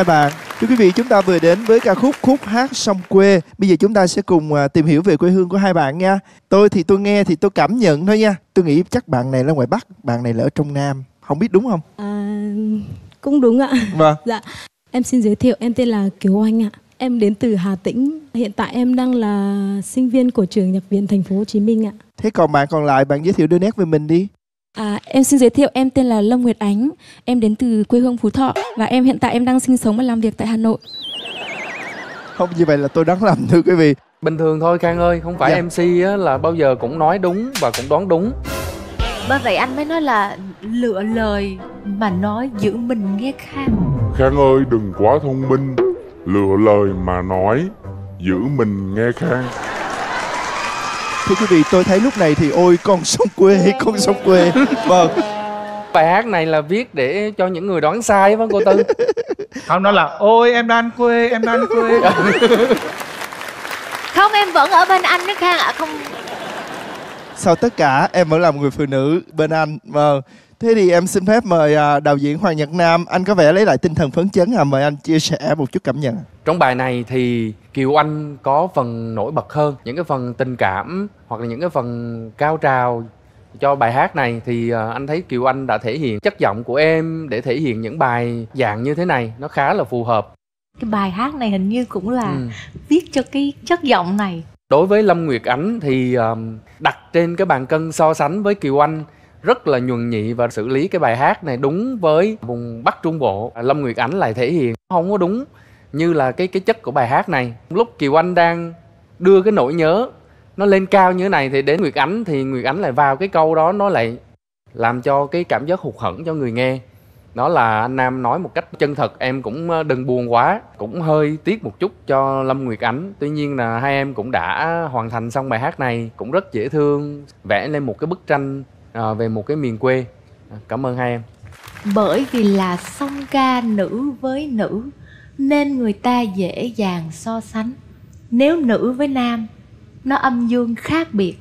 hai bạn. Thưa quý vị, chúng ta vừa đến với ca khúc Khúc hát sông quê. Bây giờ chúng ta sẽ cùng à, tìm hiểu về quê hương của hai bạn nha. Tôi thì tôi nghe thì tôi cảm nhận thôi nha. Tôi nghĩ chắc bạn này là ngoài Bắc, bạn này là ở trong Nam. Không biết đúng không? À, cũng đúng ạ. Vâng. Dạ. Em xin giới thiệu, em tên là Kiều Oanh ạ. Em đến từ Hà Tĩnh. Hiện tại em đang là sinh viên của trường Nhạc viện Thành phố Hồ Chí Minh ạ. Thế còn bạn còn lại bạn giới thiệu đôi nét về mình đi. À, em xin giới thiệu em tên là Lâm Nguyệt Ánh, em đến từ quê hương Phú Thọ và em hiện tại em đang sinh sống và làm việc tại Hà Nội. Không như vậy là tôi đoán lầm thưa quý vị. bình thường thôi khang ơi không phải Dạ. mc á, là bao giờ cũng nói đúng và cũng đoán đúng bởi vậy anh mới nói là lựa lời mà nói giữ mình nghe khang Khang ơi đừng quá thông minh Lựa lời mà nói Giữ mình nghe Khang Thưa quý vị, tôi thấy lúc này thì ôi con sông quê, con sông quê. Vâng, bài hát này là viết để cho những người đoán sai phải không cô tư không nó là ôi em đang quê em đang quê không em vẫn ở bên anh đó khang ạ không sau tất cả em vẫn là một người phụ nữ bên anh. Vâng. Thế thì em xin phép mời à, đạo diễn Hoàng Nhật Nam, anh có vẻ lấy lại tinh thần phấn chấn à, mời anh chia sẻ một chút cảm nhận. trong bài này thì kiều anh có phần nổi bật hơn những cái phần tình cảm hoặc là những cái phần cao trào cho bài hát này thì ờ, anh thấy kiều anh đã thể hiện chất giọng của em để thể hiện những bài dạng như thế này nó khá là phù hợp cái bài hát này hình như cũng là Ừ. viết cho cái chất giọng này Đối với Lâm Nguyệt Ánh thì um, đặt trên cái bàn cân so sánh với Kiều Anh rất là nhuần nhị và xử lý cái bài hát này đúng với vùng Bắc Trung Bộ. Lâm Nguyệt Ánh lại thể hiện không có đúng như là cái cái chất của bài hát này. Lúc Kiều Anh đang đưa cái nỗi nhớ nó lên cao như thế này thì đến Nguyệt Ánh thì Nguyệt Ánh lại vào cái câu đó, nó lại làm cho cái cảm giác hụt hẫng cho người nghe. Đó là anh Nam nói một cách chân thật, em cũng ờ, đừng buồn quá, cũng hơi tiếc một chút cho Lâm Nguyệt Ánh. Tuy nhiên là hai em cũng đã hoàn thành xong bài hát này, cũng rất dễ thương, vẽ lên một cái bức tranh ờ, về một cái miền quê. Cảm ơn hai em. Bởi vì là song ca nữ với nữ nên người ta dễ dàng so sánh. Nếu nữ với nam, nó âm dương khác biệt.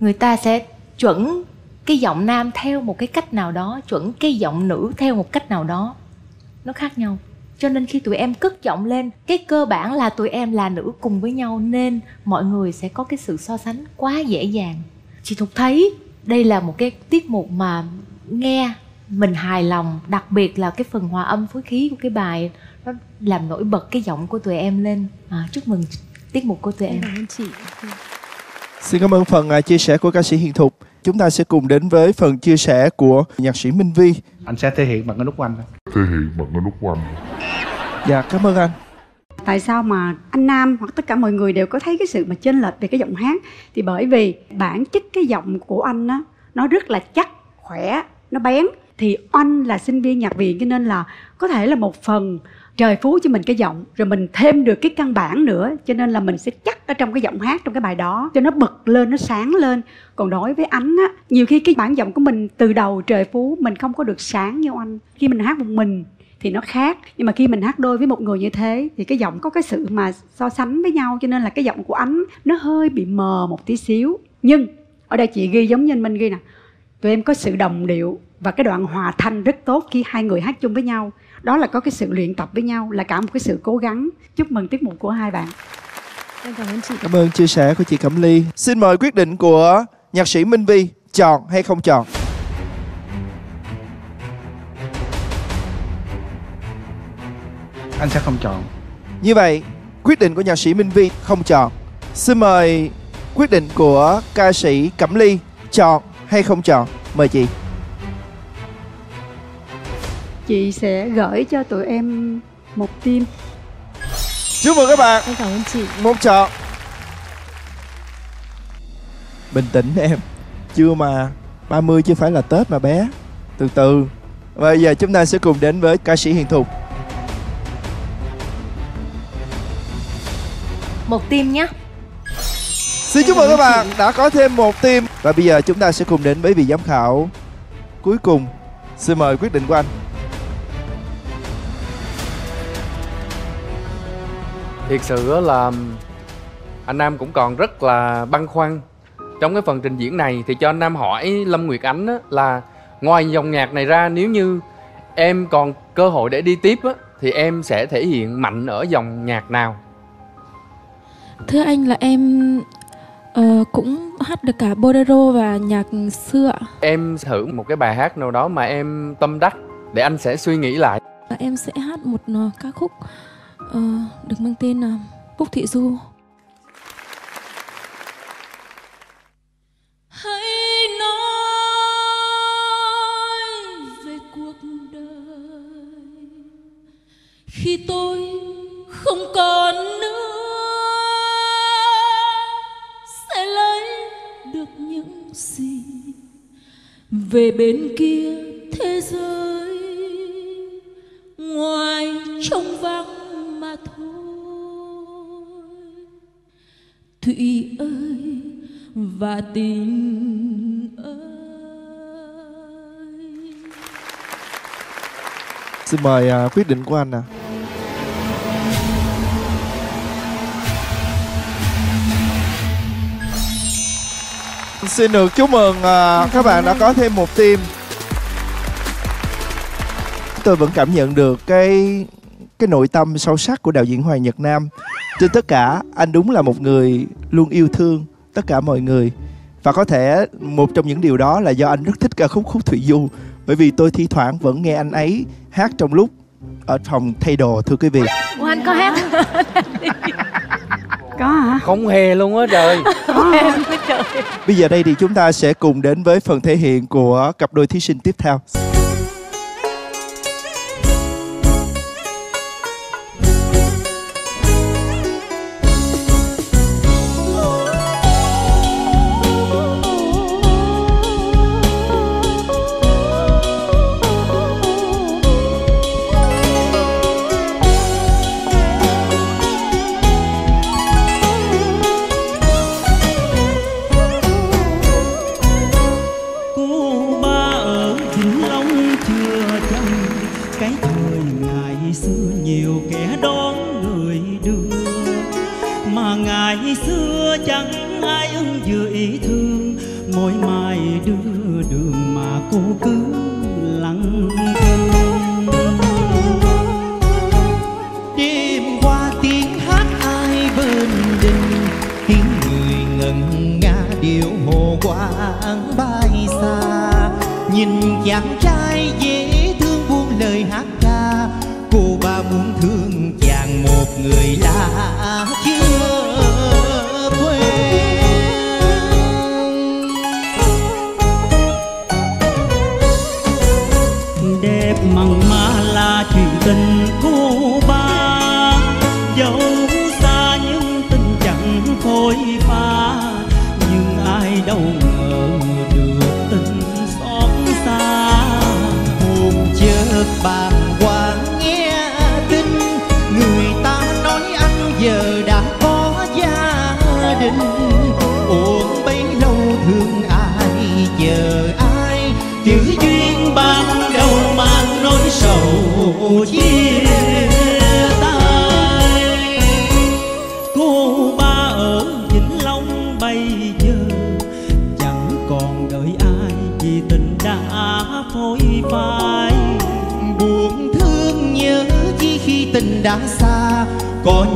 Người ta sẽ chuẩn cái giọng nam theo một cái cách nào đó, chuẩn cái giọng nữ theo một cách nào đó. Nó khác nhau. Cho nên khi tụi em cất giọng lên, cái cơ bản là tụi em là nữ cùng với nhau nên mọi người sẽ có cái sự so sánh quá dễ dàng. Chị thục thấy đây là một cái tiết mục mà nghe mình hài lòng, đặc biệt là cái phần hòa âm phối khí của cái bài nó làm nổi bật cái giọng của tụi em lên à, chúc mừng tiết mục của tụi em Cảm ơn chị. Xin cảm ơn phần à, chia sẻ của ca sĩ Hiền Thục. Chúng ta sẽ cùng đến với phần chia sẻ của nhạc sĩ Minh Vi. anh sẽ thể hiện bằng cái nút của anh Thể hiện bằng cái nút của anh Dạ, cảm ơn anh. tại sao mà anh Nam hoặc tất cả mọi người đều có thấy cái sự mà chênh lệch về cái giọng hát thì bởi vì bản chất cái giọng của anh á nó rất là chắc khỏe nó bén thì anh là sinh viên nhạc viện cho nên là có thể là một phần trời phú cho mình cái giọng, rồi mình thêm được cái căn bản nữa, cho nên là mình sẽ chắc ở trong cái giọng hát, trong cái bài đó, cho nó bật lên, nó sáng lên. Còn đối với anh á, nhiều khi cái bản giọng của mình từ đầu trời phú, mình không có được sáng như anh. Khi mình hát một mình thì nó khác, nhưng mà khi mình hát đôi với một người như thế thì cái giọng có cái sự mà so sánh với nhau, cho nên là cái giọng của anh nó hơi bị mờ một tí xíu. Nhưng, ở đây chị ghi giống như anh minh ghi nè, tụi em có sự đồng điệu và cái đoạn hòa thanh rất tốt khi hai người hát chung với nhau đó là có cái sự luyện tập với nhau là cả một cái sự cố gắng chúc mừng tiết mục của hai bạn Em cảm ơn chị. Cảm ơn chia sẻ của chị Cẩm Ly. Xin mời quyết định của nhạc sĩ Minh Vi chọn hay không chọn. anh sẽ không chọn Như vậy, quyết định của nhạc sĩ Minh Vi không chọn. Xin mời quyết định của ca sĩ Cẩm Ly chọn hay không chọn. Mời chị. Chị sẽ gửi cho tụi em một tim Chúc mừng các bạn. Em cảm ơn chị. Một chọn. Bình tĩnh em. Chưa mà 30 chưa phải là Tết mà bé. Từ từ. Bây giờ chúng ta sẽ cùng đến với ca sĩ Hiền Thục. một tim nhé Xin chúc mừng các bạn đã có thêm một team Và bây giờ chúng ta sẽ cùng đến với vị giám khảo cuối cùng Xin mời quyết định của anh thiệt sự là anh Nam cũng còn rất là băn khoăn. Trong cái phần trình diễn này thì cho anh Nam hỏi Lâm Nguyệt Ánh á, là ngoài dòng nhạc này ra nếu như em còn cơ hội để đi tiếp á, thì em sẽ thể hiện mạnh ở dòng nhạc nào? Thưa anh là em ờ, cũng hát được cả bolero và nhạc xưa ạ. em thử một cái bài hát nào đó mà em tâm đắc để anh sẽ suy nghĩ lại. Em sẽ hát một ờ, ca khúc ờ, được mang tên là Phúc Thị Du. Hãy nói về cuộc đời khi tôi không còn nữa sẽ lấy được những gì về bên kia thế giới ngoài trông vắng mà thôi thủy ơi và tình ơi Xin mời à, quyết định của anh ạ. Xin được chúc mừng uh, các bạn đã có thêm một team. Tôi vẫn cảm nhận được cái cái nội tâm sâu sắc của đạo diễn Hoàng Nhật Nam. Trên tất cả, anh đúng là một người luôn yêu thương tất cả mọi người. Và có thể một trong những điều đó là do anh rất thích ca khúc Khúc Thủy Du bởi vì tôi thi thoảng vẫn nghe anh ấy hát trong lúc ở phòng thay đồ thưa quý vị. Ủa anh có hát có hả không hề luôn á trời em với trời Bây giờ đây thì chúng ta sẽ cùng đến với phần thể hiện của cặp đôi thí sinh tiếp theo.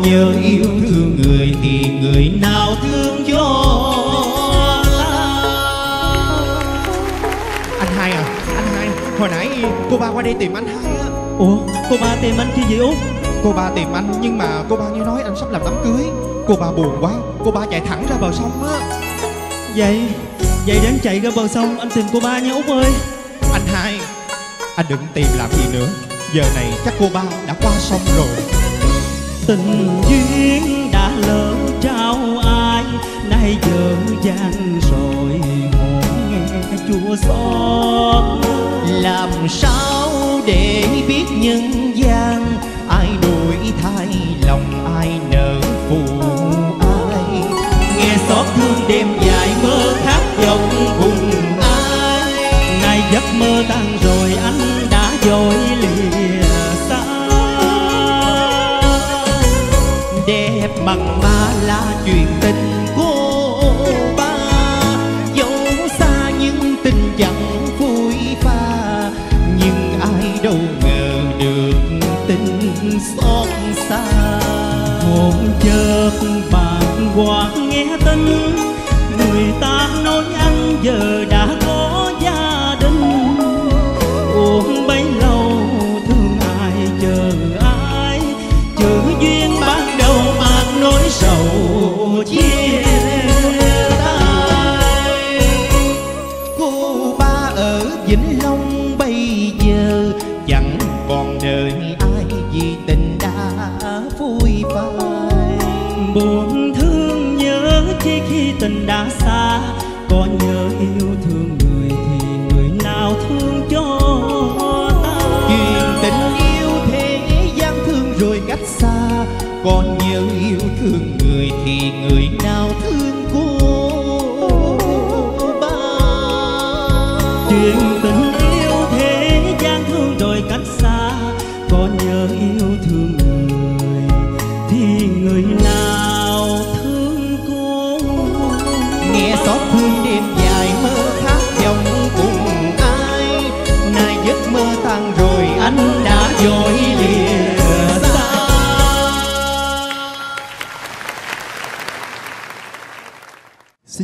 Nhớ yêu thương người thì người nào thương cho Anh hai à, anh hai. Hồi nãy cô ba qua đây tìm anh hai á. Ủa cô ba tìm anh chứ gì út? Cô ba tìm anh nhưng mà cô ba nghe nói anh sắp làm đám cưới. Cô ba buồn quá, cô ba chạy thẳng ra bờ sông á. Vậy vậy đến chạy ra bờ sông anh tìm cô ba nha út ơi. Anh hai, anh đừng tìm làm gì nữa. Giờ này chắc cô ba đã qua sông rồi tình duyên đã lỡ trao ai? Nay giờ gian rồi hồn nghe chua xót. Làm sao để biết nhân gian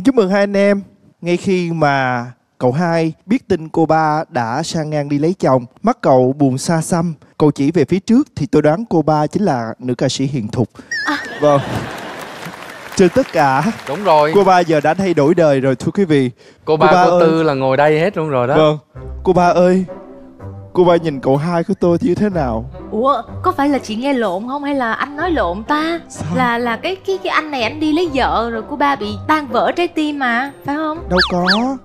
chúc mừng hai anh em. Ngay khi mà cậu hai biết tin cô ba đã sang ngang đi lấy chồng, mắt cậu buồn xa xăm. Cậu chỉ về phía trước thì tôi đoán cô ba chính là nữ ca sĩ Hiền Thục. Vâng. Trên tất cả, đúng rồi cô ba giờ đã thay đổi đời rồi thưa quý vị. cô ba cô ơi. tư là ngồi đây hết luôn rồi đó Vâng. Cô ba ơi, cô ba nhìn cậu hai của tôi như thế nào? ủa có phải là chị nghe lộn không hay là anh nói lộn ta? Là là cái cái cái anh này anh đi lấy vợ rồi cô ba bị tan vỡ trái tim mà phải không? Đâu có.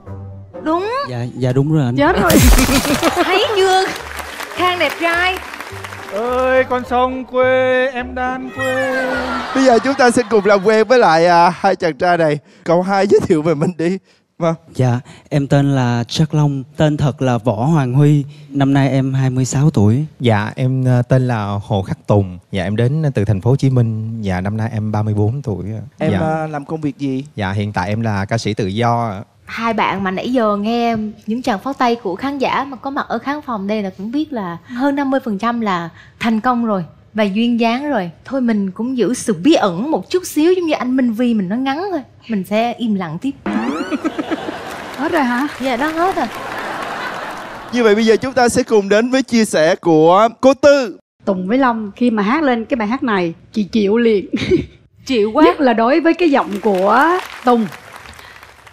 đúng. Dạ dạ đúng rồi anh. Chết rồi. Thấy chưa? Khang đẹp trai. Ơi con sông quê em đan quê. Bây giờ chúng ta sẽ cùng làm quen với lại à, hai chàng trai này. Cậu hai giới thiệu về mình đi. Vâng. Dạ, em tên là Trắc Long, tên thật là Võ Hoàng Huy, năm nay em 26 tuổi. Dạ em ờ, tên là Hồ Khắc Tùng. Dạ em đến từ thành phố Hồ Chí Minh. Dạ năm nay em 34 tuổi. Em dạ. à, làm công việc gì? dạ hiện tại em là ca sĩ tự do. ạ. hai bạn mà nãy giờ nghe những tràng pháo tay của khán giả mà có mặt ở khán phòng đây là cũng biết là hơn 50% là thành công rồi và duyên dáng rồi. Thôi mình cũng giữ sự bí ẩn một chút xíu giống như anh Minh Vi mình nó ngắn thôi. Mình sẽ im lặng tiếp. Hết rồi hả? Dạ đó hết rồi. Như vậy bây giờ chúng ta sẽ cùng đến với chia sẻ của cô Tư. Tùng với Long khi mà hát lên cái bài hát này chị chịu liền. Chịu quá. Nhất là đối với cái giọng của Tùng.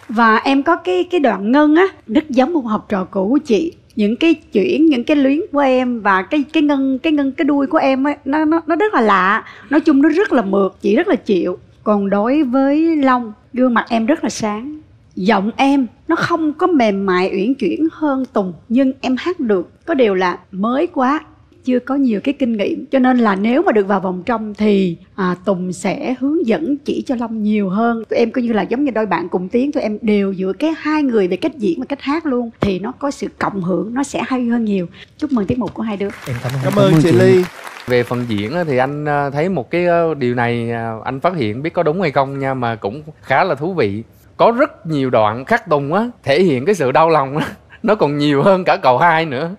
Và em có cái cái đoạn ngân á rất giống một học trò cũ của chị những cái chuyển những cái luyến của em và cái cái ngân cái ngân cái đuôi của em ấy, nó nó nó rất là lạ. Nói chung nó rất là mượt chị rất là chịu. Còn đối với Long gương mặt em rất là sáng. Giọng em nó không có mềm mại uyển chuyển hơn Tùng nhưng em hát được. Có điều là mới quá chưa có nhiều cái kinh nghiệm. Cho nên là nếu mà được vào vòng trong thì à, Tùng sẽ hướng dẫn chỉ cho Long nhiều hơn. Tụi em coi như là giống như đôi bạn cùng tiếng tụi em đều giữa cái hai người về cách diễn và cách hát luôn thì nó có sự cộng hưởng nó sẽ hay hơn nhiều. Chúc mừng tiết mục của hai đứa. Em cảm ơn. Cảm ơn chị Ly. về phần diễn á, thì anh à, thấy một cái à, điều này à, anh phát hiện biết có đúng hay không nha mà cũng khá là thú vị. Có rất nhiều đoạn khắc tùng á thể hiện cái sự đau lòng á nó còn nhiều hơn cả cầu hai nữa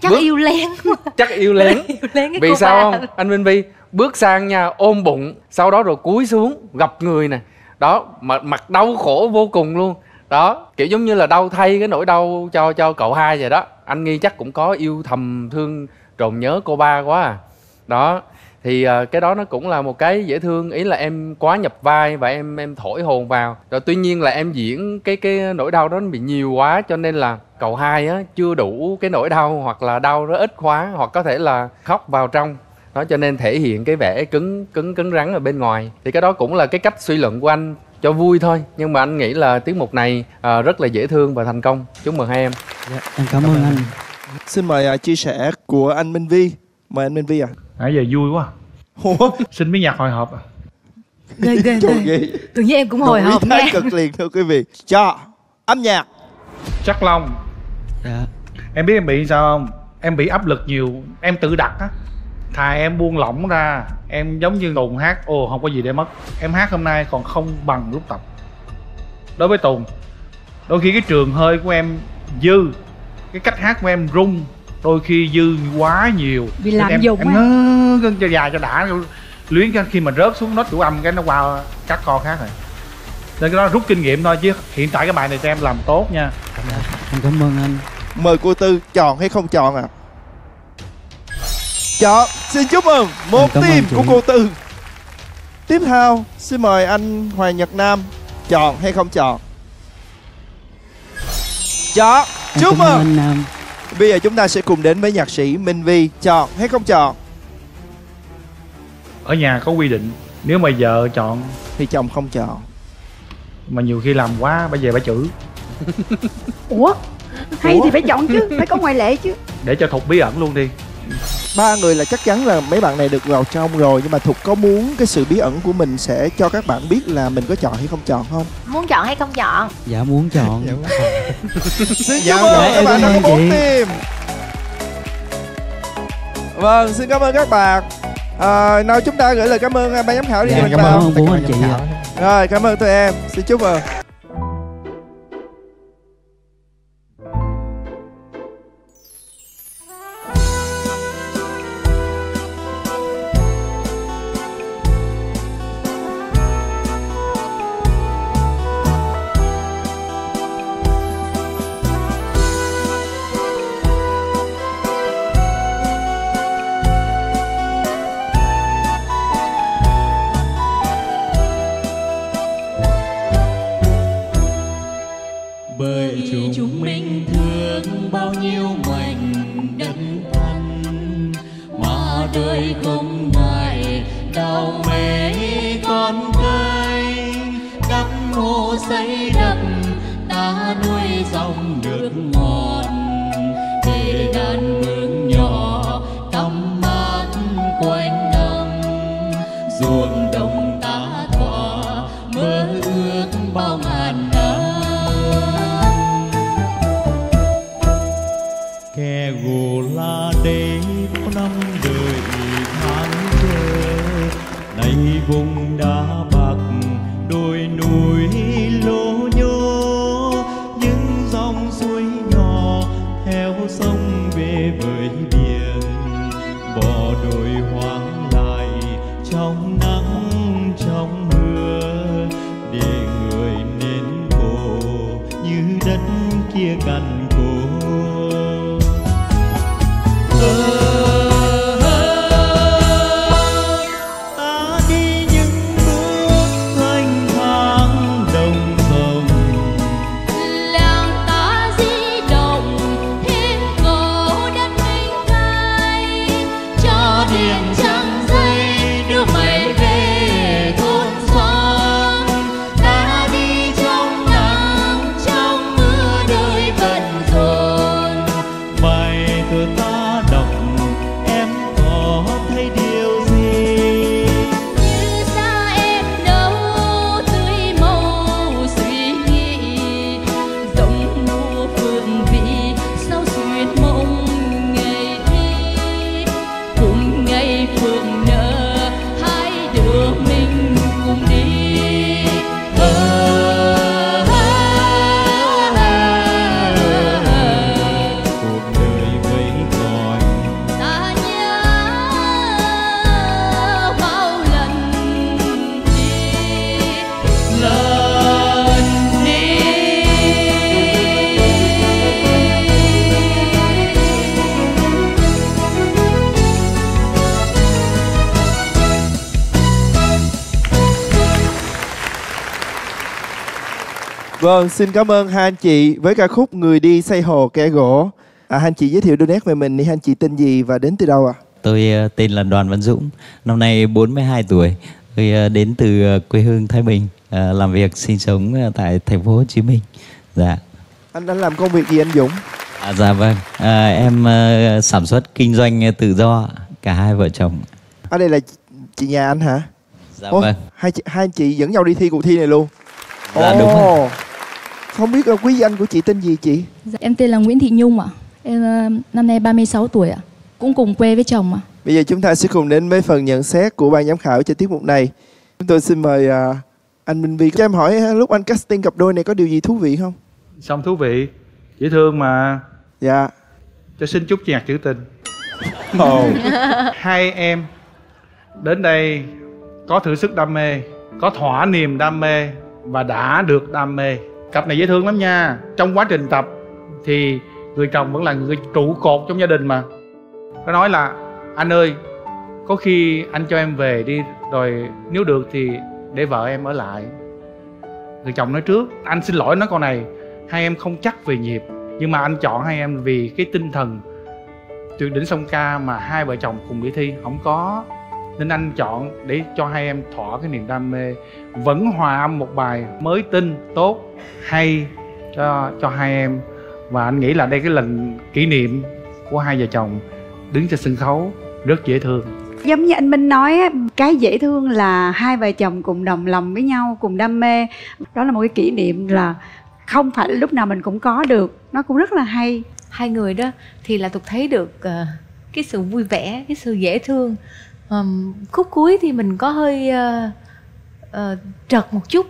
chắc Bước- yêu lén chắc yêu lén. Yêu lén cái vì sao không? Anh Minh Vi bước sang nha ôm bụng sau đó rồi cúi xuống gặp người nè. Đó mà mặt đau khổ vô cùng luôn. Đó kiểu giống như là đau thay cái nỗi đau cho cho cậu hai vậy đó. Anh nghi chắc cũng có yêu thầm thương trồn nhớ cô ba quá à. Đó thì à, cái đó nó cũng là một cái dễ thương ý là em quá nhập vai và em em thổi hồn vào rồi tuy nhiên là em diễn cái cái nỗi đau đó nó bị nhiều quá cho nên là cậu hai á chưa đủ cái nỗi đau hoặc là đau nó ít quá hoặc có thể là khóc vào trong đó cho nên thể hiện cái vẻ cứng cứng cứng rắn ở bên ngoài thì cái đó cũng là cái cách suy luận của anh cho vui thôi nhưng mà anh nghĩ là tiết mục này à, rất là dễ thương và thành công chúc mừng hai em Dạ, em cảm ơn anh. Xin mời à, chia sẻ của anh Minh Vi. Mời anh Minh Vi ạ. Nãy giờ vui quá Ủa? xin miếng nhạc hồi hộp à. ghê ghê Trời ghê ghê. tự nhiên em cũng hồi hộp nha cực liền thưa quý vị. Cho âm nhạc. chắc long Dạ. em biết em bị sao không em bị áp lực nhiều em tự đặt á thà em buông lỏng ra em giống như tùng hát ồ không có gì để mất em hát hôm nay còn không bằng lúc tập đối với tùng đôi khi cái trường hơi của em dư cái cách hát của em rung đôi khi dư quá nhiều Vì Nên lạm em, dụng em ngơ ngân cho dài cho đã luyến cho khi mà rớt xuống nốt chủ âm cái nó qua các con khác rồi nên cái đó rút kinh nghiệm thôi chứ hiện tại cái bài này cho em làm tốt nha Em cảm ơn anh. Mời cô Tư chọn hay không chọn ạ? Chọn. Xin chúc mừng một tim của cô Tư. Tiếp theo, xin mời anh Hoàng Nhật Nam chọn hay không chọn? Chọn. Chúc mừng. anh Nam. Bây giờ chúng ta sẽ cùng đến với nhạc sĩ Minh Vi. Chọn hay không chọn? ở nhà có quy định nếu mà vợ chọn Thì chồng không chọn. mà nhiều khi làm quá bà về bà chửi. Ủa? Hay thì phải chọn chứ phải có ngoại lệ chứ. Để cho thục bí ẩn luôn đi ba người là chắc chắn là mấy bạn này được vào trong rồi nhưng mà thục có muốn cái sự bí ẩn của mình sẽ cho các bạn biết là mình có chọn hay không chọn không? Muốn chọn hay không chọn? Dạ muốn chọn. Xin Dạ, chúc mừng dạ, các bạn đã cảm có ơn bốn chị. tim vâng xin cảm ơn các bạn. À, nào chúng ta gửi lời cảm ơn ban giám khảo đi dạ mình cảm vào. ơn bốn anh chị rồi cảm ơn tụi em. Xin chúc mừng Vâng, xin cảm ơn hai anh chị với ca khúc Người đi xây hồ kẻ gỗ. À, hai anh chị giới thiệu đôi nét về mình đi, hai anh chị tên gì và đến từ đâu ạ? Tôi ờ, tên là Đoàn Văn Dũng, năm nay 42 tuổi. Tôi ờ, đến từ ờ, quê hương Thái Bình, làm việc sinh sống tại thành phố Hồ Chí Minh. Dạ. Anh đang làm công việc gì anh Dũng? À, dạ vâng. À, em sản xuất kinh doanh tự do, cả hai vợ chồng. Ở đây là chị nhà anh hả? Dạ Ồ, vâng. Hai chị, hai anh chị dẫn nhau đi thi cuộc thi này luôn. Dạ, đúng rồi. Không biết ờ, quý danh của chị tên gì chị? Dạ, em tên là Nguyễn Thị Nhung ạ. Em ờ, năm nay 36 tuổi ạ. Cũng cùng quê với chồng ạ. Bây giờ chúng ta sẽ cùng đến với phần nhận xét của ban giám khảo cho tiết mục này. Chúng tôi xin mời à, anh Minh Vi. Cho em hỏi à, lúc anh casting cặp đôi này có điều gì thú vị không? xong thú vị dễ thương mà dạ cho xin chúc nhạc trữ tình Ồ. hai em đến đây có thử sức đam mê có thỏa niềm đam mê và đã được đam mê cặp này dễ thương lắm nha. Trong quá trình tập thì người chồng vẫn là người trụ cột trong gia đình mà. Có nói là, anh ơi, có khi anh cho em về đi, rồi nếu được thì để vợ em ở lại. Người chồng nói trước, anh xin lỗi nói con này, hai em không chắc về nhịp nhưng mà anh chọn hai em vì cái tinh thần tuyệt đỉnh song ca mà hai vợ chồng cùng đi thi, không có nên anh chọn để cho hai em thỏa cái niềm đam mê. Vẫn hòa âm một bài mới tinh tốt hay cho cho hai em. Và anh nghĩ là đây cái lần kỷ niệm của hai vợ chồng đứng trên sân khấu rất dễ thương. Giống như anh Minh nói á, cái dễ thương là hai vợ chồng cùng đồng lòng với nhau cùng đam mê. Đó là một cái kỷ niệm là không phải lúc nào mình cũng có được. Nó cũng rất là hay. Hai người đó thì là tục thấy được ờ, cái sự vui vẻ cái sự dễ thương um, khúc cuối thì mình có hơi uh, uh, trật một chút.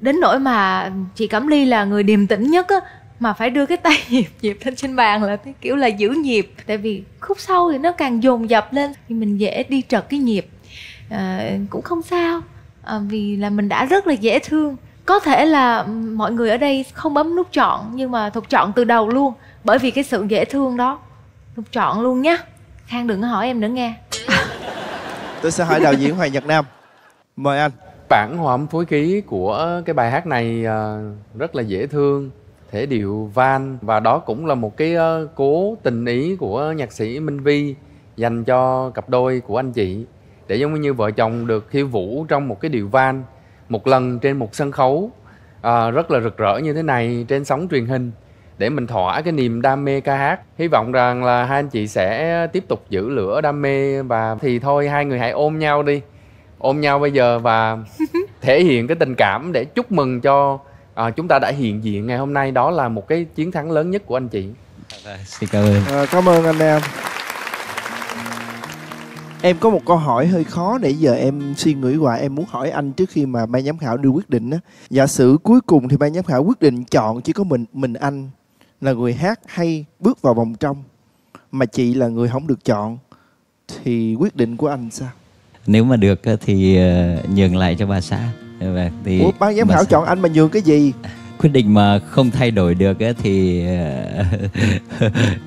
Đến nỗi mà chị cẩm ly là người điềm tĩnh nhất á mà phải đưa cái tay nhịp nhịp lên trên bàn là cái kiểu là giữ nhịp. Tại vì khúc sau thì nó càng dồn dập lên thì mình dễ đi trật cái nhịp. Ờ, cũng không sao. Ờ, vì là mình đã rất là dễ thương. Có thể là mọi người ở đây không bấm nút chọn nhưng mà thuộc chọn từ đầu luôn bởi vì cái sự dễ thương đó. Thuộc chọn luôn nhá. Khang đừng có hỏi em nữa nghe tôi sẽ hỏi đạo diễn Hoàng Nhật Nam. Mời anh. Bản hòa âm phối khí của cái bài hát này à, rất là dễ thương thể điệu van. Và đó cũng là một cái ờ, cố tình ý của nhạc sĩ Minh Vi dành cho cặp đôi của anh chị. Để giống như vợ chồng được khiêu vũ trong một cái điệu van một lần trên một sân khấu à, rất là rực rỡ như thế này trên sóng truyền hình để mình thỏa cái niềm đam mê ca hát. Hy vọng rằng là hai anh chị sẽ tiếp tục giữ lửa đam mê và thì thôi hai người hãy ôm nhau đi. Ôm nhau bây giờ và thể hiện cái tình cảm để chúc mừng cho à, chúng ta đã hiện diện ngày hôm nay. Đó là một cái chiến thắng lớn nhất của anh chị. Xin cảm ơn. À, cảm ơn anh Nam Em có một câu hỏi hơi khó để giờ em suy nghĩ hoài. Em muốn hỏi anh trước khi mà ban giám khảo đưa quyết định á. Giả sử cuối cùng thì ban giám khảo quyết định chọn chỉ có mình mình anh là người hát hay bước vào vòng trong Mà chị là người không được chọn Thì quyết định của anh sao? nếu mà được á, thì ờ, nhường lại cho bà xã. Và thì Ủa ban giám khảo xã- chọn anh mà nhường cái gì? quyết định mà không thay đổi được á, thì ờ,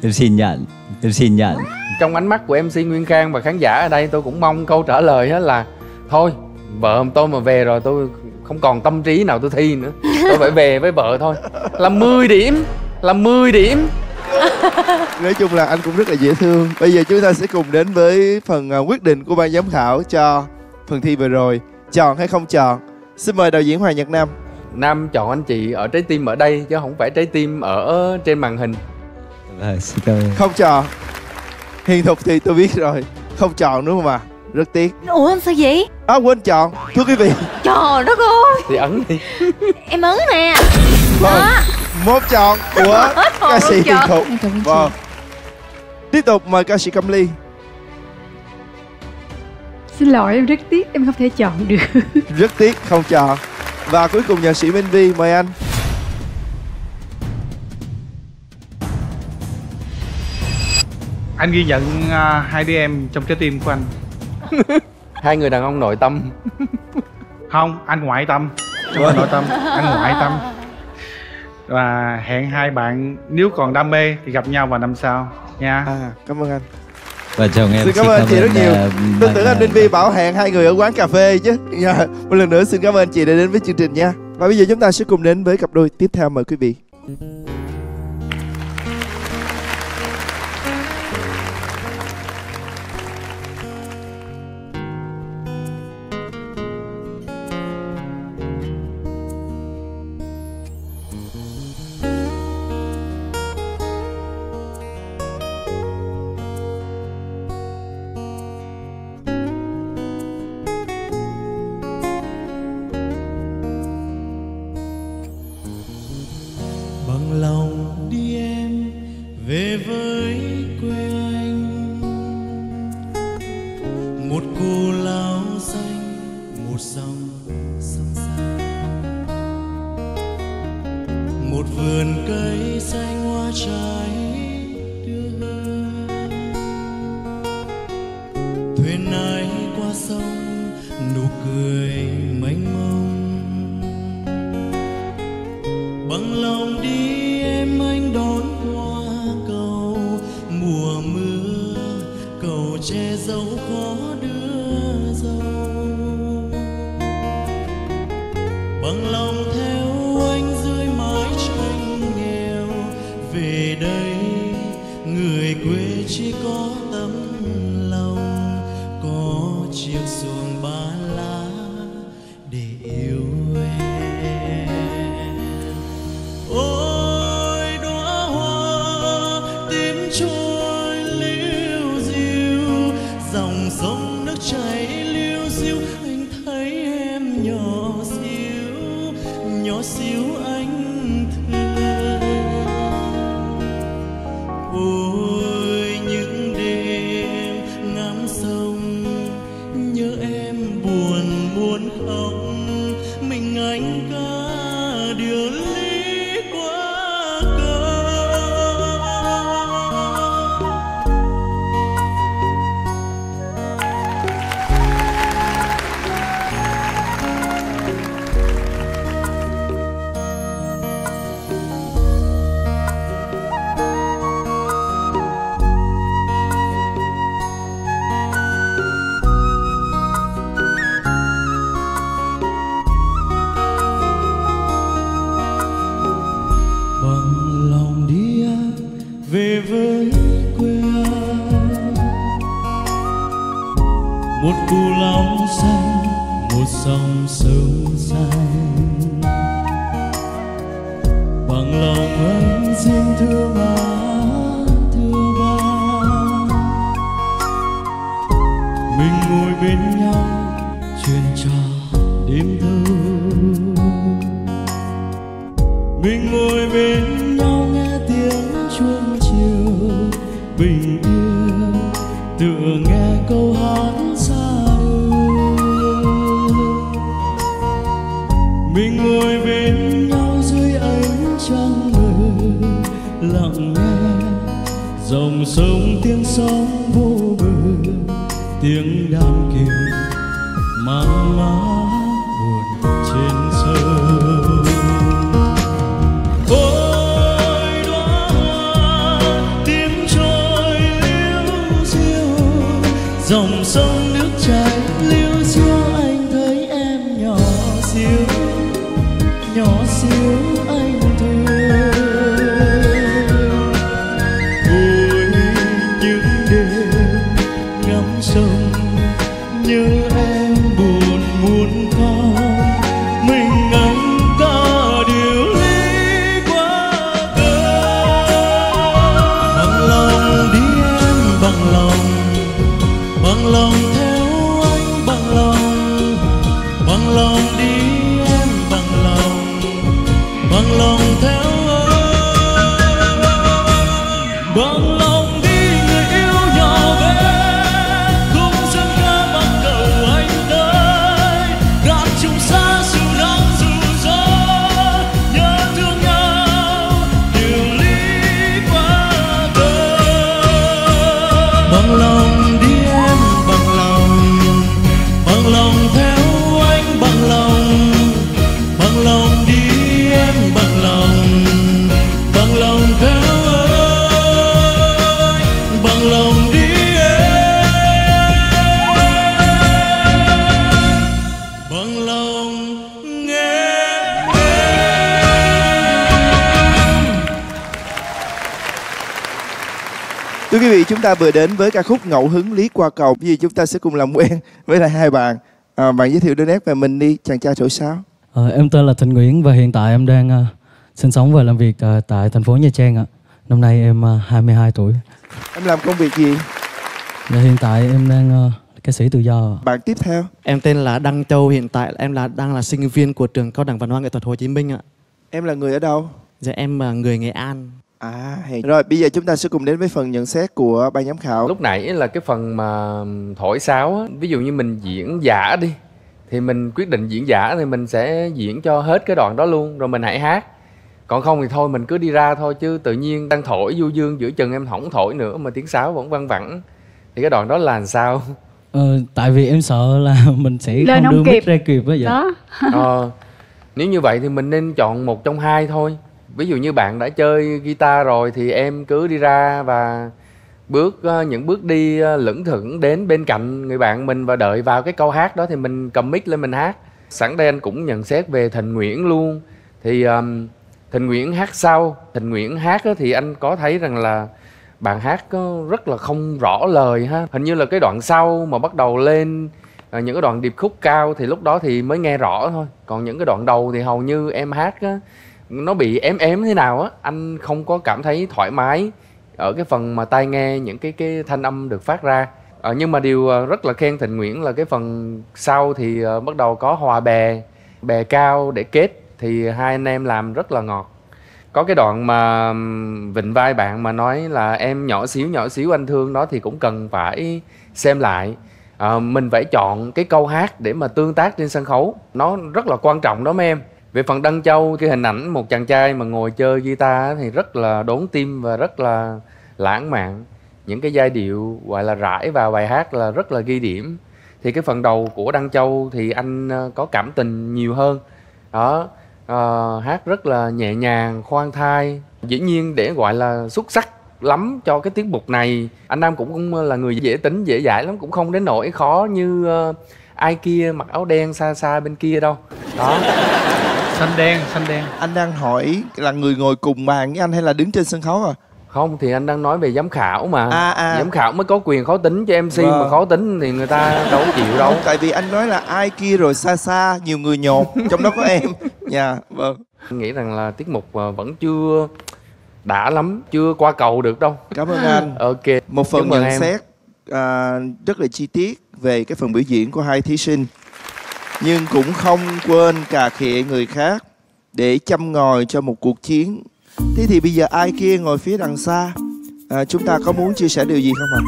em xin nhận em xin nhận. Trong ánh mắt của MC Nguyên Khang và khán giả ở đây tôi cũng mong câu trả lời là thôi vợ tôi mà về rồi tôi không còn tâm trí nào tôi thi nữa. Tôi phải về với vợ thôi. Là 10 điểm là 10 điểm. Nói chung là anh cũng rất là dễ thương. Bây giờ chúng ta sẽ cùng đến với phần à, quyết định của ban giám khảo cho phần thi vừa rồi. Chọn hay không chọn? Xin mời đạo diễn Hoàng Nhật Nam. Nam chọn anh chị ở trái tim ở đây chứ không phải trái tim ở trên màn hình. Xin cảm ơn Không chọn. Hiền thục thì tôi biết rồi. Không chọn đúng không ạ? Rất tiếc. Ủa sao vậy? À quên chọn. Thưa quý vị. Trời đất ơi. Thì ấn đi. Em ấn nè. Vâng Một chọn. Của ca sĩ Hiền thục. Vâng Tiếp tục mời ca sĩ Cẩm Ly. Xin lỗi em rất tiếc em không thể chọn được. Rất tiếc không chọn. Và cuối cùng nhạc sĩ Minh Vi mời anh. Anh ghi nhận à, hai đứa em trong trái tim của anh. Hai người đàn ông nội tâm. Không anh ngoại tâm. Phải nội tâm anh ngoại tâm và hẹn hai bạn nếu còn đam mê thì gặp nhau vào năm sau nha. À, cảm ơn anh. Vợ chồng em Xin cảm ơn chị rất nhiều. ờ, Tôi tưởng anh Minh Vi bảo hẹn hai người ở quán cà phê chứ. Dạ, Một lần nữa xin cảm ơn chị đã đến với chương trình nha. Và bây giờ chúng ta sẽ cùng đến với cặp đôi tiếp theo mời quý vị chúng ta vừa đến với ca khúc Ngẫu hứng Lý qua cầu. Vì chúng ta sẽ cùng làm quen với lại hai bạn. À, bạn giới thiệu đôi nét về mình đi, chàng trai thổi sáo. Ờ, em tên là Thịnh Nguyễn và hiện tại em đang ờ, sinh sống và làm việc ờ, tại thành phố Nha Trang ạ. Năm nay em ờ, 22 tuổi. Em làm công việc gì? Và hiện tại em đang là ca sĩ tự do. Bạn tiếp theo. Em tên là Đăng Châu, hiện tại em là đang là sinh viên của trường Cao đẳng Văn hóa Nghệ thuật Hồ Chí Minh ạ. Em là người ở đâu? Dạ em là người Nghệ An. À, hay. Rồi, bây giờ chúng ta sẽ cùng đến với phần nhận xét của ban giám khảo. lúc nãy là cái phần mà thổi sáo á ví dụ như mình diễn giả đi thì mình quyết định diễn giả thì mình sẽ diễn cho hết cái đoạn đó luôn rồi mình hãy hát còn không thì thôi mình cứ đi ra thôi chứ tự nhiên đang thổi du dương giữa chừng em không thổi nữa mà tiếng sáo vẫn văng vẳng thì cái đoạn đó là làm sao Ờ, tại vì em sợ là mình sẽ Lên không đưa kịp. mic ra kịp á dạ. đó ờ, nếu như vậy thì mình nên chọn một trong hai thôi ví dụ như bạn đã chơi guitar rồi thì em cứ đi ra và bước ờ, những bước đi ờ, lững thững đến bên cạnh người bạn mình và đợi vào cái câu hát đó thì mình cầm mic lên mình hát. Sẵn đây anh cũng nhận xét về Thành Nguyễn luôn. Thì um, Thành Nguyễn hát sau Thành Nguyễn hát thì anh có thấy rằng là bạn hát rất là không rõ lời ha. Hình như là cái đoạn sau mà bắt đầu lên à, những cái đoạn điệp khúc cao thì lúc đó thì mới nghe rõ thôi. Còn những cái đoạn đầu thì hầu như em hát á, nó bị ém ém thế nào á anh không có cảm thấy thoải mái ở cái phần mà tai nghe những cái cái thanh âm được phát ra. Ờ, nhưng mà điều ờ, rất là khen Thịnh Nguyễn là cái phần sau thì ờ, bắt đầu có hòa bè bè cao để kết thì hai anh em làm rất là ngọt. Có cái đoạn mà vịnh vai bạn mà nói là em nhỏ xíu nhỏ xíu anh thương đó thì cũng cần phải xem lại. À, mình phải chọn cái câu hát để mà tương tác trên sân khấu. Nó rất là quan trọng đó mấy em về phần Đăng Châu cái hình ảnh một chàng trai mà ngồi chơi guitar thì rất là đốn tim và rất là lãng mạn. Những cái giai điệu gọi là rải vào bài hát là rất là ghi điểm. Thì cái phần đầu của Đăng Châu thì anh ờ, có cảm tình nhiều hơn. Đó à, hát rất là nhẹ nhàng khoan thai. Dĩ nhiên để gọi là xuất sắc lắm cho cái tiết mục này anh Nam cũng, cũng là người dễ tính dễ dãi lắm cũng không đến nỗi khó như ờ, ai kia mặc áo đen xa xa bên kia đâu. Đó xanh đen xanh đen. Anh đang hỏi là người ngồi cùng bàn với anh hay là đứng trên sân khấu à? Không thì anh đang nói về giám khảo mà. À, à. giám khảo mới có quyền khó tính cho mc Vâng. mà khó tính thì người ta đâu có chịu đâu. Tại vì anh nói là ai kia rồi xa xa nhiều người nhột trong đó có em. Dạ vâng. Anh nghĩ rằng là tiết mục ờ, vẫn chưa đã lắm chưa qua cầu được đâu. Cảm ơn anh. Ok một phần nhận em. xét à, rất là chi tiết về cái phần biểu diễn của hai thí sinh nhưng cũng không quên cà khịa người khác để chăm ngồi cho một cuộc chiến. Thế thì bây giờ ai kia ngồi phía đằng xa? À, chúng ta có muốn chia sẻ điều gì không ạ?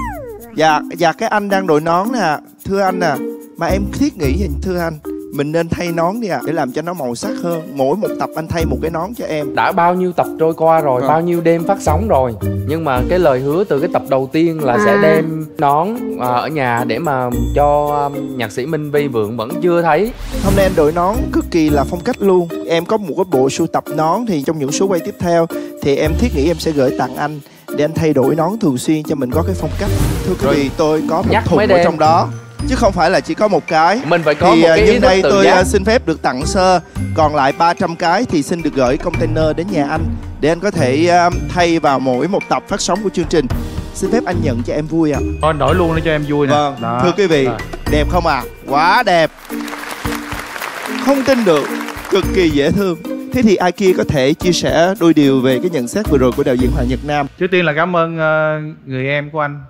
Dạ dạ cái anh đang đội nón nè thưa anh nè mà em thiết nghĩ thưa anh? Mình nên thay nón đi ạ để làm cho nó màu sắc hơn. Mỗi một tập anh thay một cái nón cho em. Đã bao nhiêu tập trôi qua rồi Vâng. bao nhiêu đêm phát sóng rồi. Nhưng mà cái lời hứa từ cái tập đầu tiên là sẽ À. đem nón à, ở nhà để mà cho um, nhạc sĩ Minh Vi Vượng vẫn chưa thấy. Hôm nay anh đội nón cực kỳ là phong cách luôn. Em có một cái bộ sưu tập nón Thì trong những số quay tiếp theo Thì em thiết nghĩ em sẽ gửi tặng anh Để anh thay đổi nón thường xuyên cho mình có cái phong cách. Thưa quý vị tôi có một Nhắc thùng ở trong đó Chứ không phải là chỉ có một cái mình phải có Thì một à, cái nhân đây tôi giác. à, xin phép được tặng sơ Còn lại 300 cái thì xin được gửi container đến nhà anh Để anh có thể à, thay vào mỗi một tập phát sóng của chương trình Xin phép anh nhận cho em vui ạ Thôi anh đổi luôn để cho em vui nè Vâng, Đó. thưa quý vị, Rồi. đẹp không à? Quá đẹp. Không tin được, cực kỳ dễ thương. Thế thì ai kia có thể chia sẻ đôi điều về cái nhận xét vừa rồi của đạo diễn Hoàng Nhật Nam? Trước tiên là cảm ơn ờ, người em của anh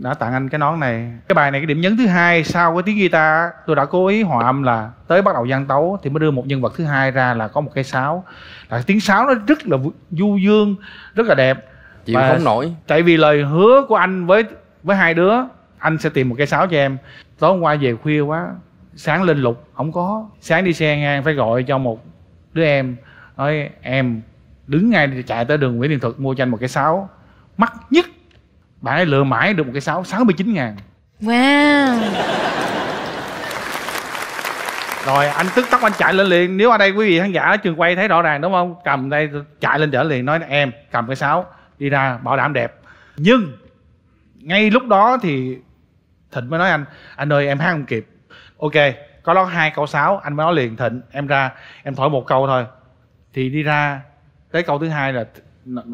đã tặng anh cái nón này. Cái bài này cái điểm nhấn thứ hai sau cái tiếng guitar tôi đã cố ý hòa âm là tới bắt đầu gian tấu thì mới đưa một nhân vật thứ hai ra là có một cây sáo. Là tiếng sáo nó rất là du dương, rất là đẹp. chịu Và không nổi Tại vì lời hứa của anh với với hai đứa, anh sẽ tìm một cây sáo cho em. Tối hôm qua về khuya quá, sáng lên lục không có. Sáng đi xe ngang phải gọi cho một đứa em nói em đứng ngay chạy tới đường Nguyễn Thiện Thuật mua cho anh một cái sáo mắc nhất bạn ấy lựa mãi được một cái sáo 69 ngàn. Wow. Rồi anh tức tốc anh chạy lên liền. Nếu ở đây quý vị khán giả ở trường quay thấy rõ ràng đúng không? Cầm đây chạy lên chở liền nói em cầm cái sáo đi ra bảo đảm đẹp. Nhưng ngay lúc đó thì thịnh mới nói anh anh ơi em hát không kịp. Ok có đó hai câu sáo anh mới nói liền thịnh em ra em thổi một câu thôi. Thì đi ra tới câu thứ hai là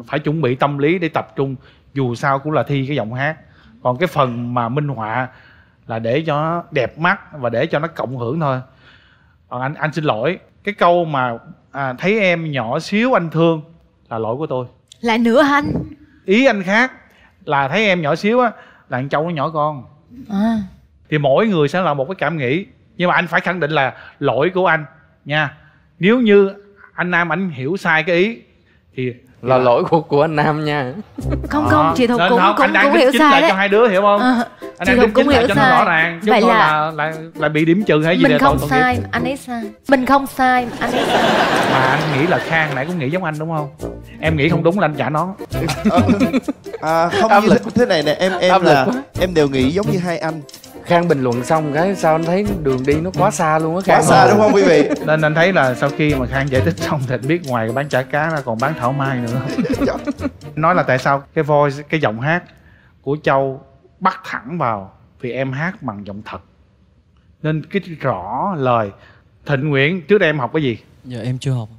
phải chuẩn bị tâm lý để tập trung dù sao cũng là thi cái giọng hát. Còn cái phần mà minh họa là để cho nó đẹp mắt và để cho nó cộng hưởng thôi. Còn anh anh xin lỗi cái câu mà à, thấy em nhỏ xíu anh thương là lỗi của tôi. Lại nữa anh. Ý anh khác là thấy em nhỏ xíu á là anh châu nó nhỏ con. À. thì mỗi người sẽ là một cái cảm nghĩ. Nhưng mà anh phải khẳng định là lỗi của anh nha. Nếu như anh nam anh hiểu sai cái ý thì là lỗi của của anh Nam nha. Không không, chị Thục cũng không, cũng cũng hiểu chính sai đấy cho hai đứa hiểu không? Ờ, anh chị đang Thục cũng hiểu cho nó sai. rõ ràng chứ Vậy không là- là là là bị điểm trừ hay gì Mình không tội nghiệp. sai, anh ấy sai. Mình không sai, anh ấy sai. Mà anh nghĩ là khang nãy cũng nghĩ giống anh đúng không? Em nghĩ không đúng là anh trả nó. À, không Áp như lực. thế, này nè em em Áp là em đều nghĩ giống như hai anh Khang bình luận xong cái sao anh thấy đường đi nó quá xa luôn á Khang? quá xa đúng không quý vị? Nên anh thấy là sau khi mà khang giải thích xong thì anh biết ngoài bán chả cá ra còn bán thảo mai nữa. Nói là tại sao? Cái voice cái giọng hát của châu bắt thẳng vào vì em hát bằng giọng thật. Nên cái rõ lời thịnh nguyễn trước đây em học cái gì? Dạ em chưa học.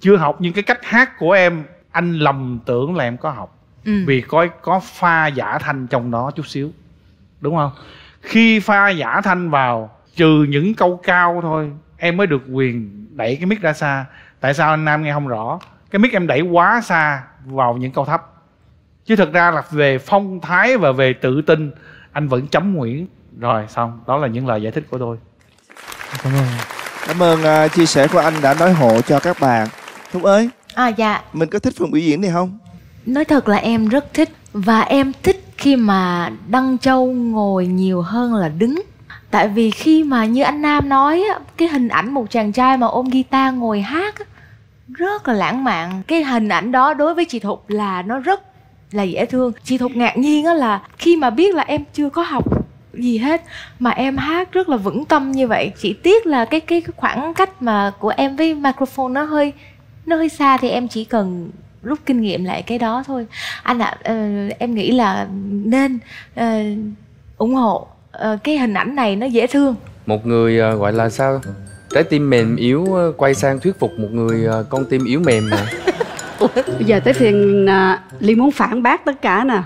Chưa học nhưng cái cách hát của em anh lầm tưởng là em có học. Ừ. vì có có pha giả thanh trong đó chút xíu. Đúng không khi pha giả thanh vào trừ những câu cao thôi em mới được quyền đẩy cái mic ra xa. Tại sao anh nam nghe không rõ? Cái mic em đẩy quá xa vào những câu thấp. Chứ thực ra là về phong thái và về tự tin anh vẫn chấm nguyễn. Rồi xong. Đó là những lời giải thích của tôi. Cảm ơn. Cảm ơn à, chia sẻ của anh đã nói hộ cho các bạn. Thúc ơi À dạ, mình có thích phần biểu diễn này không? Nói thật là em rất thích và em thích khi mà Đăng Châu ngồi nhiều hơn là đứng. Tại vì khi mà như anh Nam nói á, cái hình ảnh một chàng trai mà ôm guitar ngồi hát rất là lãng mạn. Cái hình ảnh đó đối với chị Thục là nó rất là dễ thương. Chị Thục ngạc nhiên á là khi mà biết là em chưa có học gì hết mà em hát rất là vững tâm như vậy. Chỉ tiếc là cái, cái khoảng cách mà của em với microphone nó hơi nó hơi xa thì em chỉ cần rút kinh nghiệm lại cái đó thôi. Anh ạ ờ, em nghĩ là nên ờ, ủng hộ ờ, cái hình ảnh này nó dễ thương. Một người ờ, gọi là sao? Trái tim mềm yếu ờ, quay sang thuyết phục một người ờ, con tim yếu mềm mà. Bây giờ tới phiên à, ly muốn phản bác tất cả nè.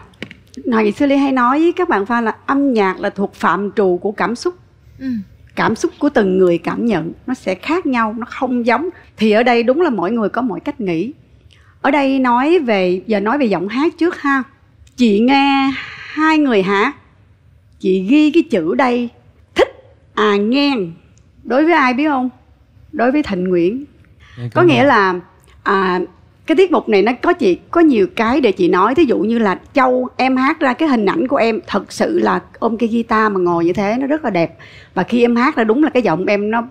Hồi ngày xưa ly hay nói với các bạn fan là âm nhạc là thuộc phạm trù của cảm xúc. Ừ. cảm xúc của từng người cảm nhận nó sẽ khác nhau nó không giống. Thì ở đây đúng là mỗi người có mỗi cách nghĩ ở đây nói về giờ nói về giọng hát trước ha. Chị nghe hai người hát chị ghi cái chữ đây thích à ngang. Đối với ai biết không? Đối với thịnh nguyễn. Có nghĩa là à, cái tiết mục này nó có chị có nhiều cái để chị nói. Thí dụ như là châu em hát ra cái hình ảnh của em thật sự là ôm cái guitar mà ngồi như thế nó rất là đẹp. Và khi em hát ra đúng là cái giọng em nó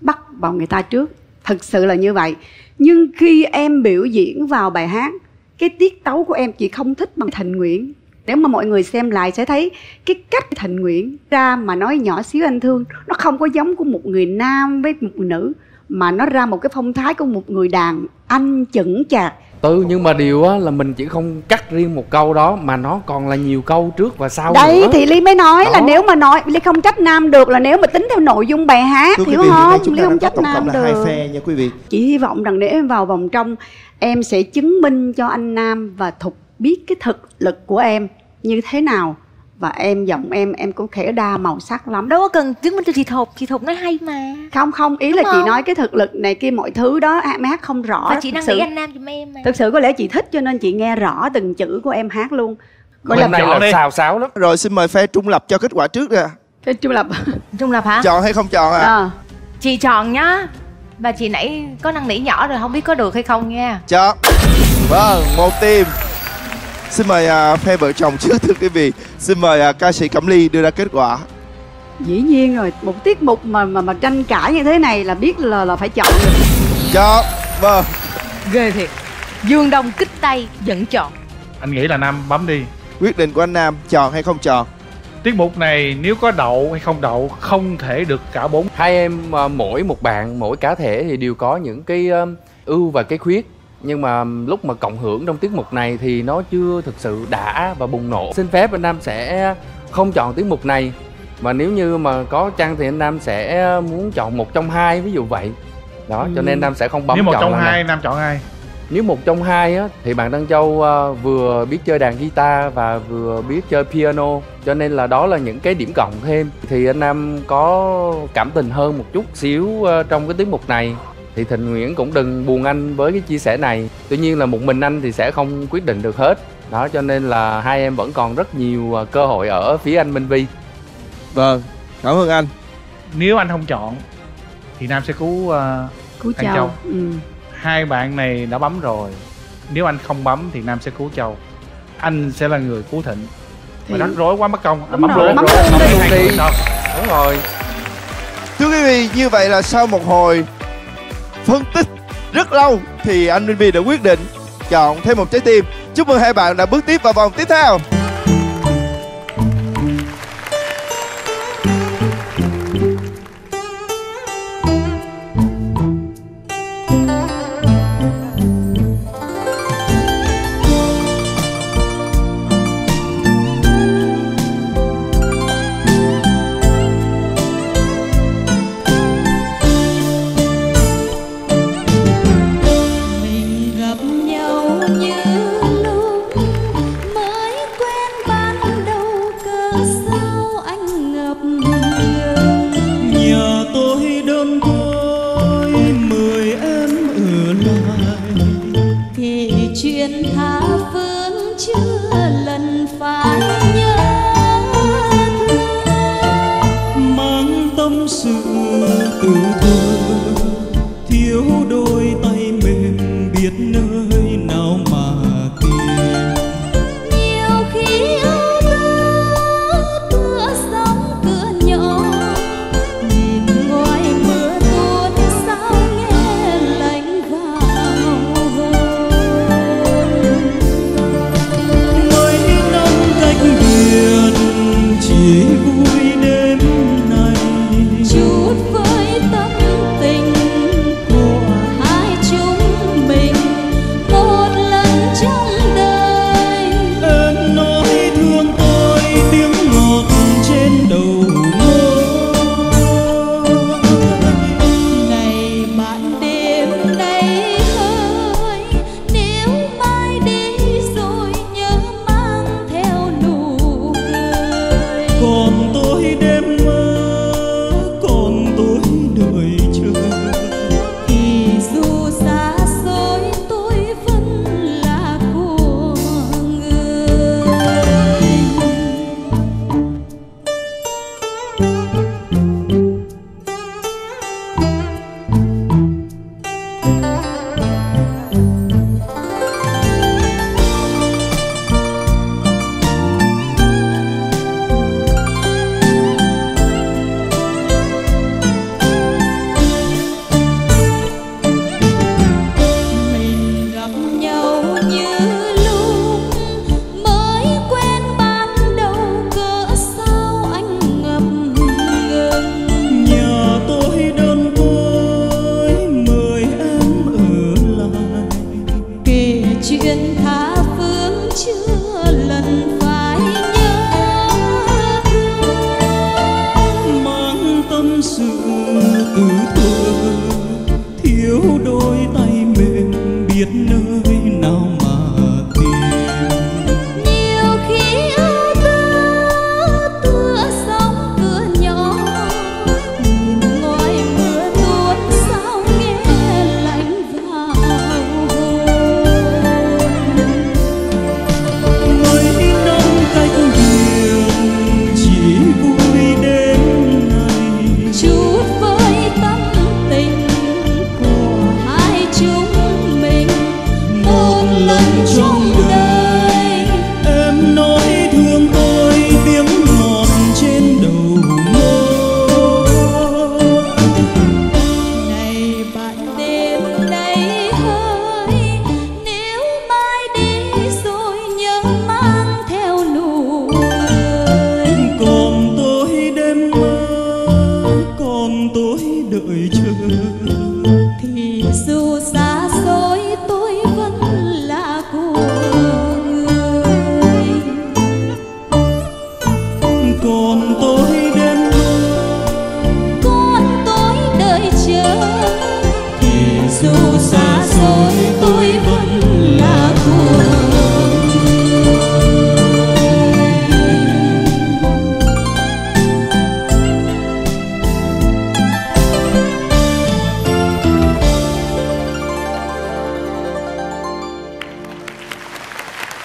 bắt vào người ta trước. Thật sự là như vậy nhưng khi em biểu diễn vào bài hát, cái tiết tấu của em chị không thích bằng thành nguyễn. Nếu mà mọi người xem lại sẽ thấy cái cách thành nguyễn ra mà nói nhỏ xíu anh thương, nó không có giống của một người nam với một người nữ, mà nó ra một cái phong thái của một người đàn anh chững chạc ừ nhưng mà điều á là mình chỉ không cắt riêng một câu đó mà nó còn là nhiều câu trước và sau đấy nữa. thì ly mới nói là Đó. nếu mà nói ly không trách nam được là nếu mà tính theo nội dung bài hát Thưa quý hiểu vị, không chúng ly không trách nam là hai được phe nha quý vị chị hy vọng rằng nếu em vào vòng trong em sẽ chứng minh cho anh nam và thục biết cái thực lực của em như thế nào và em giọng em em cũng khẽ đa màu sắc lắm. Đâu có cần chứng minh cho chị thục chị thục nói hay mà. Không không ý Đúng là chị không? nói cái thực lực này kia mọi thứ đó em hát không rõ và chị đang sự- nghĩ anh nam giùm em mà. thực sự có lẽ chị thích cho nên chị nghe rõ từng chữ của em hát luôn. Gọi Hôm nay chọn là đi. xào xáo lắm. Rồi xin mời phe trung lập cho kết quả trước nè. Trung lập. Trung lập hả? Chọn hay không chọn à, Ờ. chị chọn nhá. Và chị nãy có năn nỉ nhỏ rồi không biết có được hay không nha. Chọn. Vâng một team xin mời à, phe vợ chồng trước thưa quý vị. Xin mời à, ca sĩ cẩm ly đưa ra kết quả. Dĩ nhiên rồi một tiết mục mà mà mà tranh cãi như thế này là biết là là phải chọn được chọn vâng. Ghê thiệt. Dương đông kích tay vẫn chọn. Anh nghĩ là nam bấm đi. Quyết định của anh nam chọn hay không chọn? Tiết mục này nếu có đậu hay không đậu không thể được cả bốn. Hai em à, mỗi một bạn mỗi cá thể thì đều có những cái ưu và cái khuyết nhưng mà lúc mà cộng hưởng trong tiết mục này thì nó chưa thực sự đã và bùng nổ. Xin phép anh nam sẽ không chọn tiết mục này. Mà nếu như mà có chăng thì anh nam sẽ muốn chọn một trong hai ví dụ vậy. Đó cho nên anh nam sẽ không bấm nếu một chọn trong hai này. nam chọn ai? Nếu một trong hai á thì bạn Đăng Châu ờ, vừa biết chơi đàn guitar và vừa biết chơi piano. Cho nên là đó là những cái điểm cộng thêm. Thì anh Nam có cảm tình hơn một chút xíu ờ, trong cái tiết mục này thì Thịnh Nguyễn cũng đừng buồn anh với cái chia sẻ này. Tuy nhiên là một mình anh thì sẽ không quyết định được hết. Đó cho nên là hai em vẫn còn rất nhiều ờ, cơ hội ở phía anh Minh Vi. Vâng cảm ơn anh. Nếu anh không chọn thì nam sẽ cứu uh, Cứu anh Châu. châu. Ừ. hai bạn này đã bấm rồi. Nếu anh không bấm thì nam sẽ cứu châu. Anh sẽ là người cứu thịnh. Thì- mà rắc rối quá mất công. Anh bấm rồi, luôn. bấm rồi luôn đi. đúng rồi Thưa quý vị, như vậy là sau một hồi phân tích rất lâu thì anh Minh Vi đã quyết định chọn thêm một trái tim. Chúc mừng hai bạn đã bước tiếp vào vòng tiếp theo.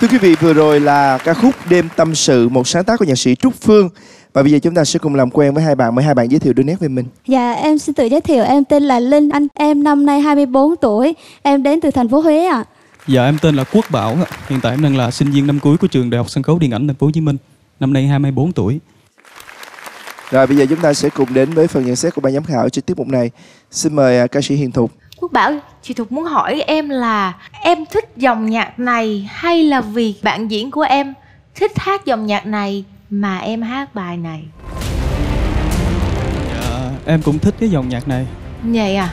Thưa quý vị, vừa rồi là ca khúc Đêm Tâm Sự, một sáng tác của nhạc sĩ Trúc Phương. Và bây giờ chúng ta sẽ cùng làm quen với hai bạn. Mời hai bạn giới thiệu đôi nét về mình. Dạ, em xin tự giới thiệu, em tên là Linh Anh, em năm nay 24 tuổi, em đến từ thành phố Huế ạ. Dạ em tên là Quốc Bảo ạ. Hiện tại em đang là sinh viên năm cuối của trường Đại học Sân khấu Điện ảnh Thành phố Hồ Chí Minh. Năm nay 24 tuổi. Rồi bây giờ chúng ta sẽ cùng đến với phần nhận xét của ban giám khảo trên tiết mục này. Xin mời à, ca sĩ Hiền Thục. Quốc Bảo, chị Thục muốn hỏi em là em thích dòng nhạc này hay là vì bạn diễn của em thích hát dòng nhạc này mà em hát bài này? Dạ, em cũng thích cái dòng nhạc này. Vậy à?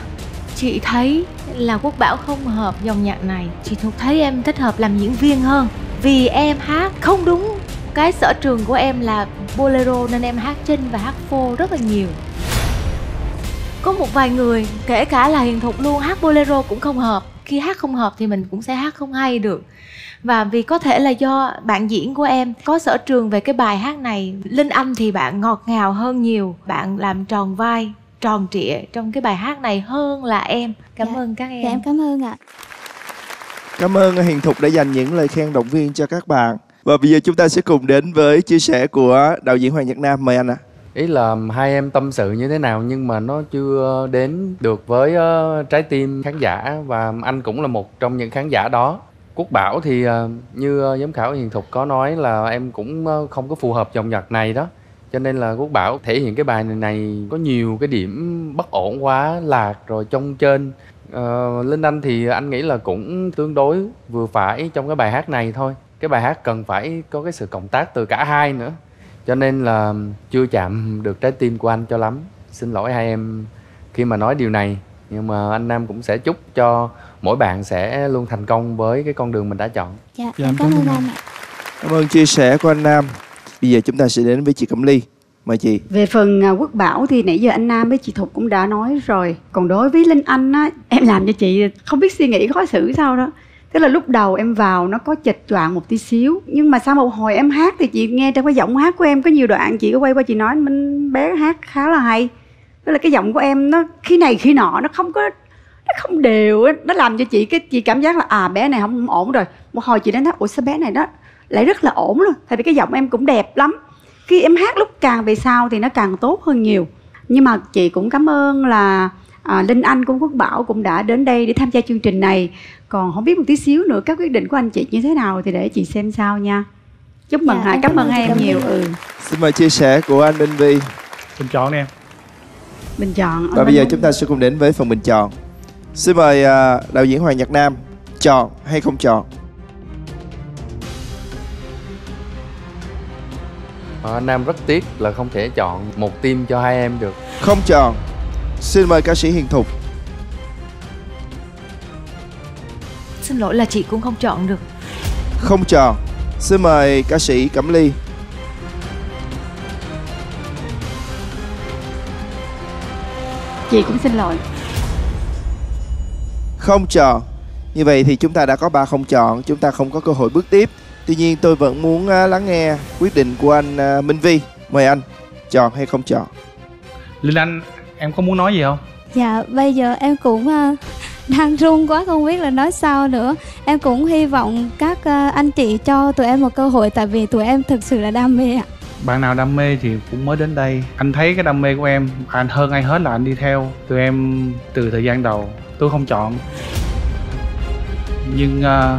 Chị thấy là Quốc Bảo không hợp dòng nhạc này. Chị Thục thấy em thích hợp làm diễn viên hơn. Vì em hát không đúng cái sở trường của em là bolero nên em hát trinh và hát phô rất là nhiều. Có một vài người, kể cả là Hiền Thục luôn hát bolero cũng không hợp. Khi hát không hợp thì mình cũng sẽ hát không hay được. Và vì có thể là do bạn diễn của em có sở trường về cái bài hát này Linh Anh thì bạn ngọt ngào hơn nhiều Bạn làm tròn vai, tròn trịa trong cái bài hát này hơn là em Cảm ơn các em Dạ em cảm ơn ạ. Cảm ơn Hiền Thục đã dành những lời khen động viên cho các bạn. Và bây giờ chúng ta sẽ cùng đến với chia sẻ của đạo diễn Hoàng Nhật Nam. Mời anh ạ ý là hai em tâm sự như thế nào nhưng mà nó chưa đến được với ờ, trái tim khán giả và anh cũng là một trong những khán giả đó. Quốc bảo thì ờ, như ờ, giám khảo hiền thục có nói là em cũng không có phù hợp dòng nhạc này đó. Cho nên là quốc bảo thể hiện cái bài này, này có nhiều cái điểm bất ổn quá lạc rồi trong trên uh, linh anh thì anh nghĩ là cũng tương đối vừa phải trong cái bài hát này thôi. Cái bài hát cần phải có cái sự cộng tác từ cả hai nữa cho nên là chưa chạm được trái tim của anh cho lắm xin lỗi hai em khi mà nói điều này nhưng mà anh nam cũng sẽ chúc cho mỗi bạn sẽ luôn thành công với cái con đường mình đã chọn Dạ, em cảm ơn anh ạ. Cảm ơn chia sẻ của anh Nam. Bây giờ chúng ta sẽ đến với chị Cẩm Ly. Mời chị. Về phần à, Quốc Bảo thì nãy giờ anh Nam với chị Thục cũng đã nói rồi. Còn đối với Linh Anh á, em làm cho chị không biết suy nghĩ khó xử sao đó. Tức là lúc đầu em vào nó có chệch choạng một tí xíu. Nhưng mà sau một hồi em hát thì chị nghe trong cái giọng hát của em có nhiều đoạn Chị có quay qua chị nói Minh bé hát khá là hay. Tức là cái giọng của em nó khi này khi nọ nó không có nó không đều á. Nó làm cho chị cái chị cảm giác là à bé này không ổn rồi. Một hồi chị đến nói ủa sao bé này đó lại rất là ổn luôn? Tại vì cái giọng em cũng đẹp lắm. Khi em hát lúc càng về sau thì nó càng tốt hơn nhiều. Nhưng mà chị cũng cảm ơn là à, Linh Anh của Quốc Bảo cũng đã đến đây để tham gia chương trình này còn không biết một tí xíu nữa các quyết định của anh chị như thế nào thì để chị xem sau nha chúc mừng Dạ, cảm ơn em nhiều ừ Xin mời chia sẻ của anh Minh Vi. Bình chọn em bình chọn Và bây giờ chúng ta sẽ cùng đến với phần bình chọn. Xin mời à, đạo diễn Hoàng Nhật Nam chọn hay không chọn. Anh nam rất tiếc là không thể chọn một team cho hai em được Không chọn. Xin mời ca sĩ Hiền Thục. Xin lỗi là chị cũng không chọn được. Không tròn Xin mời ca sĩ Cẩm Ly. Chị cũng xin lỗi. Không tròn Như vậy thì chúng ta đã có ba không chọn. Chúng ta không có cơ hội bước tiếp. Tuy nhiên tôi vẫn muốn à, lắng nghe quyết định của anh à, Minh Vi. Mời anh. Chọn hay không chọn? Linh anh em có muốn nói gì không? Dạ, bây giờ em cũng ờ, đang run quá không biết là nói sao nữa. Em cũng hy vọng các ờ, anh chị cho tụi em một cơ hội tại vì tụi em thực sự là đam mê ạ. bạn nào đam mê thì cũng mới đến đây anh thấy cái đam mê của em anh hơn ai hết là anh đi theo tụi em từ thời gian đầu tôi không chọn nhưng à,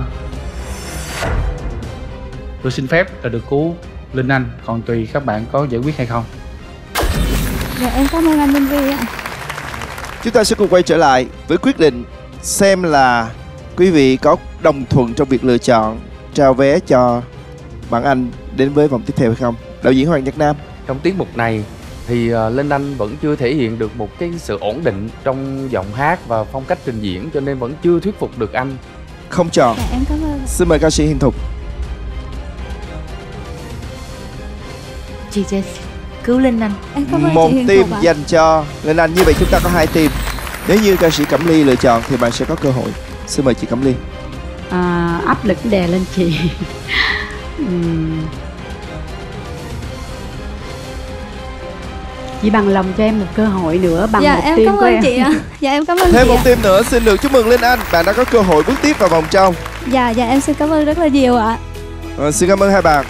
tôi xin phép là được cứu linh anh còn tùy các bạn có giải quyết hay không Dạ em cảm ơn anh Minh Vi ạ. Chúng ta sẽ cùng quay trở lại với quyết định xem là quý vị có đồng thuận trong việc lựa chọn trao vé cho bạn Anh đến với vòng tiếp theo hay không. Đạo diễn Hoàng Nhật Nam. trong tiết mục này thì uh, Linh Anh vẫn chưa thể hiện được một cái sự ổn định trong giọng hát và phong cách trình diễn cho nên vẫn chưa thuyết phục được anh Không chọn. Dạ em cảm ơn. Xin mời ca sĩ Hiền Thục. chị Jess cứu linh anh em cảm ơn Một chị Hiền team Thục dành cho Linh Anh. Như vậy chúng ta có hai team. Nếu như ca sĩ Cẩm Ly lựa chọn thì bạn sẽ có cơ hội. Xin mời chị Cẩm Ly. à, áp lực đè lên chị chị bằng lòng cho em một cơ hội nữa bằng Dạ một em team cảm của ơn em chị ạ. Dạ em cảm ơn Thêm chị một ạ. team nữa xin được chúc mừng Linh Anh. Bạn đã có cơ hội bước tiếp vào vòng trong. Dạ dạ em xin cảm ơn rất là nhiều ạ. Ờ, xin cảm ơn hai bạn.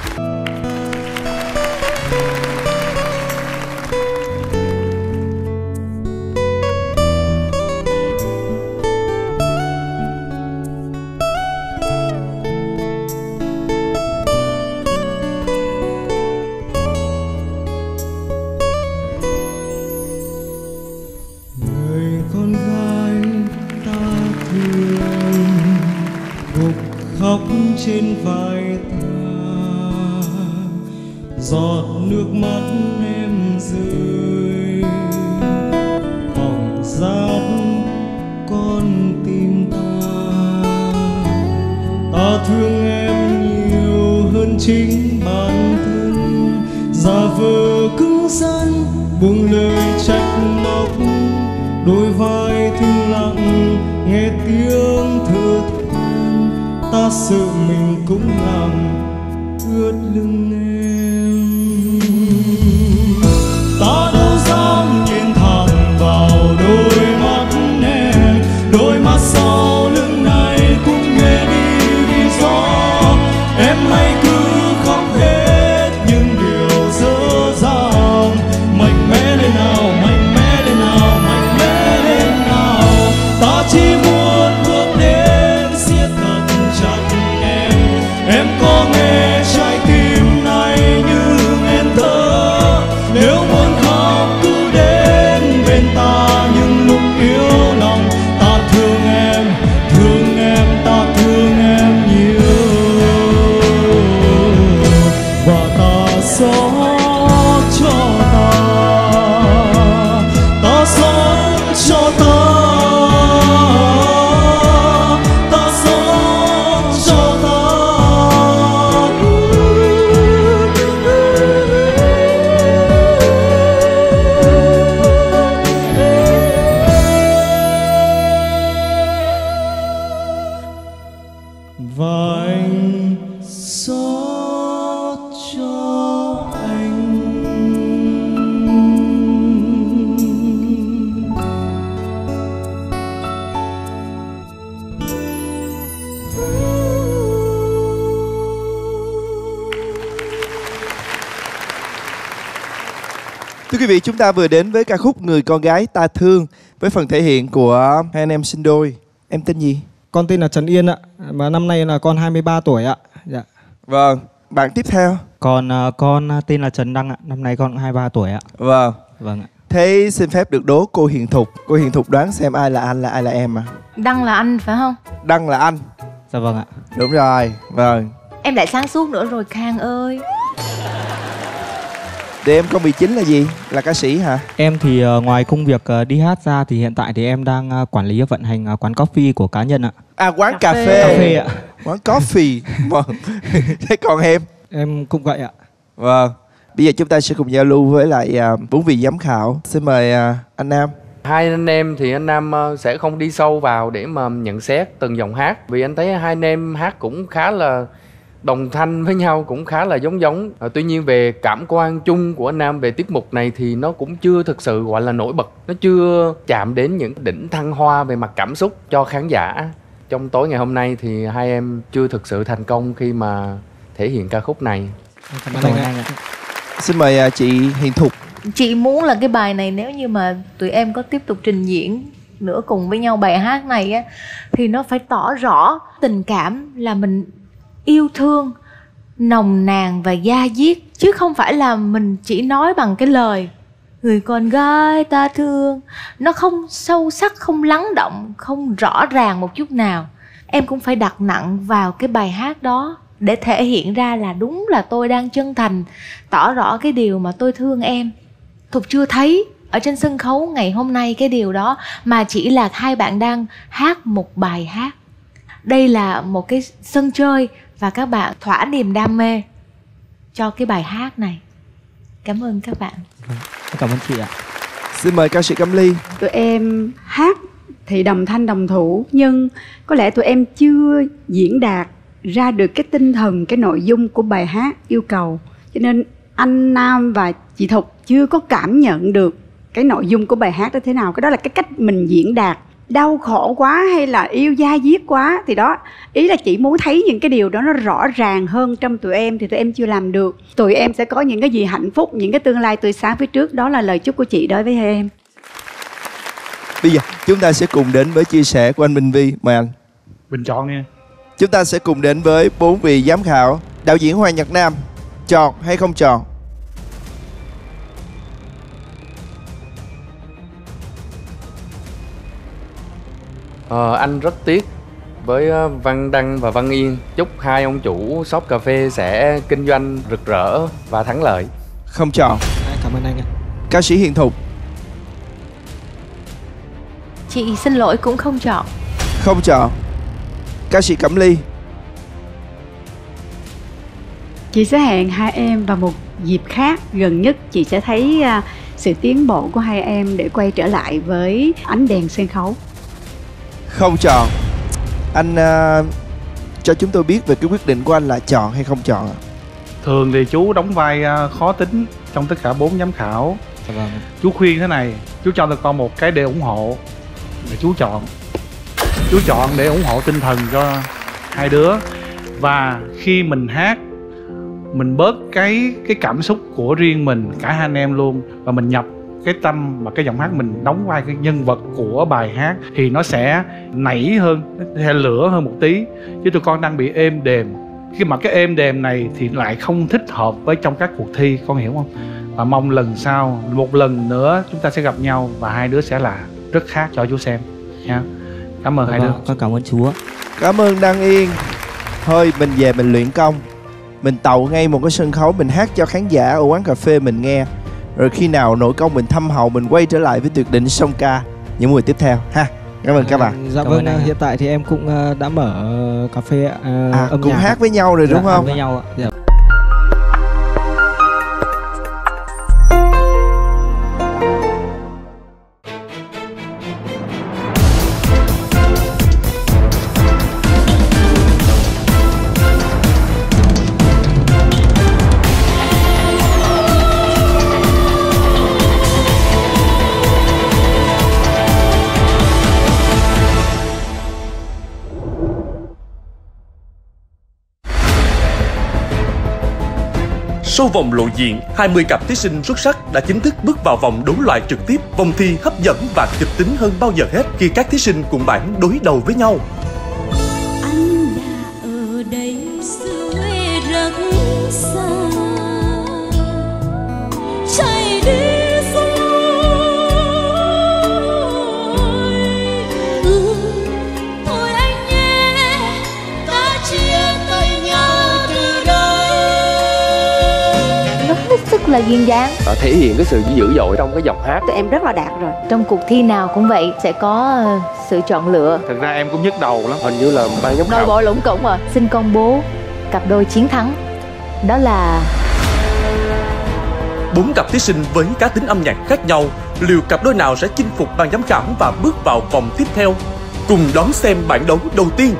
Ta vừa đến với ca khúc Người con gái ta thương với phần thể hiện của hai anh em sinh đôi. Em tên gì? Con tên là Trần Yên ạ, và năm nay là con 23 tuổi ạ. Dạ. Vâng, bạn tiếp theo. Còn à, con tên là Trần Đăng ạ, năm nay con cũng 23 tuổi ạ. Vâng. Vâng ạ. Thế xin phép được đố cô Hiền Thục. Cô Hiền Thục đoán xem ai là anh là ai là em à? đăng là anh phải không Đăng là anh. Dạ vâng ạ. Đúng rồi, vâng. em lại sáng suốt nữa rồi khang ơi tụi em công việc chính là gì? Là ca sĩ hả? Em thì ờ, ngoài công việc ờ, đi hát ra thì hiện tại thì em đang ờ, quản lý và vận hành quán coffee của cá nhân ạ. à quán cà, phê. phê. Cà phê ạ. quán coffee. Vâng. Thế còn em? Em cũng vậy ạ. vâng. Bây giờ chúng ta sẽ cùng giao lưu với lại à, bốn vị giám khảo. Xin mời à, anh nam. Hai anh em thì anh Nam sẽ không đi sâu vào để mà nhận xét từng dòng hát. Vì anh thấy hai anh em hát cũng khá là đồng thanh với nhau cũng khá là giống giống. Ờ, tuy nhiên về cảm quan chung của anh Nam về tiết mục này thì nó cũng chưa thực sự gọi là nổi bật. Nó chưa chạm đến những đỉnh thăng hoa về mặt cảm xúc cho khán giả. Trong tối ngày hôm nay thì hai em chưa thực sự thành công khi mà thể hiện ca khúc này. Cảm ơn anh ạ. xin mời à, chị hiền thục. Chị muốn là cái bài này nếu như mà tụi em có tiếp tục trình diễn nữa cùng với nhau bài hát này á thì nó phải tỏ rõ tình cảm là mình yêu thương, nồng nàn và da diết, chứ không phải là mình chỉ nói bằng cái lời. Người con gái ta thương, nó không sâu sắc, không lắng động, không rõ ràng một chút nào. Em cũng phải đặt nặng vào cái bài hát đó để thể hiện ra là đúng là tôi đang chân thành, tỏ rõ cái điều mà tôi thương em. Thục chưa thấy ở trên sân khấu ngày hôm nay cái điều đó, mà chỉ là hai bạn đang hát một bài hát. Đây là một cái sân chơi và các bạn thỏa niềm đam mê cho cái bài hát này. Cảm ơn các bạn. Cảm ơn chị ạ. xin mời ca sĩ cẩm ly. Tụi em hát thì đồng thanh đồng thủ nhưng có lẽ tụi em chưa diễn đạt ra được cái tinh thần cái nội dung của bài hát yêu cầu. Cho nên anh nam và chị thục chưa có cảm nhận được cái nội dung của bài hát đó thế nào. Cái đó là cái cách mình diễn đạt đau khổ quá hay là yêu da diết quá thì đó ý là chị muốn thấy những cái điều đó nó rõ ràng hơn trong tụi em thì tụi em chưa làm được. Tụi em sẽ có những cái gì hạnh phúc những cái tương lai tươi sáng phía trước. Đó là lời chúc của chị đối với hai em. Bây giờ chúng ta sẽ cùng đến với chia sẻ của anh Minh Vi. Mời anh. Bình chọn nha. Chúng ta sẽ cùng đến với bốn vị giám khảo đạo diễn Hoàng Nhật Nam. Chọn hay không chọn Ờ, anh rất tiếc với ờ, Văn Đăng và Văn Yên. Chúc hai ông chủ shop cà phê sẽ kinh doanh rực rỡ và thắng lợi. Không chọn. Cảm ơn anh ạ. ca sĩ Hiền Thục. Chị xin lỗi cũng không chọn. Không chọn. Ca sĩ Cẩm Ly. Chị sẽ hẹn hai em vào một dịp khác. Gần nhất chị sẽ thấy à, sự tiến bộ của hai em để quay trở lại với ánh đèn sân khấu không chọn. Anh à, cho chúng tôi biết về cái quyết định của anh là chọn hay không chọn ạ? Thường thì chú đóng vai à, khó tính trong tất cả bốn giám khảo. Vâng. chú khuyên thế này chú cho tụi con một cái để ủng hộ. Để chú chọn. Chú chọn để ủng hộ tinh thần cho hai đứa. Và khi mình hát mình bớt cái cái cảm xúc của riêng mình cả hai anh em luôn và mình nhập cái tâm và cái giọng hát mình đóng vai cái nhân vật của bài hát thì nó sẽ nảy hơn nó sẽ lửa hơn một tí. Chứ tụi con đang bị êm đềm. Khi mà cái êm đềm này thì lại không thích hợp với trong các cuộc thi con hiểu không? Và mong lần sau một lần nữa chúng ta sẽ gặp nhau và hai đứa sẽ là rất khác cho chú xem nha. Cảm ơn hai đứa. Vâng, con cảm ơn chú ạ. cảm ơn Đăng Yên. Thôi mình về mình luyện công. Mình tậu ngay một cái sân khấu mình hát cho khán giả ở quán cà phê mình nghe rồi khi nào nội công mình thâm hậu mình quay trở lại với tuyệt đỉnh song ca những mùa tiếp theo ha cảm ơn các bạn Dạ vâng, hiện tại thì em cũng ờ, đã mở ờ, cà phê ờ, À, âm cũng nhạc hát với nhau rồi đúng Dạ, hát không? với nhau ạ. Dạ. Sau vòng lộ diện, 20 cặp thí sinh xuất sắc đã chính thức bước vào vòng đấu loại trực tiếp, vòng thi hấp dẫn và kịch tính hơn bao giờ hết khi các thí sinh cùng bảng đối đầu với nhau. Rất là duyên dáng. Ờ, thể hiện cái sự dữ dội trong cái giọng hát. Tụi em rất là đạt rồi. Trong cuộc thi nào cũng vậy sẽ có ờ, sự chọn lựa. Thực ra em cũng nhức đầu lắm. Hình như là ban giám nội khảo bộ lũng củng rồi. Xin công bố cặp đôi chiến thắng. Đó là Bốn cặp thí sinh với cá tính âm nhạc khác nhau, liệu cặp đôi nào sẽ chinh phục ban giám khảo và bước vào vòng tiếp theo? Cùng đón xem bảng đấu đầu tiên.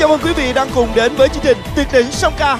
Chào mừng quý vị đang cùng đến với chương trình Tuyệt đỉnh song ca.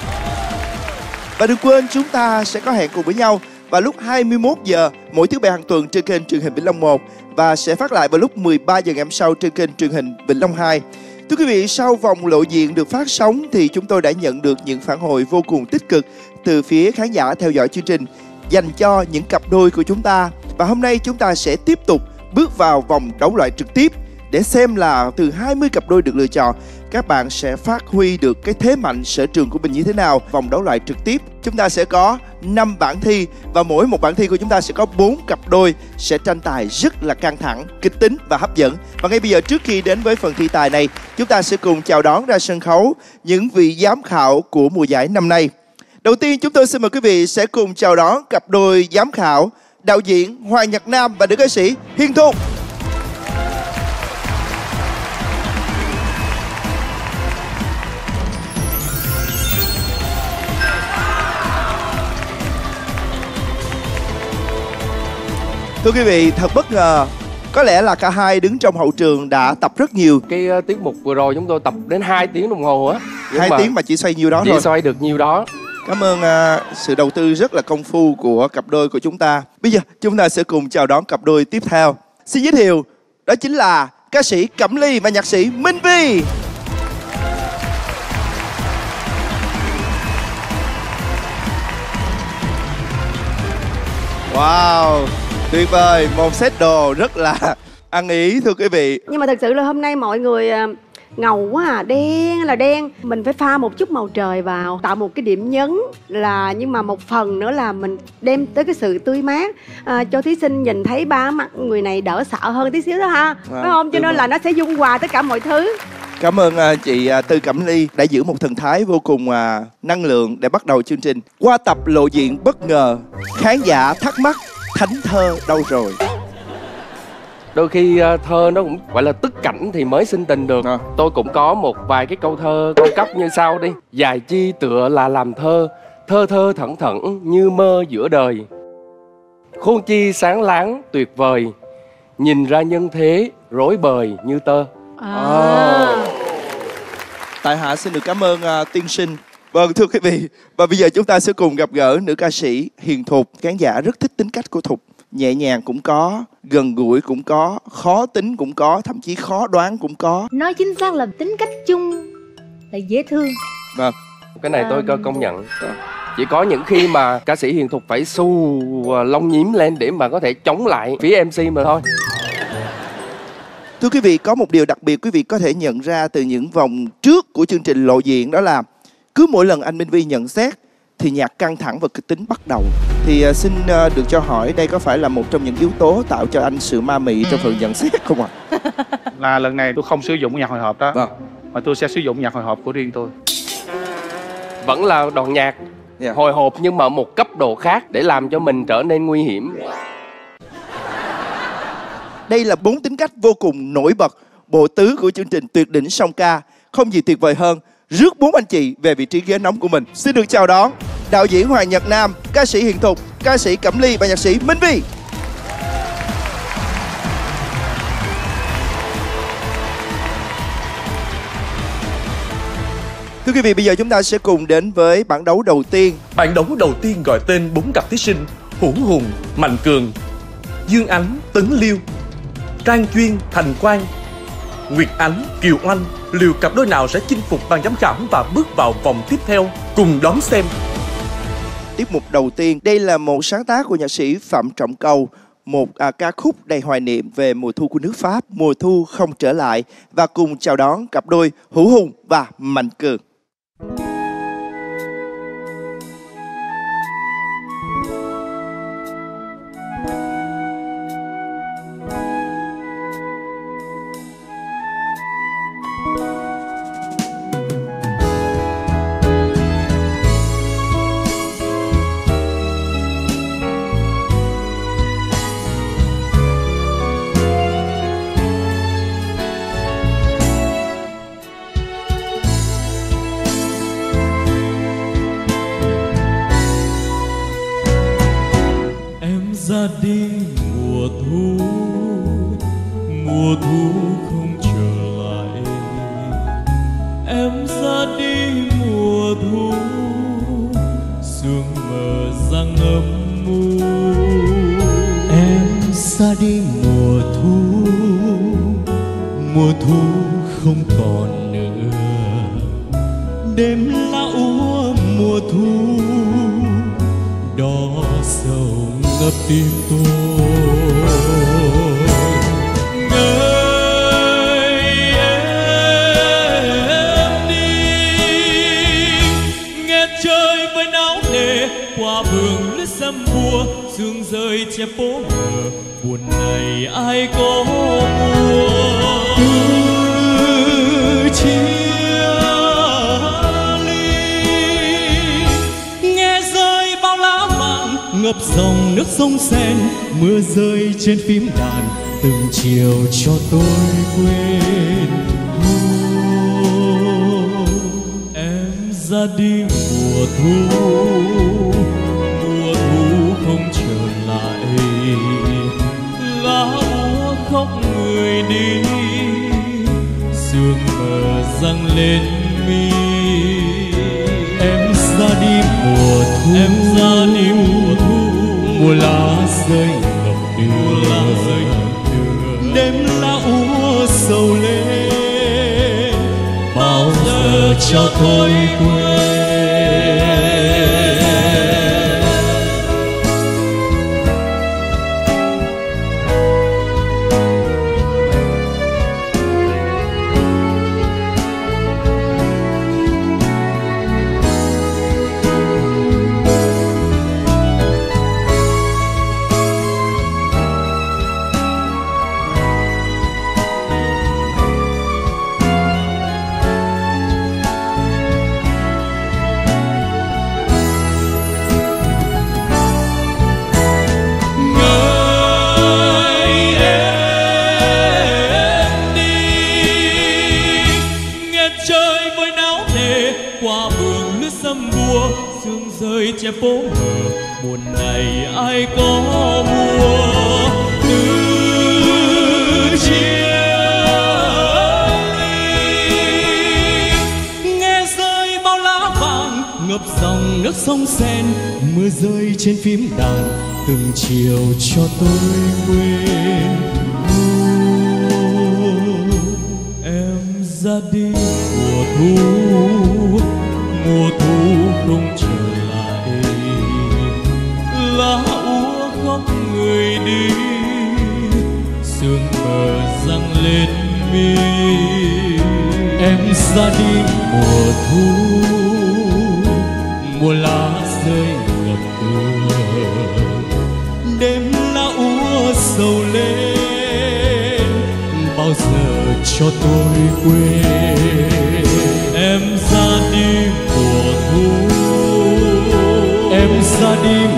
Và đừng quên chúng ta sẽ có hẹn cùng với nhau vào lúc 21 giờ mỗi thứ bảy hàng tuần trên kênh truyền hình Vĩnh Long 1 và sẽ phát lại vào lúc 13 giờ ngày hôm sau trên kênh truyền hình Vĩnh Long 2. Thưa quý vị, sau vòng lộ diện được phát sóng thì chúng tôi đã nhận được những phản hồi vô cùng tích cực từ phía khán giả theo dõi chương trình dành cho những cặp đôi của chúng ta. Và hôm nay chúng ta sẽ tiếp tục bước vào vòng đấu loại trực tiếp để xem là từ 20 cặp đôi được lựa chọn, các bạn sẽ phát huy được cái thế mạnh sở trường của mình như thế nào, vòng đấu loại trực tiếp. Chúng ta sẽ có 5 bảng thi và mỗi một bảng thi của chúng ta sẽ có 4 cặp đôi sẽ tranh tài rất là căng thẳng, kịch tính và hấp dẫn. Và ngay bây giờ trước khi đến với phần thi tài này, chúng ta sẽ cùng chào đón ra sân khấu những vị giám khảo của mùa giải năm nay. Đầu tiên chúng tôi xin mời quý vị sẽ cùng chào đón cặp đôi giám khảo đạo diễn Hoàng Nhật Nam và nữ ca sĩ Hiên Thu. Thưa quý vị, thật bất ngờ Có lẽ là cả hai đứng trong hậu trường đã tập rất nhiều. Cái ờ, tiết mục vừa rồi chúng tôi tập đến 2 tiếng đồng hồ á. Hai tiếng mà chỉ xoay nhiêu đó chỉ thôi. xoay được nhiêu đó. Cảm ơn à, sự đầu tư rất là công phu của cặp đôi của chúng ta. Bây giờ chúng ta sẽ cùng chào đón cặp đôi tiếp theo. Xin giới thiệu Đó chính là ca sĩ Cẩm Ly và nhạc sĩ Minh Vi. Wow, tuyệt vời, một set đồ rất là ăn ý thưa quý vị. Nhưng mà thật sự là hôm nay mọi người à, ngầu quá à đen là đen. Mình phải pha một chút màu trời vào tạo một cái điểm nhấn là nhưng mà một phần nữa là mình đem tới cái sự tươi mát. À, cho thí sinh nhìn thấy ba mặt người này đỡ sợ hơn tí xíu đó ha. Vâng, phải không? Cho nên rồi. là nó sẽ dung hòa tất cả mọi thứ. Cảm ơn à, chị à, Tư Cẩm Ly đã giữ một thần thái vô cùng à, năng lượng để bắt đầu chương trình. Qua tập lộ diện bất ngờ, khán giả thắc mắc thánh thơ đâu rồi? đôi khi ờ, thơ nó cũng gọi là tức cảnh thì mới sinh tình được tôi cũng có một vài cái câu thơ câu cấp như sau đi dài chi tựa là làm thơ thơ thơ thẩn thẩn như mơ giữa đời khôn chi sáng láng tuyệt vời nhìn ra nhân thế rối bời như tơ À. Tại hạ xin được cảm ơn à, tiên sinh. Vâng thưa quý vị, và bây giờ chúng ta sẽ cùng gặp gỡ nữ ca sĩ Hiền Thục. Khán giả rất thích tính cách của Thục. Nhẹ nhàng cũng có, gần gũi cũng có, khó tính cũng có, thậm chí khó đoán cũng có. nói chính xác là tính cách chung là dễ thương Vâng. cái này tôi cơ công nhận chỉ có những khi mà ca sĩ hiền thục phải xu à, lông nhím lên để mà có thể chống lại phía mc mà thôi Thưa quý vị, có một điều đặc biệt quý vị có thể nhận ra từ những vòng trước của chương trình lộ diện đó là cứ mỗi lần anh Minh Vi nhận xét thì nhạc căng thẳng và kịch tính bắt đầu. Thì à, xin à, được cho hỏi đây có phải là một trong những yếu tố tạo cho anh sự ma mị trong phần nhận xét không ạ? là lần này tôi không sử dụng nhạc hồi hộp đó Vâng. mà tôi sẽ sử dụng nhạc hồi hộp của riêng tôi vẫn là đoạn nhạc hồi hộp nhưng mà một cấp độ khác để làm cho mình trở nên nguy hiểm Đây là bốn tính cách vô cùng nổi bật bộ tứ của chương trình Tuyệt đỉnh song ca. Không gì tuyệt vời hơn rước bốn anh chị về vị trí ghế nóng của mình. Xin được chào đón đạo diễn Hoàng Nhật Nam, ca sĩ Hiền Thục, ca sĩ Cẩm Ly và nhạc sĩ Minh Vi. Thưa quý vị, bây giờ chúng ta sẽ cùng đến với bảng đấu đầu tiên. Bảng đấu đầu tiên gọi tên bốn cặp thí sinh Hủng Hùng, Mạnh Cường, Dương Ánh, Tấn Liêu, Trang Chuyên, Thành Quang, Nguyệt Ánh, Kiều Oanh. Liệu cặp đôi nào sẽ chinh phục ban giám khảo và bước vào vòng tiếp theo? Cùng đón xem. Tiết mục đầu tiên, đây là một sáng tác của nhạc sĩ Phạm Trọng Cầu, một à, ca khúc đầy hoài niệm về mùa thu của nước Pháp, mùa thu không trở lại và cùng chào đón cặp đôi Hữu Hùng và Mạnh Cường. Sương mờ răng lên mi. Em ra đi mùa thu em ra đi mùa thu. mùa lá rơi ngập đường. Lá rơi ngập đường. Đêm lá úa sầu lên. Bao giờ cho tôi quên rơi trên phím đàn, từng chiều cho tôi quên em ra đi, mùa thu mùa thu không trở lại. Lá úa khóc người đi, sương mờ răng lên mi. Em ra đi, mùa thu cho tôi quên. Em ra đi mùa thu. Em ra đi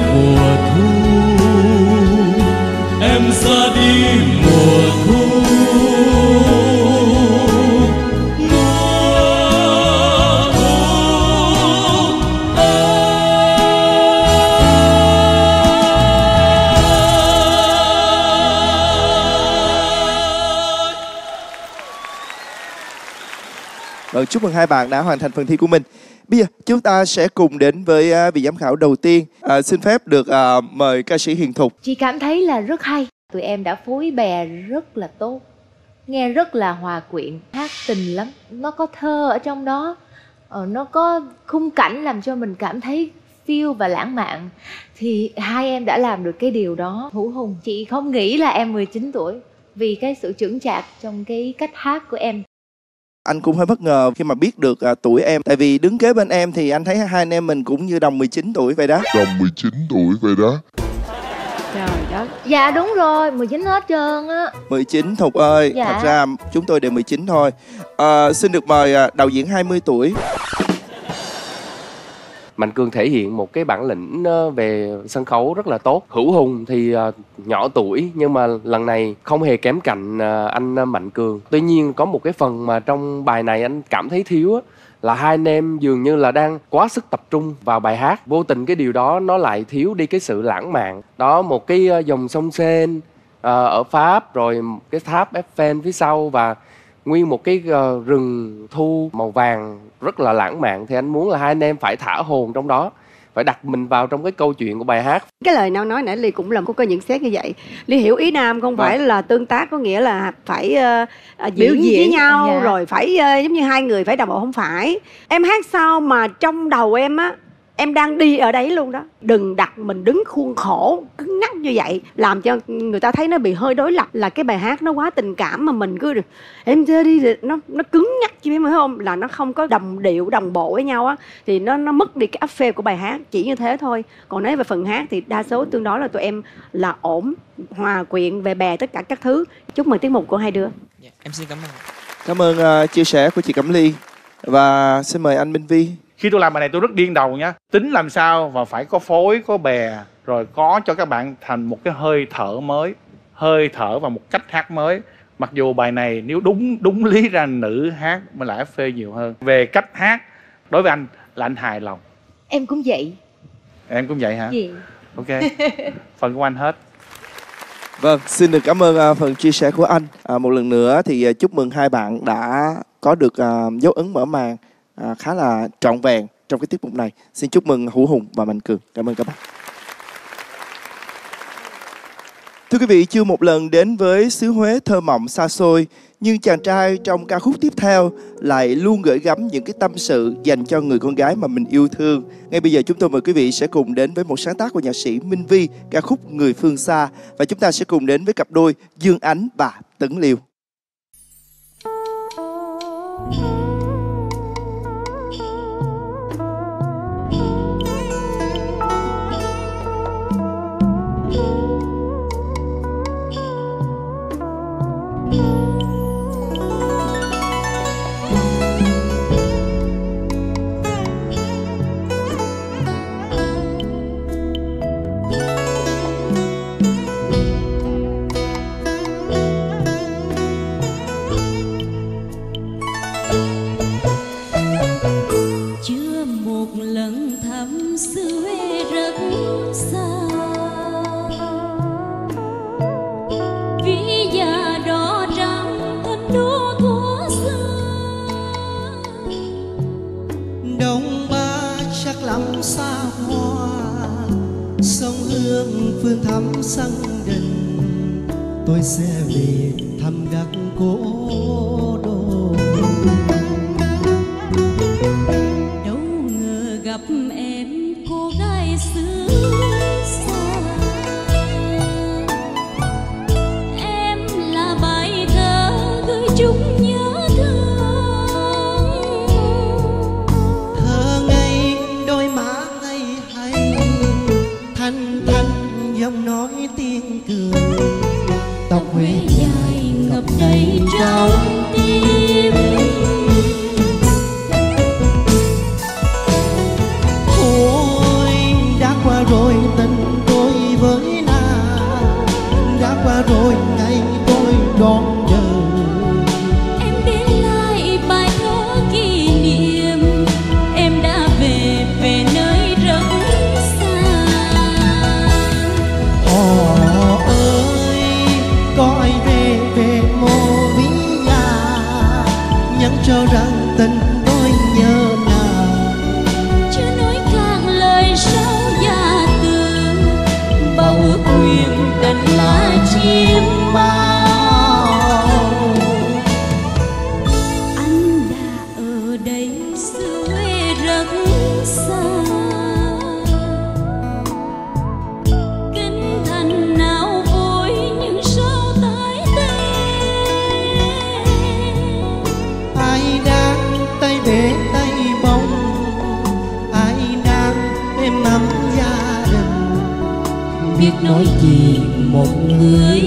chúc mừng hai bạn đã hoàn thành phần thi của mình. Bây giờ chúng ta sẽ cùng đến với à, vị giám khảo đầu tiên. À, xin phép được à, mời ca sĩ Hiền Thục. Chị cảm thấy là rất hay Tụi em đã phối bè rất là tốt Nghe rất là hòa quyện Hát tình lắm Nó có thơ ở trong đó ờ, Nó có khung cảnh làm cho mình cảm thấy phiêu và lãng mạn Thì hai em đã làm được cái điều đó Hữu Hùng Chị không nghĩ là em 19 tuổi Vì cái sự trưởng chạc trong cái cách hát của em anh cũng hơi bất ngờ khi mà biết được à, tuổi em. Tại vì đứng kế bên em thì anh thấy hai anh em mình cũng như đồng 19 tuổi vậy đó. Đồng 19 tuổi vậy đó Trời đất Dạ đúng rồi 19 hết trơn á 19 Thục ơi, Dạ. thật ra chúng tôi đều 19 thôi. À, xin được mời à, đạo diễn 20 tuổi mạnh cường thể hiện một cái bản lĩnh ờ, về sân khấu rất là tốt. Hữu hùng thì ờ, nhỏ tuổi nhưng mà lần này không hề kém cạnh ờ, anh mạnh cường. Tuy nhiên có một cái phần mà trong bài này anh cảm thấy thiếu á, là hai anh em dường như là đang quá sức tập trung vào bài hát. Vô tình cái điều đó nó lại thiếu đi cái sự lãng mạn. Đó, một cái dòng sông Sen ở Pháp, rồi cái tháp Eiffel phía sau và nguyên một cái ờ, rừng thu màu vàng rất là lãng mạn thì anh muốn là hai anh em phải thả hồn trong đó phải đặt mình vào trong cái câu chuyện của bài hát cái lời nào nói nãy ly cũng làm có cái nhận xét như vậy ly hiểu ý nam không phải là tương tác có nghĩa là phải ờ, ờ, diễn, Biểu diễn. với nhau Dạ. rồi phải ờ, giống như hai người phải đồng bộ không phải em hát sao mà trong đầu em á em đang đi ở đấy luôn đó. Đừng đặt mình đứng khuôn khổ cứng nhắc như vậy làm cho người ta thấy nó bị hơi đối lập là cái bài hát nó quá tình cảm mà mình cứ em chơi đi nó nó cứng nhắc chứ biết không? Là nó không có đồng điệu đồng bộ với nhau á thì nó nó mất đi cái áp phê của bài hát chỉ như thế thôi. Còn nói về phần hát thì đa số tương đối là tụi em là ổn hòa quyện về bè tất cả các thứ. Chúc mừng tiết mục của hai đứa. Em xin cảm ơn Cảm ơn ờ, chia sẻ của chị Cẩm Ly. Và xin mời anh Minh Vi. Khi tôi làm bài này tôi rất điên đầu nhá tính làm sao và phải có phối có bè rồi có cho các bạn thành một cái hơi thở mới hơi thở và một cách hát mới. Mặc dù bài này nếu đúng đúng lý ra nữ hát mới lại phê nhiều hơn. Về cách hát đối với anh là anh hài lòng. Em cũng vậy. Em cũng vậy hả? Gì? Ok. Phần của anh hết. Vâng, xin được cảm ơn ờ, phần chia sẻ của anh. À, một lần nữa thì ờ, chúc mừng hai bạn đã có được ờ, dấu ấn mở màn À, khá là trọn vẹn trong cái tiết mục này. Xin chúc mừng Hữu Hùng và Mạnh Cường. Cảm ơn các bạn. Thưa quý vị, chưa một lần đến với xứ Huế thơ mộng xa xôi, nhưng chàng trai trong ca khúc tiếp theo lại luôn gửi gắm những cái tâm sự dành cho người con gái mà mình yêu thương. Ngay bây giờ chúng tôi mời quý vị sẽ cùng đến với một sáng tác của nhạc sĩ Minh Vi, ca khúc Người phương xa và chúng ta sẽ cùng đến với cặp đôi Dương Ánh và Tấn Liêu. chưa phương sang đình tôi sẽ về thăm gác cố đô đâu ngờ gặp em, cô gái xưa. Một người.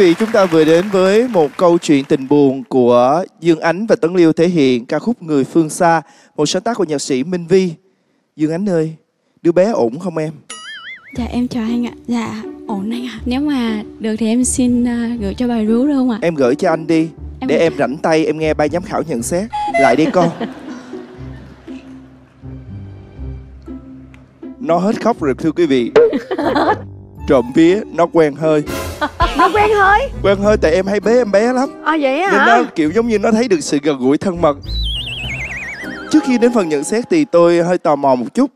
Vị, chúng ta vừa đến với một câu chuyện tình buồn của Dương Ánh và Tấn Liêu thể hiện ca khúc Người Phương Xa, một sáng tác của nhạc sĩ Minh Vi. Dương Ánh ơi, đứa bé ổn không em? Dạ em chào anh ạ. Dạ ổn anh ạ. Nếu mà được thì em xin à, gửi cho bài ru được không ạ? Em gửi cho anh đi, Em để em rảnh tay em nghe ban giám khảo nhận xét. Lại đi con. Nó hết khóc rồi thưa quý vị. Trộm vía, nó quen hơi. nó quen hơi? Quen hơi tại em hay bế em bé lắm. à vậy Nên hả? nó kiểu giống như nó thấy được sự gần gũi thân mật. Trước khi đến phần nhận xét thì tôi hơi tò mò một chút.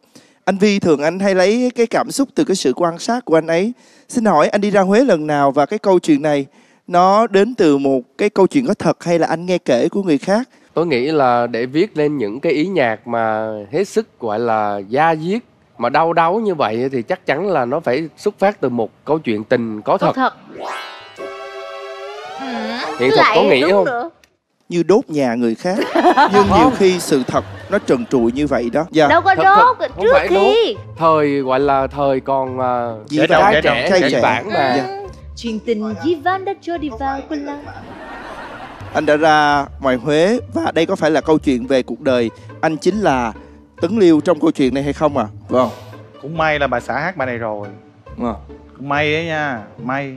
Anh Vi thường anh hay lấy cái cảm xúc từ cái sự quan sát của anh ấy. Xin hỏi anh đi ra Huế lần nào và cái câu chuyện này Nó đến từ một cái câu chuyện có thật hay là anh nghe kể của người khác? Tôi nghĩ là để viết lên những cái ý nhạc mà hết sức gọi là da diết mà đau đáu như vậy thì chắc chắn là nó phải xuất phát từ một câu chuyện tình có thật. thật. Hiện thực có nghĩ không? Như đốt nhà người khác. Nhưng nhiều khi sự thật nó trần trụi như vậy đó. Dạ. đâu có Thật- đốt thật, không trước phải khi. Thời gọi là thời còn uh, Dĩ vãng, trẻ trẻ trẻ trẻ. trẻ bản mà. Dạ. chuyện tình Ivan đã cho đi vào quên lắm Anh đã ra ngoài Huế và đây có phải là câu chuyện về cuộc đời. Anh chính là Tấn Liêu trong câu chuyện này hay không à? Vâng. Cũng may là bà xã hát bài này rồi. Vâng. cũng may ấy nha may.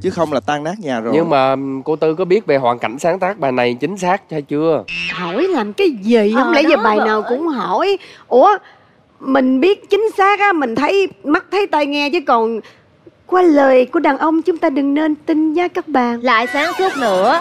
Chứ không là tan nát nhà rồi. Nhưng mà cô tư có biết về hoàn cảnh sáng tác bài này chính xác hay chưa? Hỏi làm cái gì? Không Ờ, lẽ giờ bài nào cũng hỏi. Ủa mình biết chính xác á mình thấy mắt thấy tai nghe chứ còn qua lời của đàn ông chúng ta đừng nên tin nha các bạn. Lại sáng suốt nữa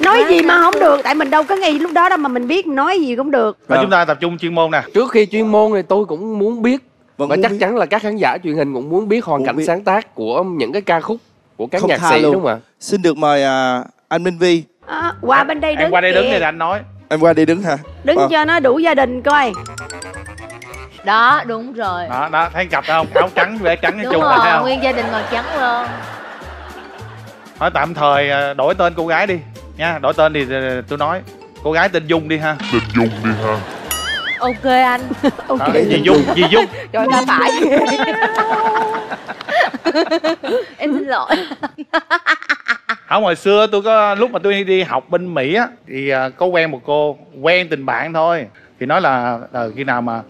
nói gì mà không được tại mình đâu có nghĩ lúc đó đâu mà mình biết nói gì cũng được. Và chúng ta tập trung chuyên môn nè. Trước khi chuyên môn thì tôi cũng muốn biết Vẫn và muốn chắc biết. chắn là các khán giả truyền hình cũng muốn biết hoàn cảnh biết. sáng tác của những cái ca khúc của các Không nhạc sĩ luôn. đúng không ạ? Xin được mời à, anh Minh Vi. À, qua bên đây đứng em qua đây đứng kìa. để anh nói. Em qua đây đứng hả? Đứng Ờ. cho nó đủ gia đình coi. Đó đúng rồi. Đó đó thấy cặp không? Áo trắng vẻ trắng cái đúng chung là thấy rồi không nguyên gia đình màu trắng luôn. Thôi tạm thời à, đổi tên cô gái đi nha đổi tên thì ờ, tôi nói. Cô gái tên Dung đi ha. Tên Dung đi ha. Ok anh. Ok. Đó, dì Dung dì Dung? Trời ta phải. Em xin lỗi. Không hồi xưa tôi có lúc mà tôi đi học bên Mỹ á thì à, có quen một cô quen tình bạn thôi. Thì nói là ờ, khi nào mà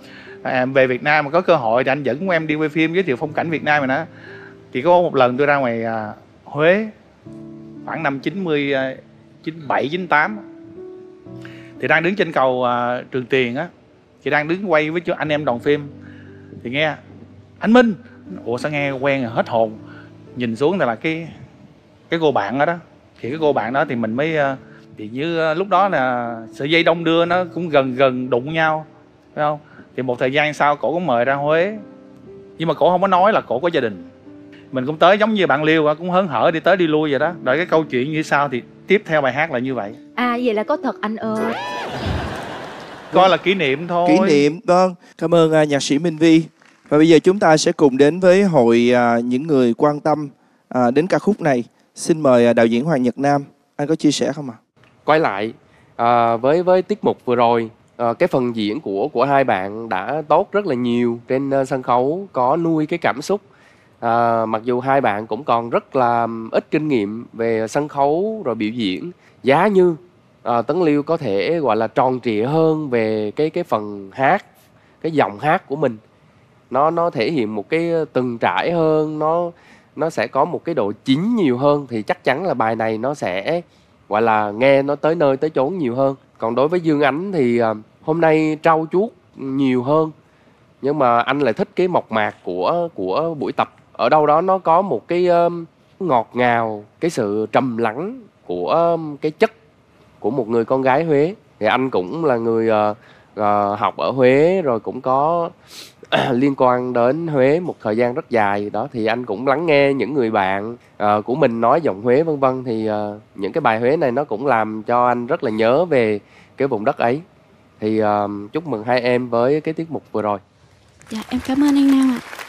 à, em về Việt Nam mà có cơ hội thì anh dẫn em đi quay phim giới thiệu phong cảnh Việt Nam rồi đó. Thì có một lần tôi ra ngoài à, Huế khoảng năm 90 ờ, 97 98 thì đang đứng trên cầu à, Trường Tiền á chị đang đứng quay với chú- anh em đoàn phim. Thì nghe anh Minh. Ủa sao nghe quen rồi, hết hồn. Nhìn xuống thì là cái cái cô bạn đó đó. Thì cái cô bạn đó thì mình mới à, thì như à, lúc đó là sợi dây đông đưa nó cũng gần gần đụng nhau phải không? Thì một thời gian sau cổ cũng mời ra Huế. Nhưng mà cổ không có nói là cổ có gia đình. Mình cũng tới giống như bạn Liêu cũng hớn hở đi tới đi lui vậy đó. Đợi cái câu chuyện như sau thì tiếp theo bài hát là như vậy. À vậy là có thật anh ơi. Coi là kỷ niệm thôi. Kỷ niệm vâng. Cảm ơn à, nhạc sĩ Minh Vi. Và bây giờ chúng ta sẽ cùng đến với hội à, những người quan tâm à, đến ca khúc này. Xin mời à, đạo diễn Hoàng Nhật Nam. Anh có chia sẻ không ạ? Quay lại à, với với tiết mục vừa rồi à, cái phần diễn của của hai bạn đã tốt rất là nhiều trên ờ, sân khấu có nuôi cái cảm xúc à, mặc dù hai bạn cũng còn rất là ít kinh nghiệm về sân khấu rồi biểu diễn giá như à, Tấn Liêu có thể gọi là tròn trịa hơn về cái cái phần hát cái giọng hát của mình. Nó nó thể hiện một cái từng trải hơn nó nó sẽ có một cái độ chín nhiều hơn thì chắc chắn là bài này nó sẽ gọi là nghe nó tới nơi tới chốn nhiều hơn. Còn đối với Dương Ánh thì à, hôm nay trau chuốt nhiều hơn nhưng mà anh lại thích cái mộc mạc của của buổi tập ở đâu đó nó có một cái um, ngọt ngào cái sự trầm lắng của um, cái chất của một người con gái Huế. Thì anh cũng là người uh, uh, học ở Huế rồi cũng có liên quan đến Huế một thời gian rất dài. Đó thì anh cũng lắng nghe những người bạn uh, của mình nói giọng Huế vân vân. Thì uh, những cái bài Huế này nó cũng làm cho anh rất là nhớ về cái vùng đất ấy. Thì uh, chúc mừng hai em với cái tiết mục vừa rồi. Dạ em cảm ơn anh Nam ạ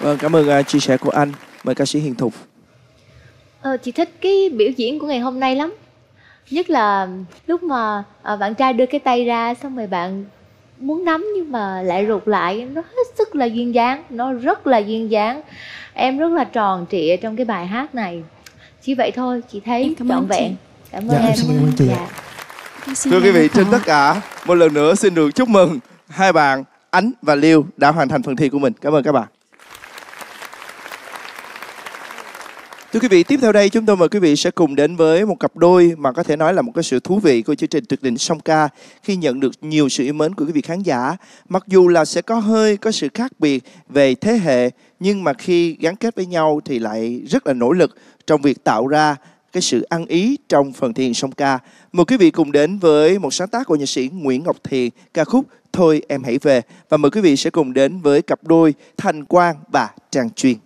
vâng cảm ơn à, chia sẻ của anh. Mời ca sĩ Hiền Thục. Ờ, chị thích cái biểu diễn của ngày hôm nay lắm. Nhất là lúc mà à, bạn trai đưa cái tay ra xong rồi bạn muốn nắm nhưng mà lại rụt lại nó hết sức là duyên dáng nó rất là duyên dáng. Em rất là tròn trịa trong cái bài hát này. Chỉ vậy thôi chị thấy trọn vẹn. Cảm Dạ, ơn em em. xin cảm ơn chị. Dạ. thưa quý vị trên tất cả một lần nữa xin được chúc mừng hai bạn Ánh và Liêu đã hoàn thành phần thi của mình. Cảm ơn các bạn Thưa quý vị, tiếp theo đây chúng tôi mời quý vị sẽ cùng đến với một cặp đôi mà có thể nói là một cái sự thú vị của chương trình tuyệt đỉnh song ca khi nhận được nhiều sự yêu mến của quý vị khán giả. Mặc dù là sẽ có hơi có sự khác biệt về thế hệ nhưng mà khi gắn kết với nhau thì lại rất là nỗ lực trong việc tạo ra cái sự ăn ý trong phần thiền song ca. Mời quý vị cùng đến với một sáng tác của nhạc sĩ Nguyễn Ngọc Thiện ca khúc Thôi em hãy về và mời quý vị sẽ cùng đến với cặp đôi Thành Quang và Trang Chuyên.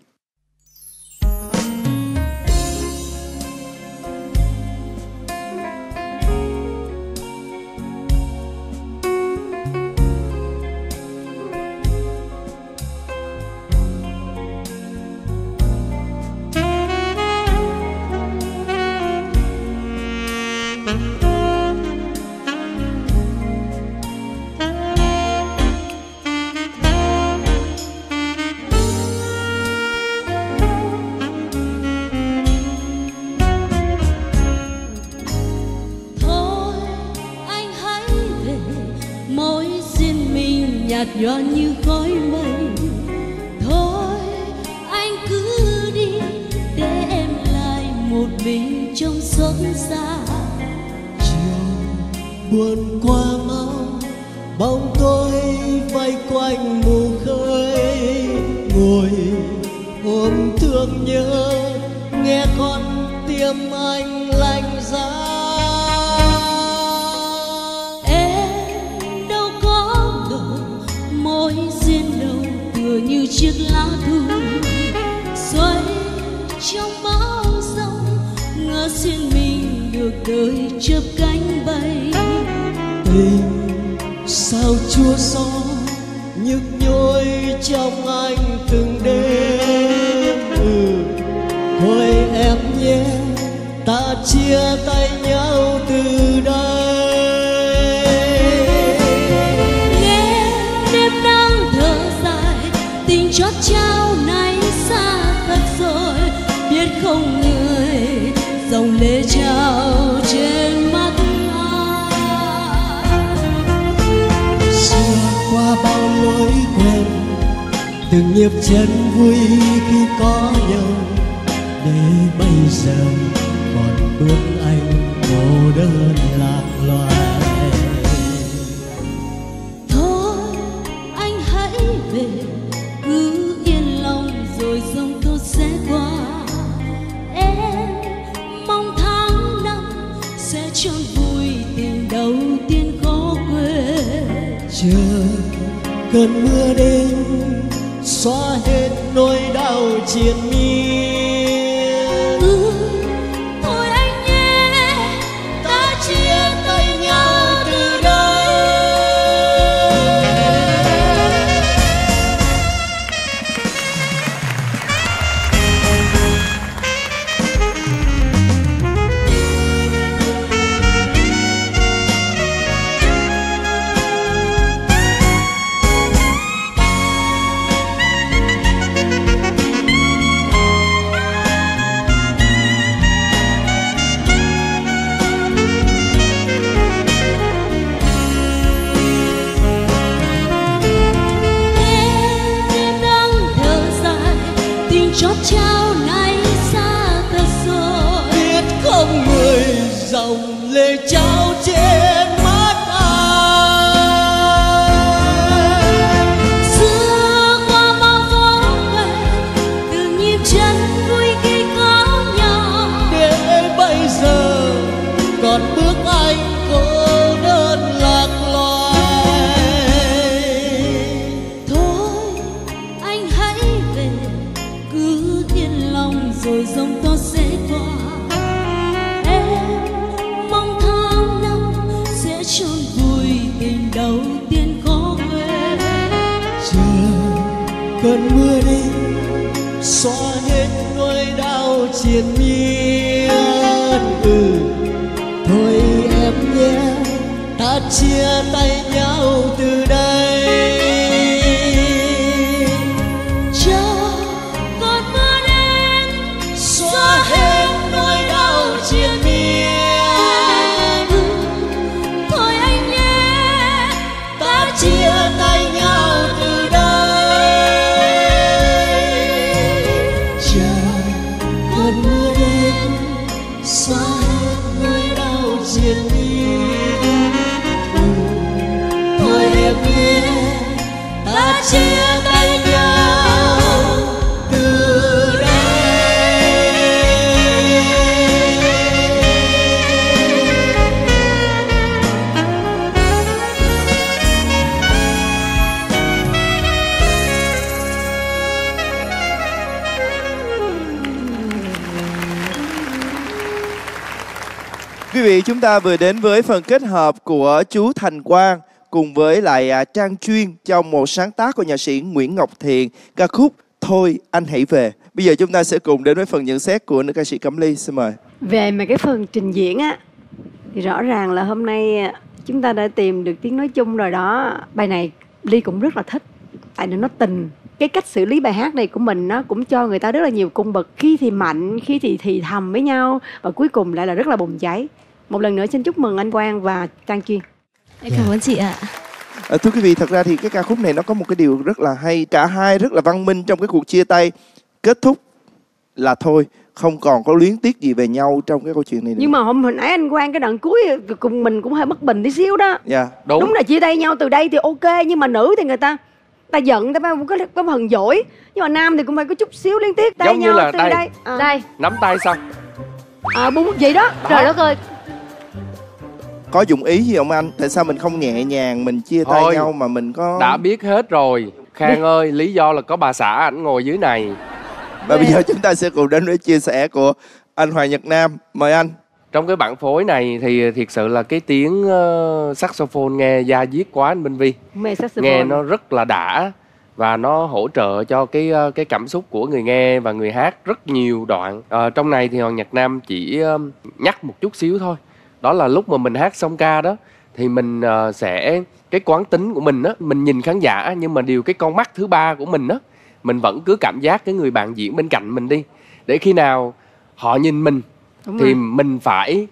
Buồn qua mau, bóng tôi vây quanh mù khơi. Ngồi ôm thương nhớ, nghe con tim anh lạnh giá. Em đâu có ngờ môi duyên đầu tựa như chiếc lá thu Xoay trong bão giông Ngỡ duyên mình được đời chớp cánh bay tình sao chua xót nhức nhối trong anh từng đêm ừ. thôi em nhé, ta chia tay nhau từ từng nhịp chân vui khi có nhau. Để bây giờ còn bước anh cô đơn lạc loài. Thôi anh hãy về cứ yên lòng rồi dòng tố sẽ qua. Em mong tháng năm sẽ tròn vui tình đầu tiên khó quên chờ cơn mưa đến xóa hết nỗi đau chia. Ta vừa đến với phần kết hợp của chú Thành Quang cùng với lại à, Trang Chuyên trong một sáng tác của nhạc sĩ Nguyễn Ngọc Thiện ca khúc Thôi anh hãy về. Bây giờ chúng ta sẽ cùng đến với phần nhận xét của nữ ca sĩ Cẩm Ly. Xin mời. về mà cái phần trình diễn á thì rõ ràng là hôm nay à, chúng ta đã tìm được tiếng nói chung rồi đó bài này ly cũng rất là thích tại vì nó tình cái cách xử lý bài hát này của mình nó cũng cho người ta rất là nhiều cung bậc khi thì mạnh khi thì thì thầm với nhau và cuối cùng lại là rất là bùng cháy một lần nữa xin chúc mừng anh Quang và Trang Chuyên Em cảm ơn chị ạ. À, thưa quý vị, thật ra thì cái ca khúc này nó có một cái điều rất là hay. Cả hai rất là văn minh trong cái cuộc chia tay. Kết thúc là thôi, không còn có luyến tiếc gì về nhau trong cái câu chuyện này nữa. nhưng mà hôm hồi nãy anh Quang cái đoạn cuối cùng mình cũng hơi bất bình tí xíu đó Dạ. đúng. là chia tay nhau từ đây thì ok nhưng mà nữ thì người ta ta giận ta phải có có phần dỗi nhưng mà nam thì cũng phải có chút xíu liên tiếc tay Giống như nhau là từ đây. đây à. đây nắm tay xong à bún vậy đó trời đất ơi Có dụng ý gì không anh? Tại sao mình không nhẹ nhàng mình chia tay Thôi, nhau mà mình có đã biết hết rồi. Khang ơi lý do là có bà xã ảnh ngồi dưới này. Và bây giờ chúng ta sẽ cùng đến với chia sẻ của anh Hoàng Nhật Nam. Mời anh. trong cái bản phối này thì thiệt sự là cái tiếng uh, saxophone nghe da diết quá anh Minh Vi. Mê saxophone. Nghe nó rất là đã và nó hỗ trợ cho cái ờ, cái cảm xúc của người nghe và người hát rất nhiều đoạn. Ờ, trong này thì hoàng nhật nam chỉ ờ, nhắc một chút xíu thôi đó là lúc mà mình hát song ca đó thì mình ờ, sẽ cái quán tính của mình á mình nhìn khán giả nhưng mà điều cái con mắt thứ ba của mình á mình vẫn cứ cảm giác cái người bạn diễn bên cạnh mình đi để khi nào họ nhìn mình Đúng thì rồi. mình phải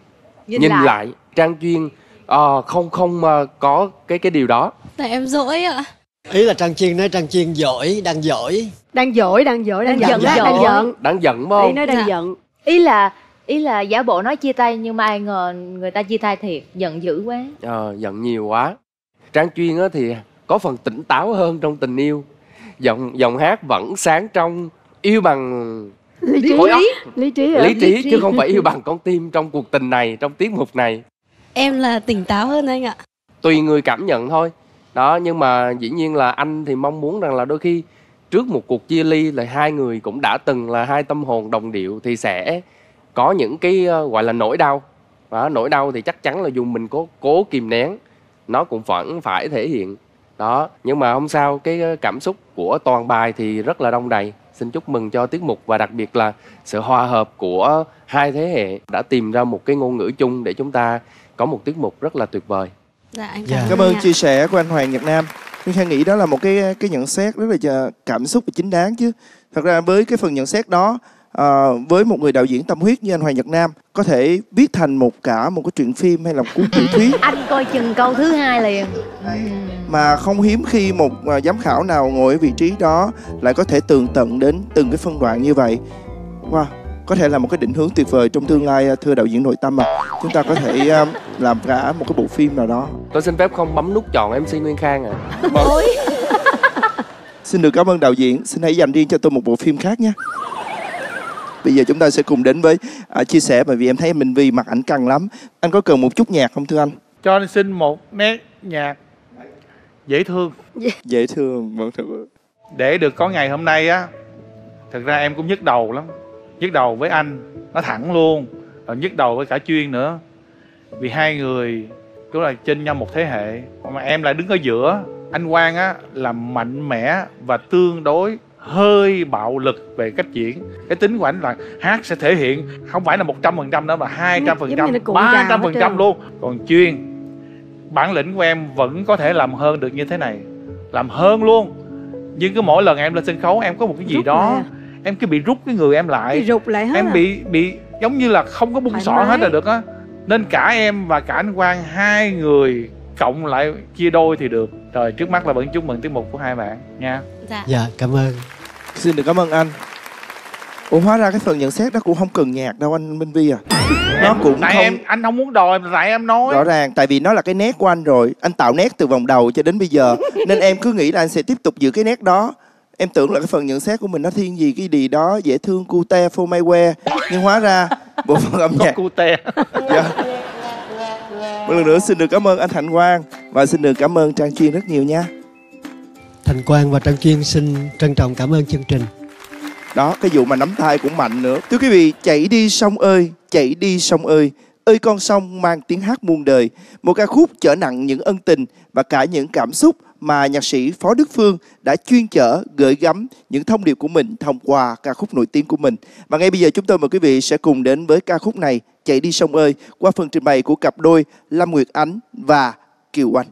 Nhìn nhìn, lại. lại. trang chuyên ờ, không không ờ, có cái cái điều đó tại em dỗi ạ ý là trang chuyên nói trang chuyên giỏi đang giỏi đang dỗi đang dỗi đang, Đang giận giận, đang giận. đang giận phải ý không nói đang Dạ. giận ý là ý là giả bộ nói chia tay nhưng mà ai ngờ người ta chia tay thiệt giận dữ quá. Ờ, giận nhiều quá. Trang Chuyên á thì có phần tỉnh táo hơn trong tình yêu. Giọng giọng hát vẫn sáng trong Yêu bằng lý trí. khối óc. lý trí à? lý trí. chứ không phải yêu bằng con tim trong cuộc tình này trong tiết mục này. Em là tỉnh táo hơn anh ạ. tùy người cảm nhận thôi. Đó nhưng mà dĩ nhiên là anh thì mong muốn rằng là đôi khi trước một cuộc chia ly là hai người cũng đã từng là hai tâm hồn đồng điệu thì sẽ có những cái ờ, gọi là nỗi đau. Đó, nỗi đau thì chắc chắn là dù mình có cố kìm nén nó cũng vẫn phải thể hiện. Đó nhưng mà không sao cái ờ, cảm xúc của toàn bài thì rất là đông đầy. Xin chúc mừng cho tiết mục và đặc biệt là sự hòa hợp của hai thế hệ đã tìm ra một cái ngôn ngữ chung để chúng ta có một tiết mục rất là tuyệt vời. Dạ anh Cảm ơn chia sẻ của anh Hoàng Nhật Nam. Tôi Khang nghĩ đó là một cái cái nhận xét rất là chờ- cảm xúc và chính đáng chứ. Thật ra với cái phần nhận xét đó à, với một người đạo diễn tâm huyết như anh Hoàng Nhật Nam có thể viết thành một cả một cái truyện phim hay là một cuốn tiểu thuyết anh coi chừng câu thứ hai liền mà không hiếm khi một à, giám khảo nào ngồi ở vị trí đó lại có thể tường tận đến từng cái phân đoạn như vậy. Wow, có thể là một cái định hướng tuyệt vời trong tương lai à, thưa đạo diễn nội tâm mà chúng ta có thể à, làm cả một cái bộ phim nào đó. Tôi xin phép không bấm nút chọn MC Nguyên Khang à. Xin được cảm ơn đạo diễn, xin hãy dành riêng cho tôi một bộ phim khác nhé. Bây giờ chúng ta sẽ cùng đến với à, chia sẻ bởi vì em thấy Minh Vi mặt ảnh căng lắm. Anh có cần một chút nhạc không thưa anh? cho anh xin một nét nhạc dễ thương. Dễ thương, vâng thưa. để được có ngày hôm nay á thật ra em cũng nhức đầu lắm. Nhức đầu với anh nó thẳng luôn. Rồi nhức đầu với cả chuyên nữa. Vì hai người cũng là trên nhau một thế hệ. Mà em lại đứng ở giữa. Anh quang á là mạnh mẽ và tương đối hơi bạo lực về cách diễn. Cái tính của anh là hát sẽ thể hiện không phải là một trăm phần trăm nữa mà hai trăm phần trăm ba trăm phần trăm luôn. Còn chuyên bản lĩnh của em vẫn có thể làm hơn được như thế này. Làm hơn luôn. Nhưng cứ mỗi lần em lên sân khấu em có một cái gì Rút đó lại à? em cứ bị rút cái người em lại. Bị rụt lại hết em à? bị bị giống như là không có bung xỏ hết là được á. Nên cả em và cả anh quang hai người cộng lại chia đôi thì được. Rồi trước mắt là vẫn chúc mừng tiết mục của hai bạn nha. Dạ. Dạ, cảm ơn. Xin được cảm ơn anh. Ủa hóa ra cái phần nhận xét đó cũng không cần nhạc đâu anh Minh Vi à. Nó cũng tại không em anh không muốn đòi tại em nói rõ ràng tại vì nó là cái nét của anh rồi. Anh tạo nét từ vòng đầu cho đến bây giờ nên em cứ nghĩ là anh sẽ tiếp tục giữ cái nét đó. Em tưởng là cái phần nhận xét của mình nó thiên gì cái gì đó dễ thương cute phô mai que nhưng hóa ra bộ phận âm nhạc cute dạ. một lần nữa xin được cảm ơn anh Thành Quang và xin được cảm ơn Trang Chuyên rất nhiều nha Thành Quang và Trang Chuyên xin trân trọng cảm ơn chương trình. đó, cái vụ mà nắm tay cũng mạnh nữa. Thưa quý vị, chạy đi sông ơi, chạy đi sông ơi. Ơi con sông mang tiếng hát muôn đời. Một ca khúc chở nặng những ân tình và cả những cảm xúc mà nhạc sĩ Phó Đức Phương đã chuyên chở gửi gắm những thông điệp của mình thông qua ca khúc nổi tiếng của mình. Và ngay bây giờ chúng tôi mời quý vị sẽ cùng đến với ca khúc này, chạy đi sông ơi, qua phần trình bày của cặp đôi Lâm Nguyệt Ánh và Kiều Anh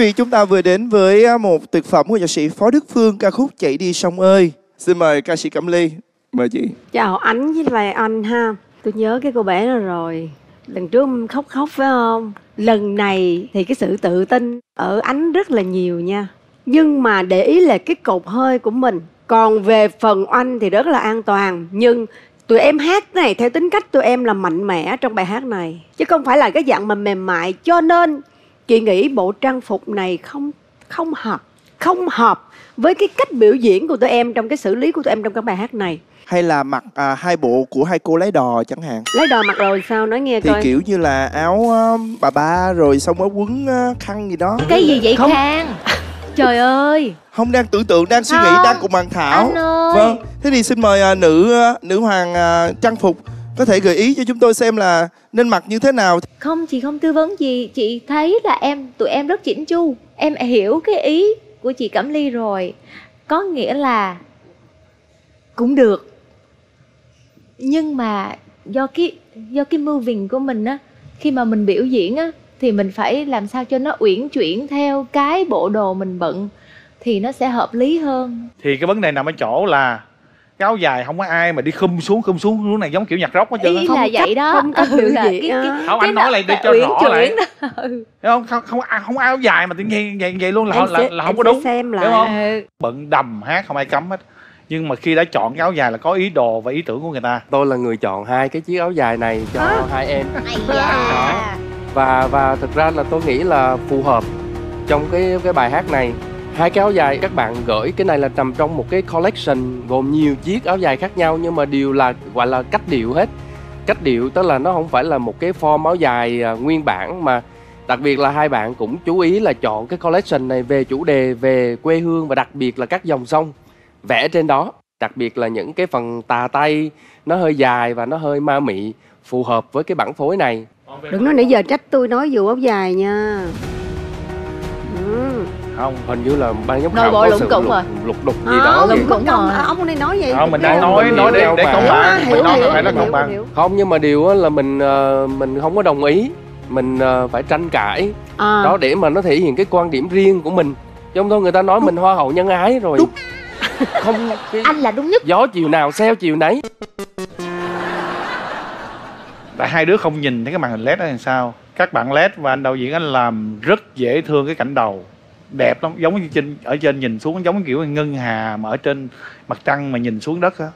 vị, chúng ta vừa đến với à, một tuyệt phẩm của nhạc sĩ Phó Đức Phương ca khúc Chạy đi sông ơi. Xin mời ca sĩ Cẩm Ly. Mời chị. chào Ánh với lại anh ha. Tôi nhớ cái cô bé đó rồi. Lần trước khóc khóc phải không? Lần này thì cái sự tự tin ở ánh rất là nhiều nha. Nhưng mà để ý là cái cột hơi của mình. Còn về phần oanh thì rất là an toàn. Nhưng tụi em hát này theo tính cách tụi em là mạnh mẽ trong bài hát này. Chứ không phải là cái dạng mà mềm mại cho nên chị nghĩ bộ trang phục này không không hợp không hợp với cái cách biểu diễn của tụi em trong cái xử lý của tụi em trong cái bài hát này Hay là mặc à, hai bộ của hai cô lái đò chẳng hạn. lấy đò mặc rồi sao nói nghe Thì coi kiểu như là áo à, bà ba rồi xong áo quấn à, khăn gì đó. cái gì vậy Không. khang trời ơi Không đang tưởng tượng, đang suy nghĩ, Không. đang cùng bàn thảo. Anh ơi. Vâng. Thế thì xin mời à, nữ à, nữ hoàng à, trang phục có thể gợi ý cho chúng tôi xem là nên mặc như thế nào. không chị không tư vấn gì. Chị thấy là em tụi em rất chỉnh chu. Em hiểu cái ý của chị cẩm ly rồi. Có nghĩa là cũng được. Nhưng mà do cái do cái moving của mình á khi mà mình biểu diễn á thì mình phải làm sao cho nó uyển chuyển theo cái bộ đồ mình bận thì nó sẽ hợp lý hơn. Thì cái vấn đề nằm ở chỗ là cái áo dài không có ai mà đi khum xuống khum xuống xuống này giống kiểu nhạc rock hết trơn á. ý là vậy đó. phong cách biểu Ừ, là diễn cái- cái- không cái anh nói lại để cho uyển rõ lại. Ừ. Thấy không? Không không ai không ai áo dài mà tự nhiên vậy vậy luôn là Em là, sẽ- là em không có đúng xem đúng không? Ừ. bận đầm hát không ai cấm hết. Nhưng mà khi đã chọn cái áo dài là có ý đồ và ý tưởng của người ta. Tôi là người chọn hai cái chiếc áo dài này cho hai em. Đó. và và thực ra là tôi nghĩ là phù hợp trong cái cái bài hát này hai cái áo dài, các bạn gửi, cái này là nằm trong một cái collection gồm nhiều chiếc áo dài khác nhau, nhưng mà đều là, gọi là cách điệu hết. Cách điệu tức là nó không phải là một cái form áo dài à, nguyên bản mà. Đặc biệt là hai bạn cũng chú ý là chọn cái collection này về chủ đề về quê hương và đặc biệt là các dòng sông vẽ trên đó. Đặc biệt là những cái phần tà tay, nó hơi dài và nó hơi ma mị, phù hợp với cái bản phối này. Đừng nói nãy giờ trách tôi nói dù áo dài nha. Ừ không hình như là ban giám Nội khảo bộ có lủng sự củng lục, rồi. lục đục gì À, đó. lục gì. đục ông, à, ông này nói vậy không mình đang nói nói để để công bằng mình nói phải là công bằng không nhưng mà điều á là mình ờ, mình không có đồng ý. Mình ờ, phải tranh cãi. À. đó để mà nó thể hiện cái quan điểm riêng của mình. Chứ không thôi người ta nói mình hoa hậu nhân ái rồi. Không cái anh là đúng nhất. gió chiều nào xeo chiều nấy. Tại hai đứa không nhìn thấy cái màn hình led đó làm sao? Các bạn led và anh đạo diễn anh làm rất dễ thương cái cảnh đầu đẹp lắm. Giống như trên, ở trên nhìn xuống giống kiểu ngân hà mà ở trên mặt trăng mà nhìn xuống đất á.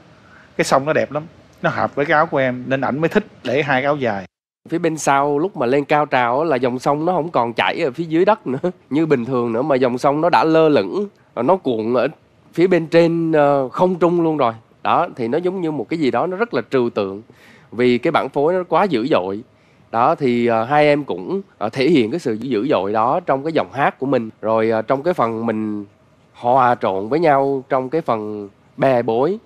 Cái sông nó đẹp lắm, nó hợp với cái áo của em nên ảnh mới thích để hai cái áo dài. Phía bên sau lúc mà lên cao trào là dòng sông nó không còn chảy ở phía dưới đất nữa, như bình thường nữa mà dòng sông nó đã lơ lửng nó cuộn ở phía bên trên ờ, không trung luôn rồi. Đó, thì nó giống như một cái gì đó nó rất là trừu tượng vì cái bản phối nó quá dữ dội đó thì ờ, hai em cũng ờ, thể hiện cái sự dữ dội đó trong cái giọng hát của mình. Rồi ờ, trong cái phần mình hòa trộn với nhau trong cái phần bè bối.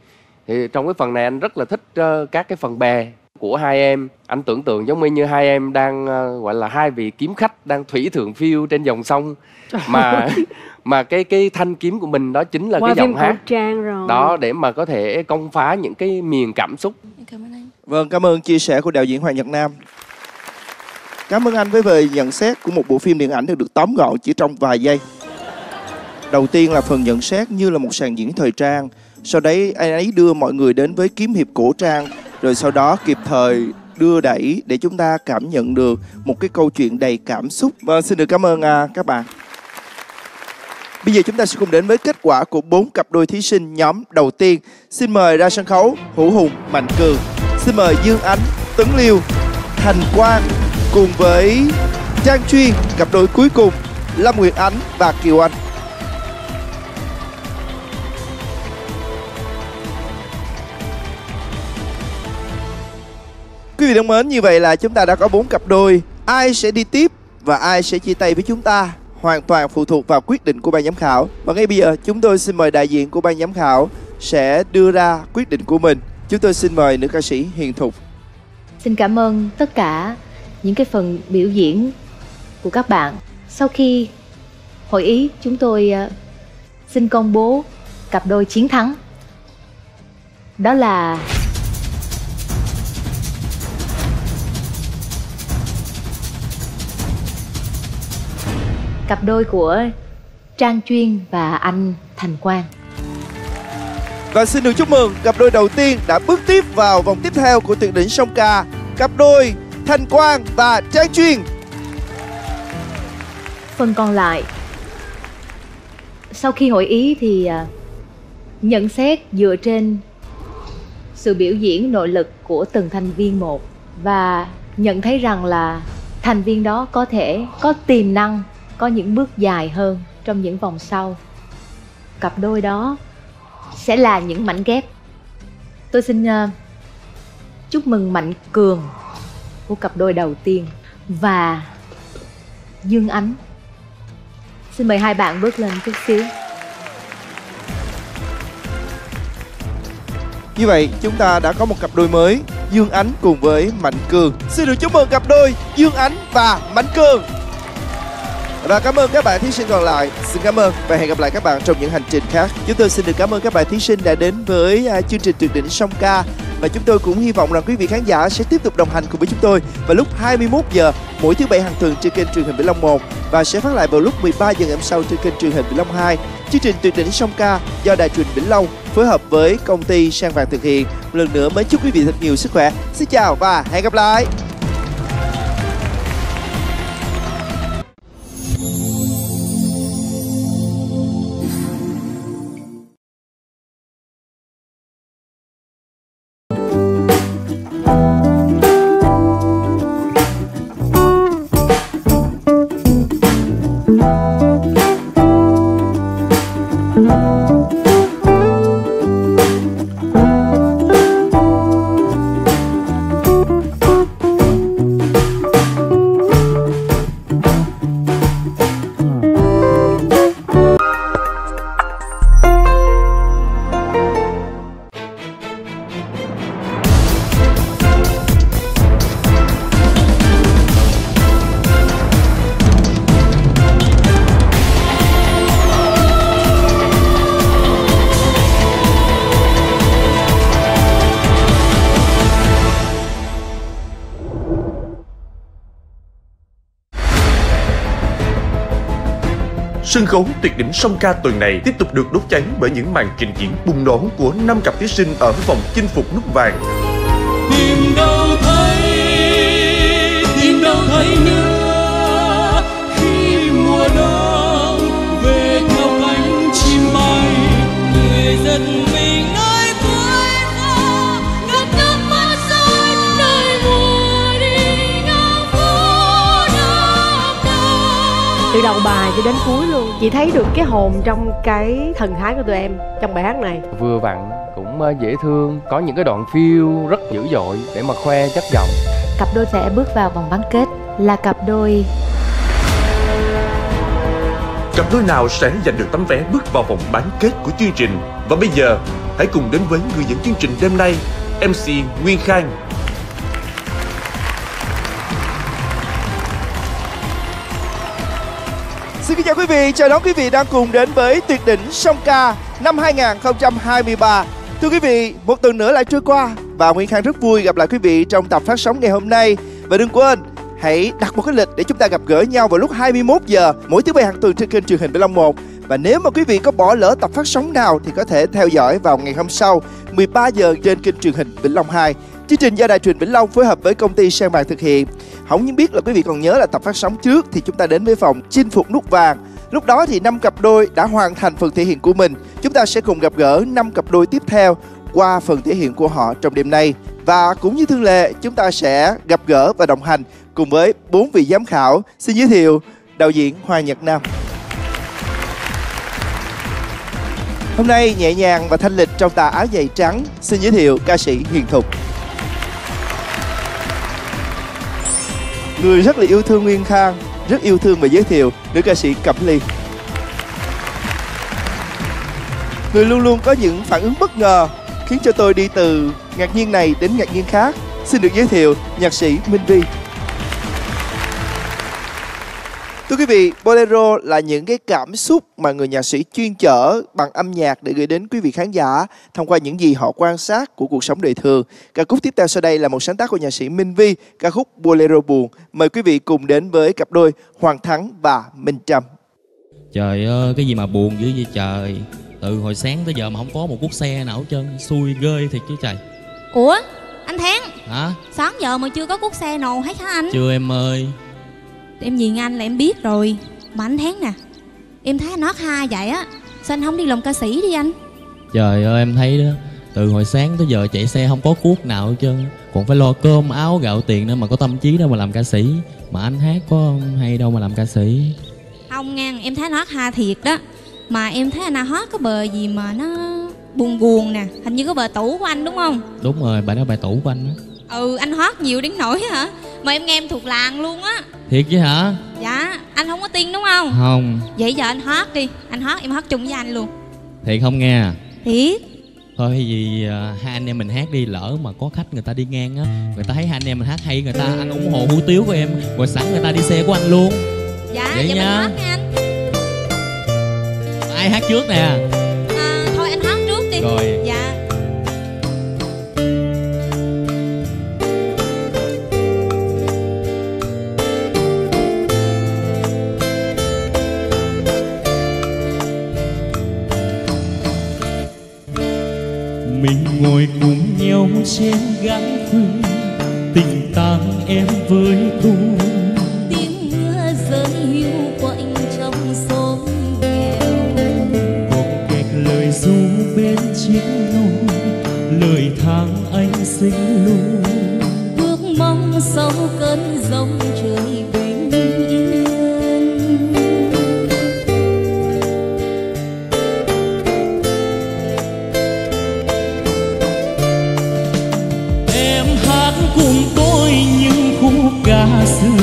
Thì trong cái phần này anh rất là thích ờ, các cái phần bè của hai em. Anh tưởng tượng giống như hai em đang ờ, gọi là hai vị kiếm khách đang thủy thượng phiêu trên dòng sông. Mà mà cái cái thanh kiếm của mình đó chính là Qua cái giọng hát. trang rồi. Đó để mà có thể công phá những cái miền cảm xúc. Vâng, cảm ơn chia sẻ của đạo diễn Hoàng Nhật Nam. Cảm ơn anh với về nhận xét của một bộ phim điện ảnh được được tóm gọn chỉ trong vài giây. Đầu tiên là phần nhận xét như là một sàn diễn thời trang. Sau đấy anh ấy đưa mọi người đến với kiếm hiệp cổ trang. Rồi sau đó kịp thời đưa đẩy để chúng ta cảm nhận được một cái câu chuyện đầy cảm xúc. Vâng, xin được cảm ơn à, các bạn. Bây giờ chúng ta sẽ cùng đến với kết quả của bốn cặp đôi thí sinh nhóm đầu tiên. Xin mời ra sân khấu Hữu Hùng, Mạnh Cường. Xin mời Dương Ánh, Tấn Liêu, Thành Quang cùng với Trang Truy cặp đôi cuối cùng Lâm Nguyệt Ánh và Kiều Anh. Quý vị thân mến, như vậy là chúng ta đã có bốn cặp đôi. Ai sẽ đi tiếp và ai sẽ chia tay với chúng ta hoàn toàn phụ thuộc vào quyết định của ban giám khảo. Và ngay bây giờ chúng tôi xin mời đại diện của ban giám khảo sẽ đưa ra quyết định của mình. Chúng tôi xin mời nữ ca sĩ Hiền Thục. Xin cảm ơn tất cả những cái phần biểu diễn của các bạn. Sau khi hội ý, chúng tôi ờ, xin công bố cặp đôi chiến thắng. Đó là cặp đôi của Trang Chuyên và anh Thành Quang. Và xin được chúc mừng cặp đôi đầu tiên đã bước tiếp vào vòng tiếp theo của tuyệt đỉnh song ca. Cặp đôi Thanh Quang và Trang Chuyên. Phần còn lại. Sau khi hội ý thì à, nhận xét dựa trên sự biểu diễn nội lực của từng thành viên một và nhận thấy rằng là thành viên đó có thể có tiềm năng có những bước dài hơn trong những vòng sau. Cặp đôi đó sẽ là những mảnh ghép. Tôi xin uh, chúc mừng mạnh cường của cặp đôi đầu tiên và dương ánh. Xin mời hai bạn bước lên chút xíu. Như vậy, chúng ta đã có một cặp đôi mới, Dương Ánh cùng với Mạnh Cường. Xin được chúc mừng cặp đôi Dương Ánh và Mạnh Cường. Và cảm ơn các bạn thí sinh còn lại Xin cảm ơn và hẹn gặp lại các bạn trong những hành trình khác Chúng tôi xin được cảm ơn các bạn thí sinh đã đến với à, chương trình tuyệt đỉnh song ca và chúng tôi cũng hy vọng rằng quý vị khán giả sẽ tiếp tục đồng hành cùng với chúng tôi vào lúc 21 giờ mỗi thứ bảy hàng tuần trên kênh truyền hình Vĩnh Long 1 và sẽ phát lại vào lúc 13 giờ ngày hôm sau trên kênh truyền hình Vĩnh Long 2. Chương trình tuyệt đỉnh song ca do đài truyền Vĩnh Long phối hợp với công ty Sang Vàng thực hiện. Một lần nữa mới chúc quý vị thật nhiều sức khỏe. Xin chào và hẹn gặp lại. Sân khấu tuyệt đỉnh song ca tuần này tiếp tục được đốt cháy bởi những màn trình diễn bùng nổ của năm cặp thí sinh ở vòng chinh phục nút vàng. tìm đâu thấy tìm đâu thấy nữa khi mùa đông về theo cánh chim bay người dân mình ơi cuối phố ngập nước mắt rơi nơi mùa đi ngang phố năm đông từ đầu bài cho đến cuối chị thấy được cái hồn trong cái thần thái của tụi em trong bài hát này vừa vặn cũng ờ, dễ thương có những cái đoạn phiêu rất dữ dội để mà khoe chất giọng Cặp đôi sẽ bước vào vòng bán kết là cặp đôi Cặp đôi nào sẽ giành được tấm vé bước vào vòng bán kết của chương trình? Và bây giờ, hãy cùng đến với người dẫn chương trình đêm nay, MC Nguyên Khang. Xin kính chào quý vị, chào đón quý vị đang cùng đến với tuyệt đỉnh song ca năm 2023. Thưa quý vị, một tuần nữa lại trôi qua và Nguyễn Khang rất vui gặp lại quý vị trong tập phát sóng ngày hôm nay. Và đừng quên, hãy đặt một cái lịch để chúng ta gặp gỡ nhau vào lúc 21 giờ mỗi thứ bảy hàng tuần trên kênh truyền hình Vĩnh Long 1. Và nếu mà quý vị có bỏ lỡ tập phát sóng nào thì có thể theo dõi vào ngày hôm sau 13 giờ trên kênh truyền hình Vĩnh Long 2. Chương trình do Đài truyền Vĩnh Long phối hợp với công ty Sang Bạc thực hiện. Không những biết là quý vị còn nhớ là tập phát sóng trước thì chúng ta đến với phòng chinh phục nút vàng. Lúc đó thì năm cặp đôi đã hoàn thành phần thể hiện của mình. Chúng ta sẽ cùng gặp gỡ năm cặp đôi tiếp theo qua phần thể hiện của họ trong đêm nay. Và cũng như thường lệ, chúng ta sẽ gặp gỡ và đồng hành cùng với bốn vị giám khảo. Xin giới thiệu đạo diễn Hoàng Nhật Nam. Hôm nay nhẹ nhàng và thanh lịch trong tà áo dày trắng, xin giới thiệu ca sĩ Hiền Thục. Người rất là yêu thương Nguyên Khang, rất yêu thương và giới thiệu nữ ca sĩ Cẩm Ly. Người luôn luôn có những phản ứng bất ngờ khiến cho tôi đi từ ngạc nhiên này đến ngạc nhiên khác. Xin được giới thiệu nhạc sĩ Minh Vi. Thưa quý vị, Bolero là những cái cảm xúc mà người nhạc sĩ chuyên chở bằng âm nhạc để gửi đến quý vị khán giả thông qua những gì họ quan sát của cuộc sống đời thường. Ca khúc tiếp theo sau đây là một sáng tác của nhạc sĩ Minh Vi, ca khúc Bolero buồn. Mời quý vị cùng đến với cặp đôi Hoàng Thắng và Minh Trâm. Trời ơi, cái gì mà buồn dữ vậy trời Từ hồi sáng tới giờ mà không có một cuốc xe nào hết trơn Xui ghê thiệt chứ trời Ủa anh Thắng Hả? Sáng giờ mà chưa có cuốc xe nào hết hả anh Chưa em ơi Em nhìn anh là em biết rồi. Mà anh Thắng nè Em thấy anh hót ha vậy á Sao anh không đi làm ca sĩ đi anh? Trời ơi em thấy đó Từ hồi sáng tới giờ chạy xe không có cuốc nào hết trơn. Còn phải lo cơm áo gạo tiền nữa mà có tâm trí đâu mà làm ca sĩ. Mà anh hát có hay đâu mà làm ca sĩ. Không nha em thấy anh hót ha thiệt đó. Mà em thấy anh hót cái bờ gì mà nó buồn buồn nè. Hình như cái bờ tủ của anh đúng không? Đúng rồi, bài đó bài tủ của anh đó Ừ anh hót nhiều đến nổi hả? Mà em nghe em thuộc làng luôn á. Thiệt chứ hả? Dạ anh không có tin đúng không? Không. Vậy giờ anh hót đi. Anh hót em hót chung với anh luôn. Thiệt không nghe Thiệt. Thôi vì à, hai anh em mình hát đi lỡ mà có khách người ta đi ngang á Người ta thấy hai anh em mình hát hay người ta ăn ủng hộ hủ tiếu của em Rồi sẵn người ta đi xe của anh luôn. Dạ Vậy giờ nha. mình nha anh. Ai hát trước nè? À, Thôi anh hót trước đi. Rồi. Dạ ngồi cùng nhau trên gác phương tình tang em với tôi tiếng mưa rơi hiu quạnh trong xóm nghèo. Một kẹt lời ru bên chiếc nôi lời thang anh xinh luôn ước mong sau cơn giông Nasıl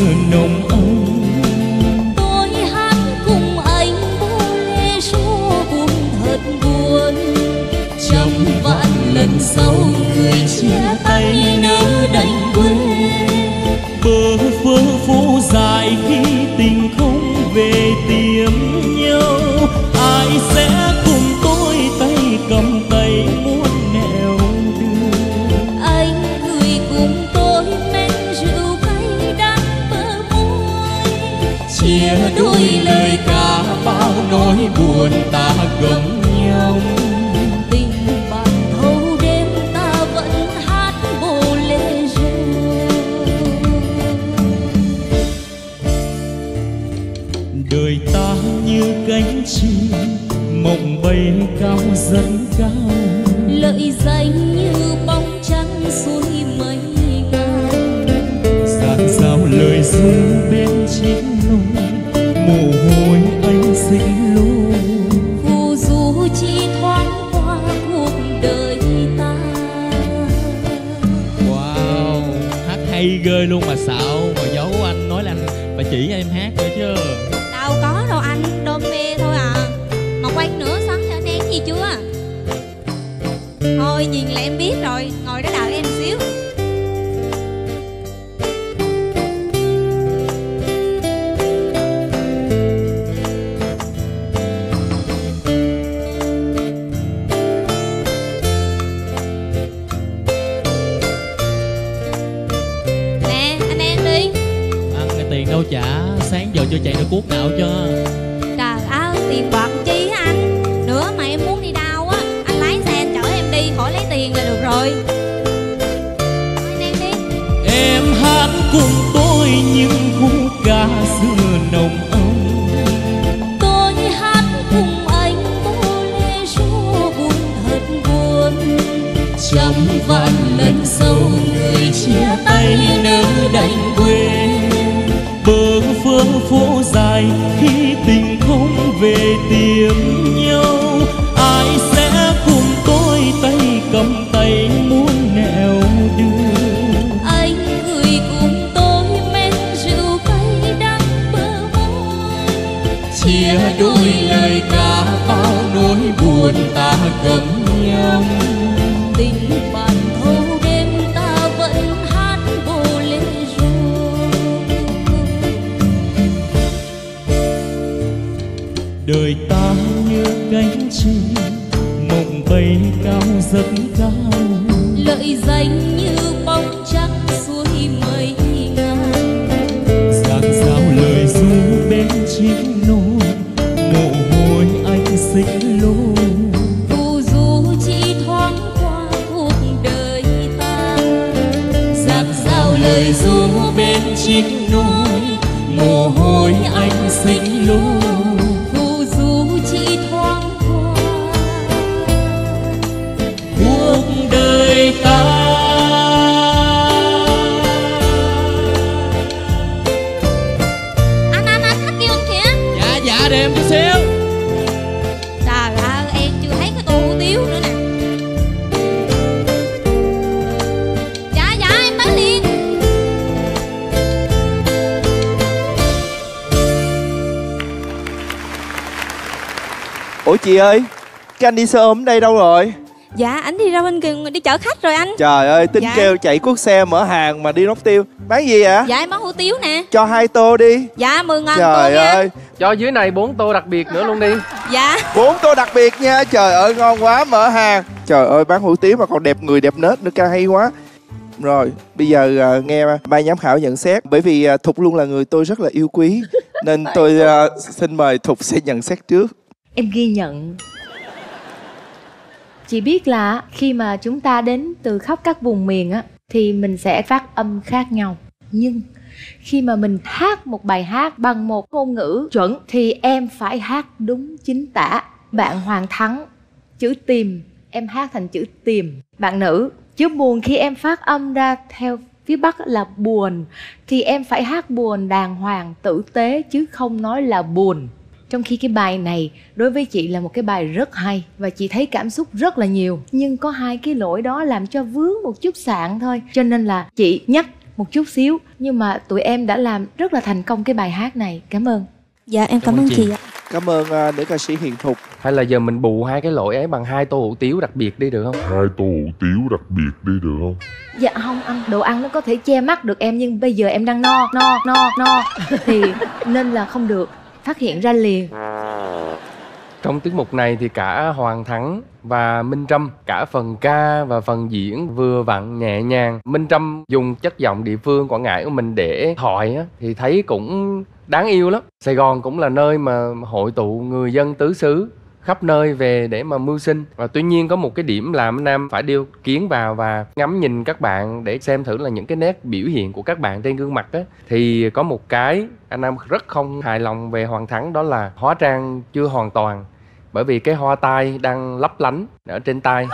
cái anh đi sớm ốm đây đâu rồi? Dạ anh đi ra bên kia đi chở khách rồi anh. Trời ơi tính dạ. kêu chạy cuốc xe mở hàng mà đi nóc tiêu. Bán gì ạ dạ em bán hủ tiếu nè. Cho hai tô đi. Dạ mười ngàn trời tô nha. ơi. Cho dưới này bốn tô đặc biệt nữa luôn đi. Dạ. Bốn tô đặc biệt nha trời ơi ngon quá mở hàng. Trời ơi bán hủ tiếu mà còn đẹp người đẹp nết nữa ca hay quá. Rồi bây giờ uh, nghe ba giám khảo nhận xét bởi vì uh, thục luôn là người tôi rất là yêu quý nên tôi uh, xin mời thục sẽ nhận xét trước. Em ghi nhận chị biết là khi mà chúng ta đến từ khắp các vùng miền á, thì mình sẽ phát âm khác nhau. Nhưng khi mà mình hát một bài hát bằng một ngôn ngữ chuẩn, thì em phải hát đúng chính tả. Bạn hoàng thắng, chữ tìm. Em hát thành chữ tìm. Bạn nữ chữ buồn khi em phát âm ra theo phía bắc là buồn, thì em phải hát buồn đàng hoàng tử tế chứ không nói là buồn trong khi cái bài này đối với chị là một cái bài rất hay và chị thấy cảm xúc rất là nhiều. Nhưng có hai cái lỗi đó làm cho vướng một chút sạn thôi. Cho nên là chị nhắc một chút xíu. Nhưng mà tụi em đã làm rất là thành công cái bài hát này. Cảm ơn. Dạ em cảm, ơn chị ạ. Cảm ơn uh, nữ ca sĩ Hiền Thục. hay là giờ mình bù hai cái lỗi ấy bằng hai tô hủ tiếu đặc biệt đi được không? Hai tô hủ tiếu đặc biệt đi được không? dạ không ăn đồ ăn nó có thể che mắt được em nhưng bây giờ em đang no no no no. Thì nên là không được phát hiện ra liền. Trong tiết mục này thì cả Hoàng Thắng và Minh Trâm Cả phần ca và phần diễn vừa vặn nhẹ nhàng. Minh Trâm dùng chất giọng địa phương Quảng Ngãi của mình để thoại á, Thì thấy cũng đáng yêu lắm. Sài Gòn cũng là nơi mà hội tụ người dân tứ xứ khắp nơi về để mà mưu sinh. Và tuy nhiên có một cái điểm làm anh Nam phải điêu kiến vào và ngắm nhìn các bạn để xem thử là những cái nét biểu hiện của các bạn trên gương mặt á. Thì có một cái anh Nam rất không hài lòng về Hoàng Thắng đó là hóa trang chưa hoàn toàn bởi vì cái hoa tai đang lấp lánh ở trên tai.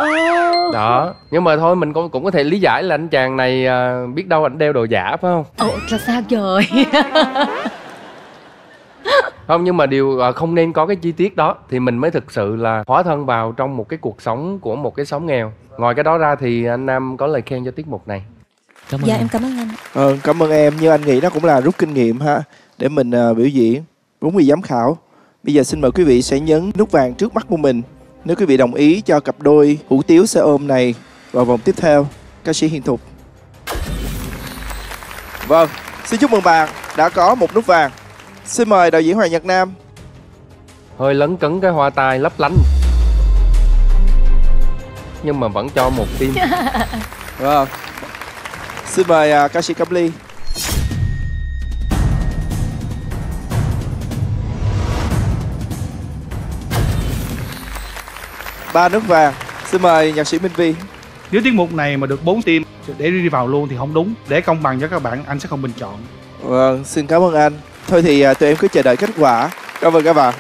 Đó. Nhưng mà thôi mình cũng cũng có thể lý giải là anh chàng này à, biết đâu anh đeo đồ giả phải không? Ồ là sao trời không nhưng mà điều à, không nên có cái chi tiết đó thì mình mới thực sự là hóa thân vào trong một cái cuộc sống của một cái sống nghèo. Ngoài cái đó ra thì anh nam có lời khen cho tiết mục này. Cảm dạ em. cảm ơn anh. Ờ, cảm ơn em. Nhưng anh nghĩ nó cũng là rút kinh nghiệm ha để mình ờ, biểu diễn. Bốn vị giám khảo. Bây giờ xin mời quý vị sẽ nhấn nút vàng trước mắt của mình nếu quý vị đồng ý cho cặp đôi hủ tiếu xe ôm này vào vòng tiếp theo. Ca sĩ hiền thục. Vâng. Xin chúc mừng bạn đã có một nút vàng xin mời đạo diễn hoàng nhật nam. Hơi lấn cấn cái hoa tai lấp lánh. Nhưng mà vẫn cho một tim vâng. Xin mời à, ca sĩ cẩm ly. Ba nút vàng. Xin mời nhạc sĩ minh vi. Nếu tiết mục này mà được 4 tim để đi vào luôn thì không đúng. Để công bằng cho các bạn anh sẽ không bình chọn. Vâng xin cảm ơn anh thôi thì à, tụi em cứ chờ đợi kết quả. Cảm ơn các bạn.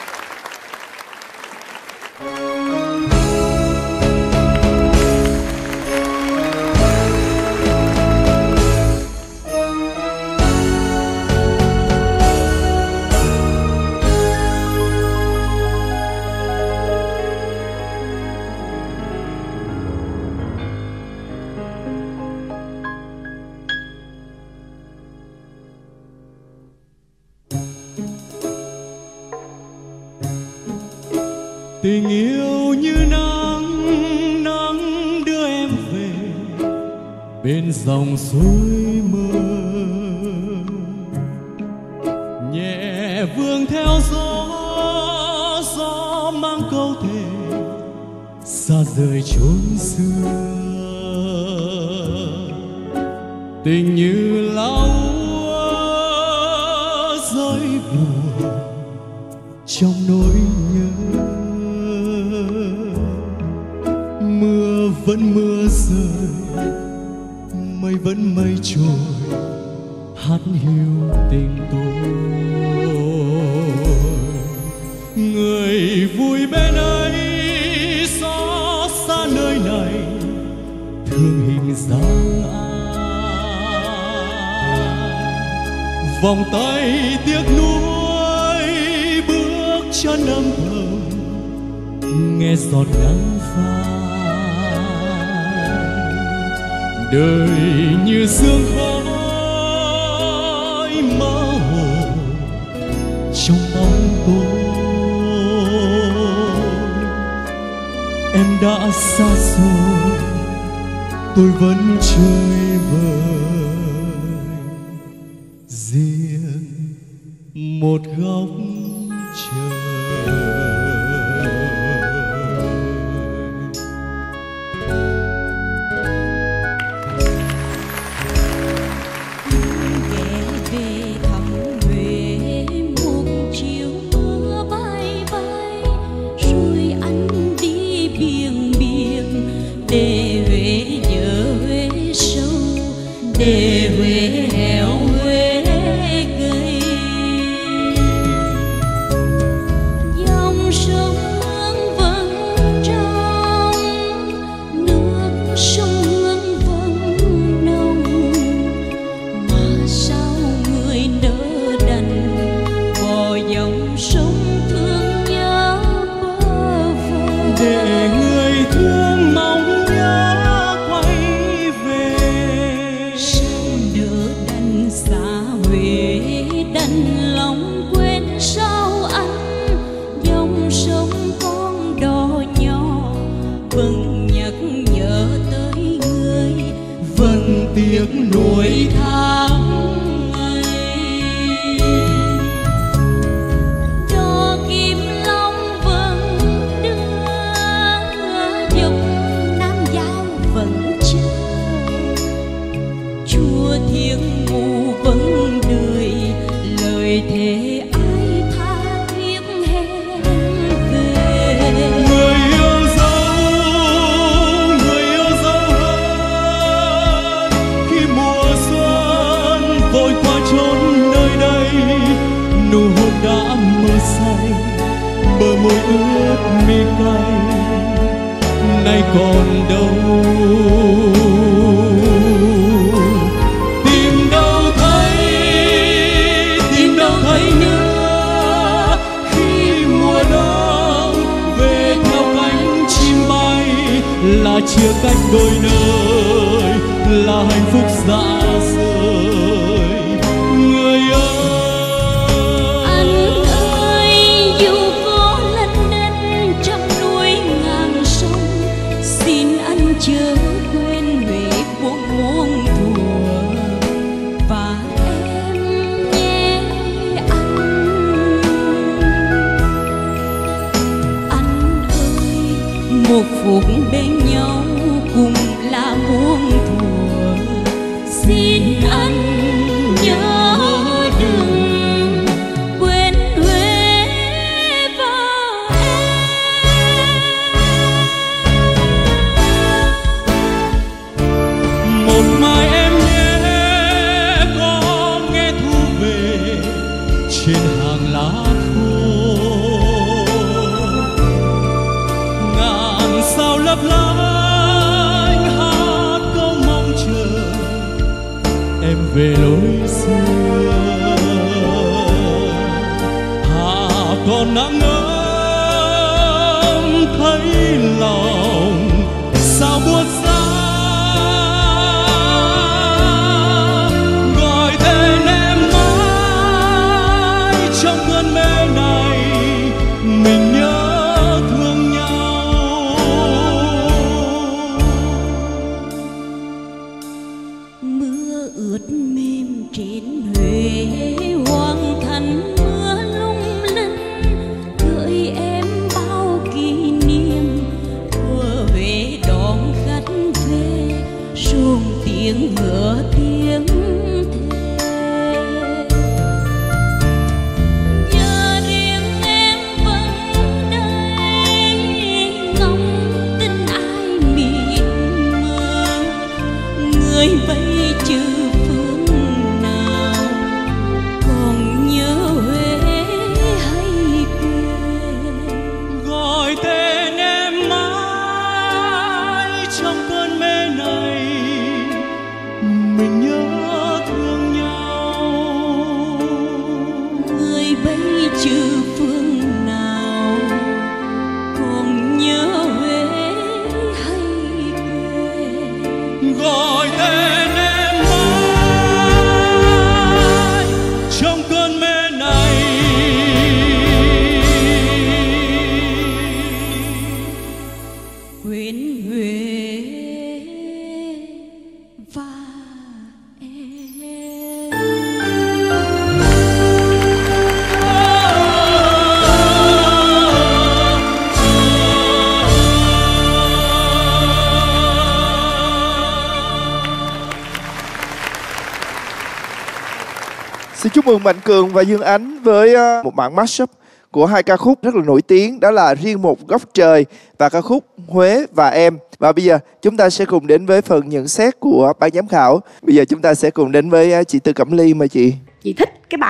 Mừng Mạnh Cường và Dương Ánh với ờ, một bản mashup của hai ca khúc rất là nổi tiếng, đó là riêng một góc trời và ca khúc Huế và em. Và bây giờ chúng ta sẽ cùng đến với phần nhận xét của ban giám khảo. Bây giờ chúng ta sẽ cùng đến với ờ, chị Tư Cẩm Ly mời chị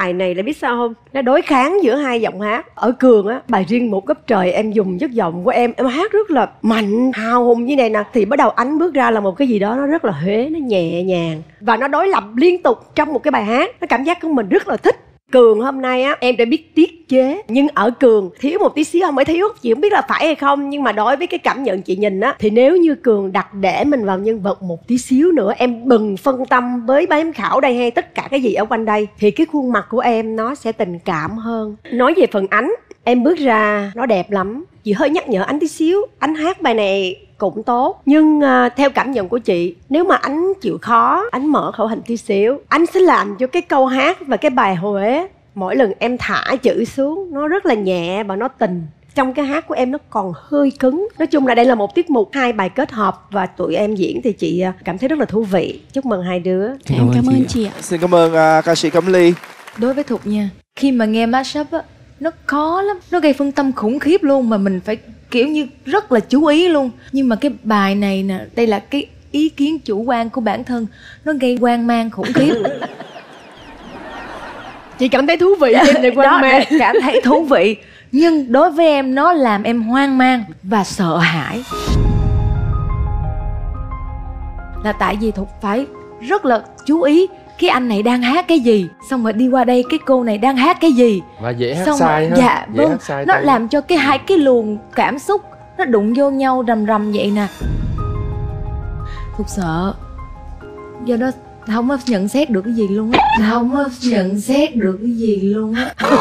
bài này là biết sao không? Nó đối kháng giữa hai giọng hát. Ở cường á, bài riêng một góc trời em dùng chất giọng của em em hát rất là mạnh, hào hùng như này nè. Thì bắt đầu ánh bước ra là một cái gì đó nó rất là huế, nó nhẹ nhàng. Và nó đối lập liên tục trong một cái bài hát. Nó cảm giác của mình rất là thích cường hôm nay á, em đã biết tiết chế, nhưng ở cường thiếu một tí xíu, không phải thiếu, chị không biết là phải hay không, nhưng mà đối với cái cảm nhận chị nhìn á, thì nếu như cường đặt để mình vào nhân vật một tí xíu nữa, em bừng phân tâm với ban giám khảo đây hay tất cả cái gì ở quanh đây, thì cái khuôn mặt của em nó sẽ tình cảm hơn. Nói về phần ánh em bước ra nó đẹp lắm. Chị hơi nhắc nhở anh tí xíu. Anh hát bài này cũng tốt. Nhưng à, theo cảm nhận của chị nếu mà anh chịu khó anh mở khẩu hình tí xíu anh sẽ làm cho cái câu hát và cái bài huế mỗi lần em thả chữ xuống nó rất là nhẹ và nó tình. Trong cái hát của em nó còn hơi cứng. Nói chung là đây là một tiết mục hai bài kết hợp và tụi em diễn thì chị à, cảm thấy rất là thú vị. Chúc mừng hai đứa. Em cảm ơn chị ạ. Xin cảm ơn à, ca sĩ Cẩm Ly. đối với thục nha khi mà nghe mashup á nó khó lắm. Nó gây phân tâm khủng khiếp luôn mà mình phải kiểu như rất là chú ý luôn. Nhưng mà cái bài này nè đây là cái ý kiến chủ quan của bản thân. Nó gây hoang mang khủng khiếp. Chị cảm thấy thú vị em này đó quan mang cảm thấy thú vị. Nhưng đối với em nó làm em hoang mang và sợ hãi. Là tại vì thục phải rất là chú ý cái anh này đang hát cái gì? Xong rồi đi qua đây cái cô này đang hát cái gì? Và dễ hát xong sai rồi, ha. Dạ dễ vâng. hát sai nó tay. làm cho cái hai cái luồng cảm xúc nó đụng vô nhau rầm rầm vậy nè. Thục sợ do đó không có nhận xét được cái gì luôn á. Không có nhận xét được cái gì luôn á.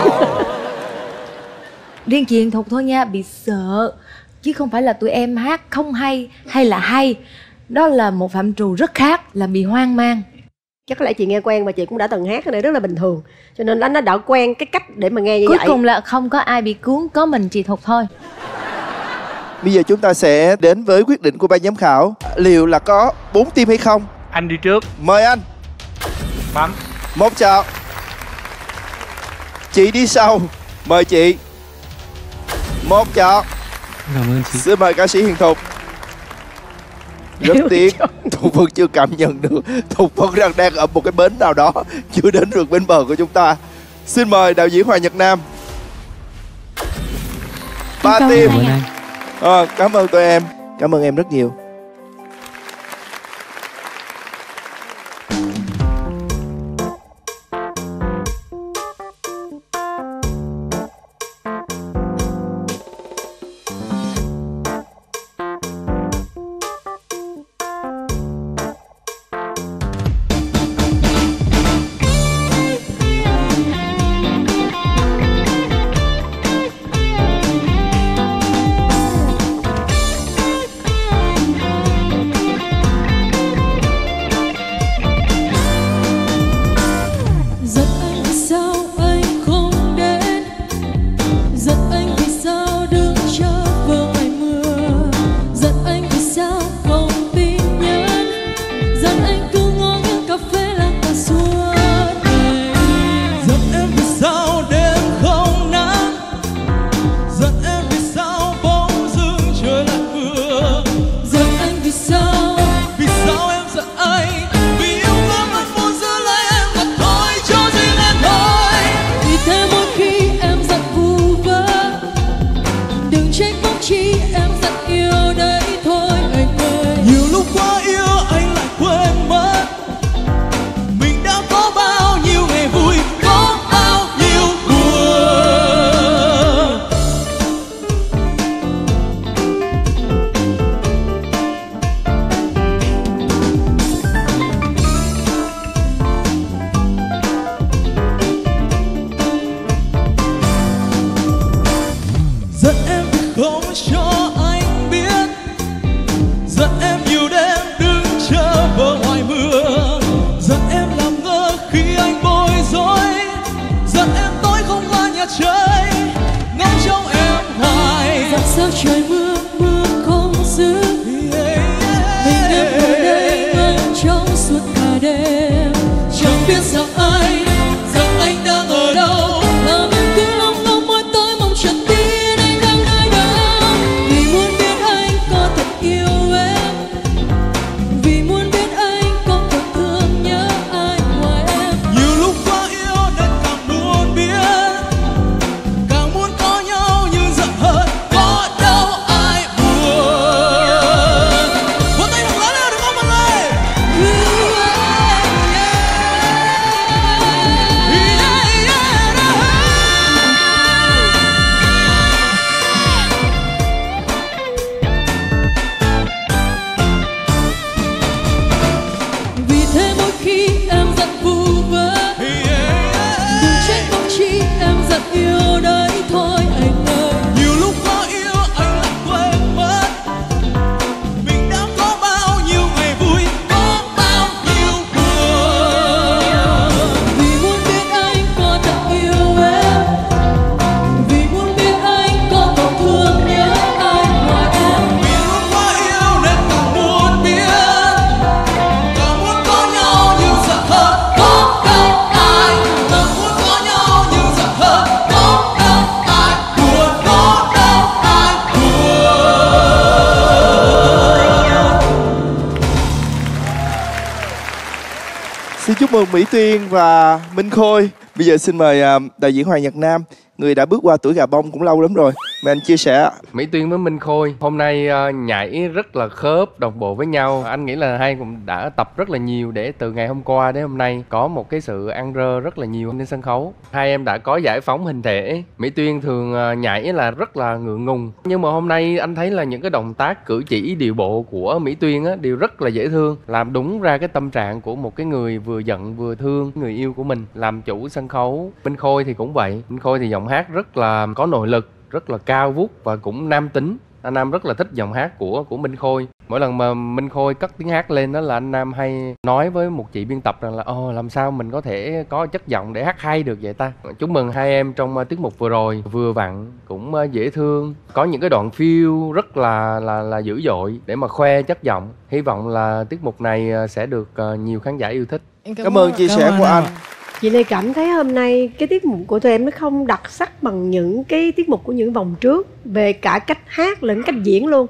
Riêng chuyện thục thôi nha bị sợ. Chứ không phải là tụi em hát không hay hay là hay. Đó là một phạm trù rất khác là bị hoang mang chắc có lẽ chị nghe quen và chị cũng đã từng hát cái này rất là bình thường cho nên anh nó đã quen cái cách để mà nghe như cuối vậy cùng là không có ai bị cuốn có mình chị thục thôi Bây giờ chúng ta sẽ đến với quyết định của ban giám khảo. Liệu là có 4 team hay không? Anh đi trước. Mời anh. Bấm. Một chọn. Chị đi sau. Mời chị. Một chọn. Cảm ơn chị. Xin mời ca sĩ Hiền Thục. Rất tiếc, Thục vẫn chưa cảm nhận được. Thục vẫn đang đang ở một cái bến nào đó Chưa đến được bên bờ của chúng ta. Xin mời đạo diễn Hoàng Nhật Nam. Ba anh. Ạ. Ờ, Cảm ơn tụi em. Cảm ơn em rất nhiều mừng mỹ tuyên và minh khôi. Bây giờ xin mời à, đại diện hoàng nhật nam, người đã bước qua tuổi gà bông cũng lâu lắm rồi mời anh chia sẻ. Mỹ Tuyên với Minh Khôi hôm nay ờ, nhảy rất là khớp đồng bộ với nhau. Anh nghĩ là hai cũng đã tập rất là nhiều để từ ngày hôm qua đến hôm nay có một cái sự ăn rơ rất là nhiều trên sân khấu. Hai em đã có giải phóng hình thể. Mỹ Tuyên thường ờ, nhảy là rất là ngượng ngùng. Nhưng mà hôm nay anh thấy là những cái động tác cử chỉ điệu bộ của Mỹ Tuyên á, đều rất là dễ thương làm đúng ra cái tâm trạng của một cái người vừa giận vừa thương người yêu của mình làm chủ sân khấu. Minh Khôi thì cũng vậy. Minh Khôi thì giọng hát rất là có nội lực rất là cao vút và cũng nam tính. Anh Nam rất là thích giọng hát của của Minh Khôi. Mỗi lần mà Minh Khôi cất tiếng hát lên đó là anh Nam hay nói với một chị biên tập rằng là ồ làm sao mình có thể có chất giọng để hát hay được vậy ta? Chúc mừng hai em trong uh, tiết mục vừa rồi. Vừa vặn cũng uh, dễ thương. Có những cái đoạn phiêu rất là là là dữ dội để mà khoe chất giọng. Hy vọng là tiết mục này uh, sẽ được nhiều khán giả yêu thích. Cảm ơn chia sẻ của anh Chị Lê cảm thấy hôm nay cái tiết mục của tụi em nó không đặc sắc bằng những cái tiết mục của những vòng trước về cả cách hát lẫn cách diễn luôn.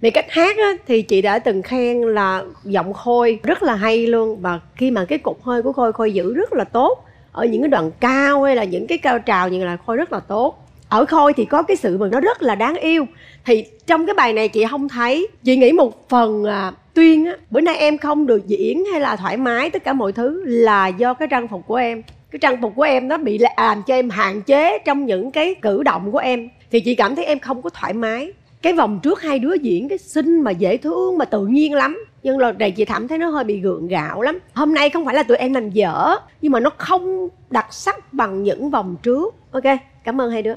Về cách hát á, thì chị đã từng khen là giọng Khôi rất là hay luôn và khi mà cái cục hơi của Khôi Khôi giữ rất là tốt ở những cái đoạn cao hay là những cái cao trào như là Khôi rất là tốt. Ở Khôi thì có cái sự mà nó rất là đáng yêu thì trong cái bài này chị không thấy chị nghĩ một phần à, tuyên á bữa nay em không được diễn hay là thoải mái tất cả mọi thứ là do cái trang phục của em. Cái trang phục của em nó bị làm cho em hạn chế trong những cái cử động của em. Thì chị cảm thấy em không có thoải mái. Cái vòng trước hai đứa diễn cái xinh mà dễ thương mà tự nhiên lắm. Nhưng lần này chị cảm thấy nó hơi bị gượng gạo lắm. Hôm nay không phải là tụi em làm dở nhưng mà nó không đặc sắc bằng những vòng trước. Ok cảm ơn hai đứa.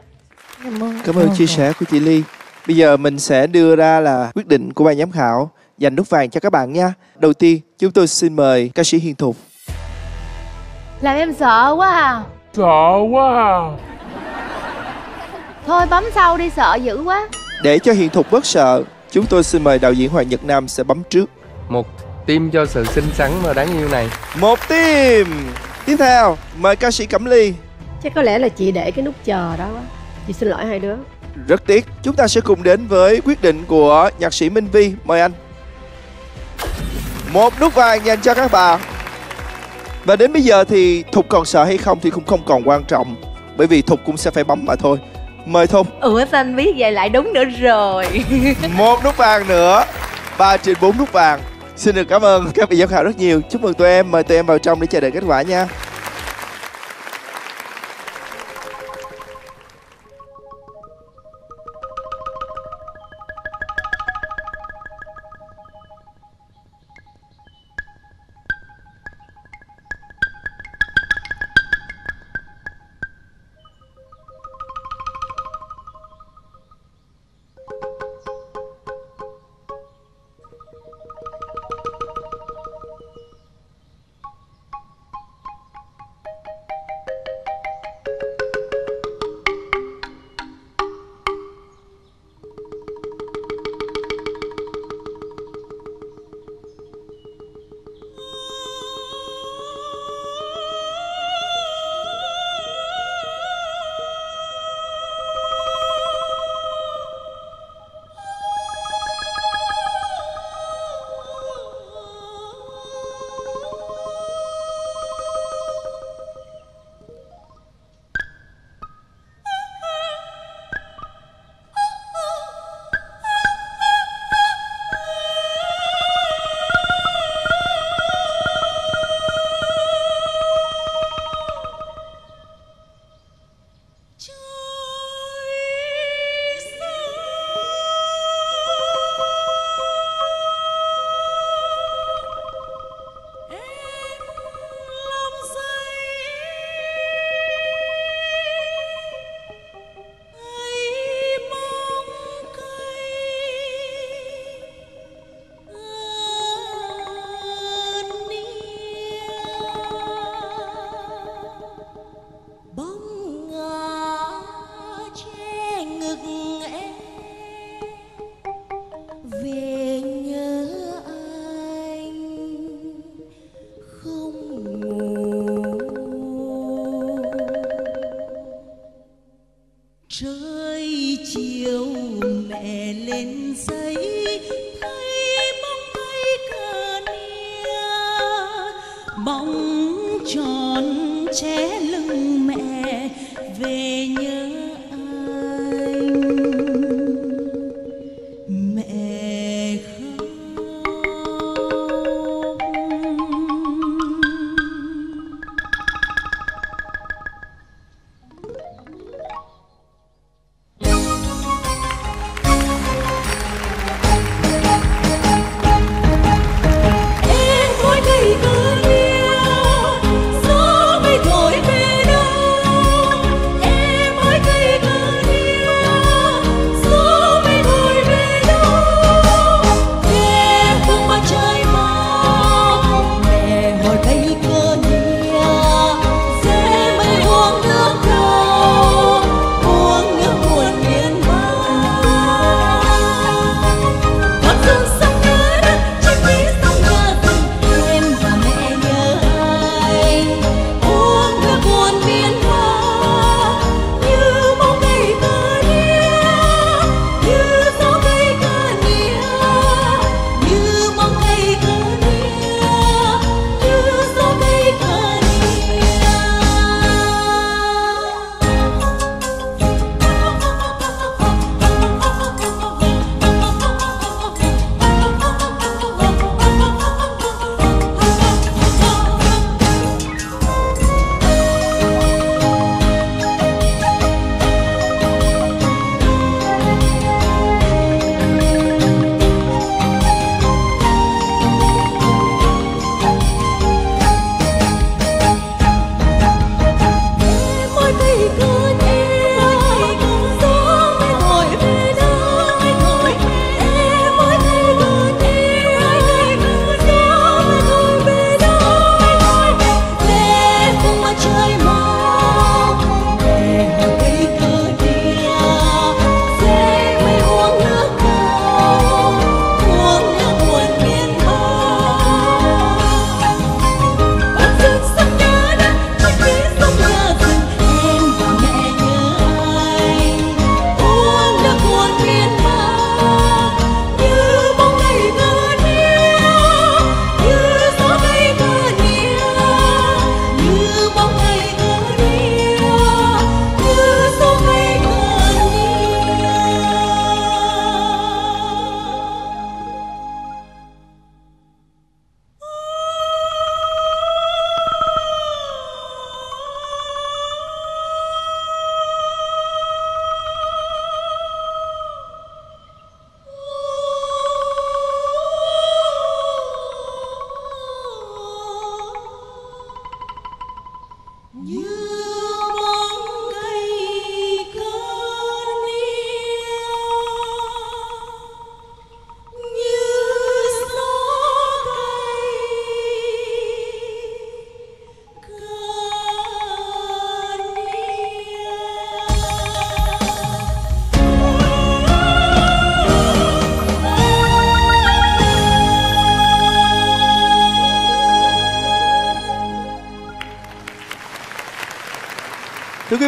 Cảm ơn. Cảm ơn chia sẻ của chị ly. Bây giờ mình sẽ đưa ra là quyết định của ban giám khảo dành nút vàng cho các bạn nha. Đầu tiên chúng tôi xin mời ca sĩ hiền thục. Làm em sợ quá à. Sợ quá à. Thôi bấm sau đi sợ dữ quá. Để cho hiền thục bớt sợ chúng tôi xin mời đạo diễn hoàng nhật nam sẽ bấm trước. Một tim cho sự xinh xắn và đáng yêu này. Một tim! Tiếp theo mời ca sĩ cẩm ly. Chắc có lẽ là chị để cái nút chờ đó. Quá chị xin lỗi hai đứa. Rất tiếc chúng ta sẽ cùng đến với quyết định của nhạc sĩ minh vi. Mời anh một nút vàng dành cho các bạn. Và đến bây giờ thì thục còn sợ hay không thì cũng không còn quan trọng bởi vì thục cũng sẽ phải bấm mà thôi. Mời thục. Ủa sao anh biết vậy lại đúng nữa rồi. Một nút vàng nữa. Ba trên bốn nút vàng. Xin được cảm ơn các vị giám khảo rất nhiều. Chúc mừng tụi em. Mời tụi em vào trong để chờ đợi kết quả nha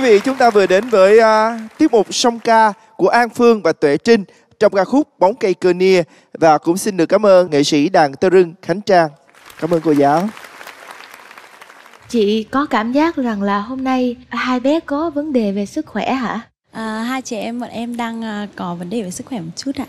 vị, chúng ta vừa đến với à, tiết mục song ca của An Phương và Tuệ Trinh trong ca khúc Bóng cây cơ nia và cũng xin được cảm ơn nghệ sĩ đàn tơ rưng Khánh Trang. Cảm ơn cô giáo. Chị có cảm giác rằng là hôm nay hai bé có vấn đề về sức khỏe hả? À, hai chị em bọn em đang à, có vấn đề về sức khỏe một chút ạ.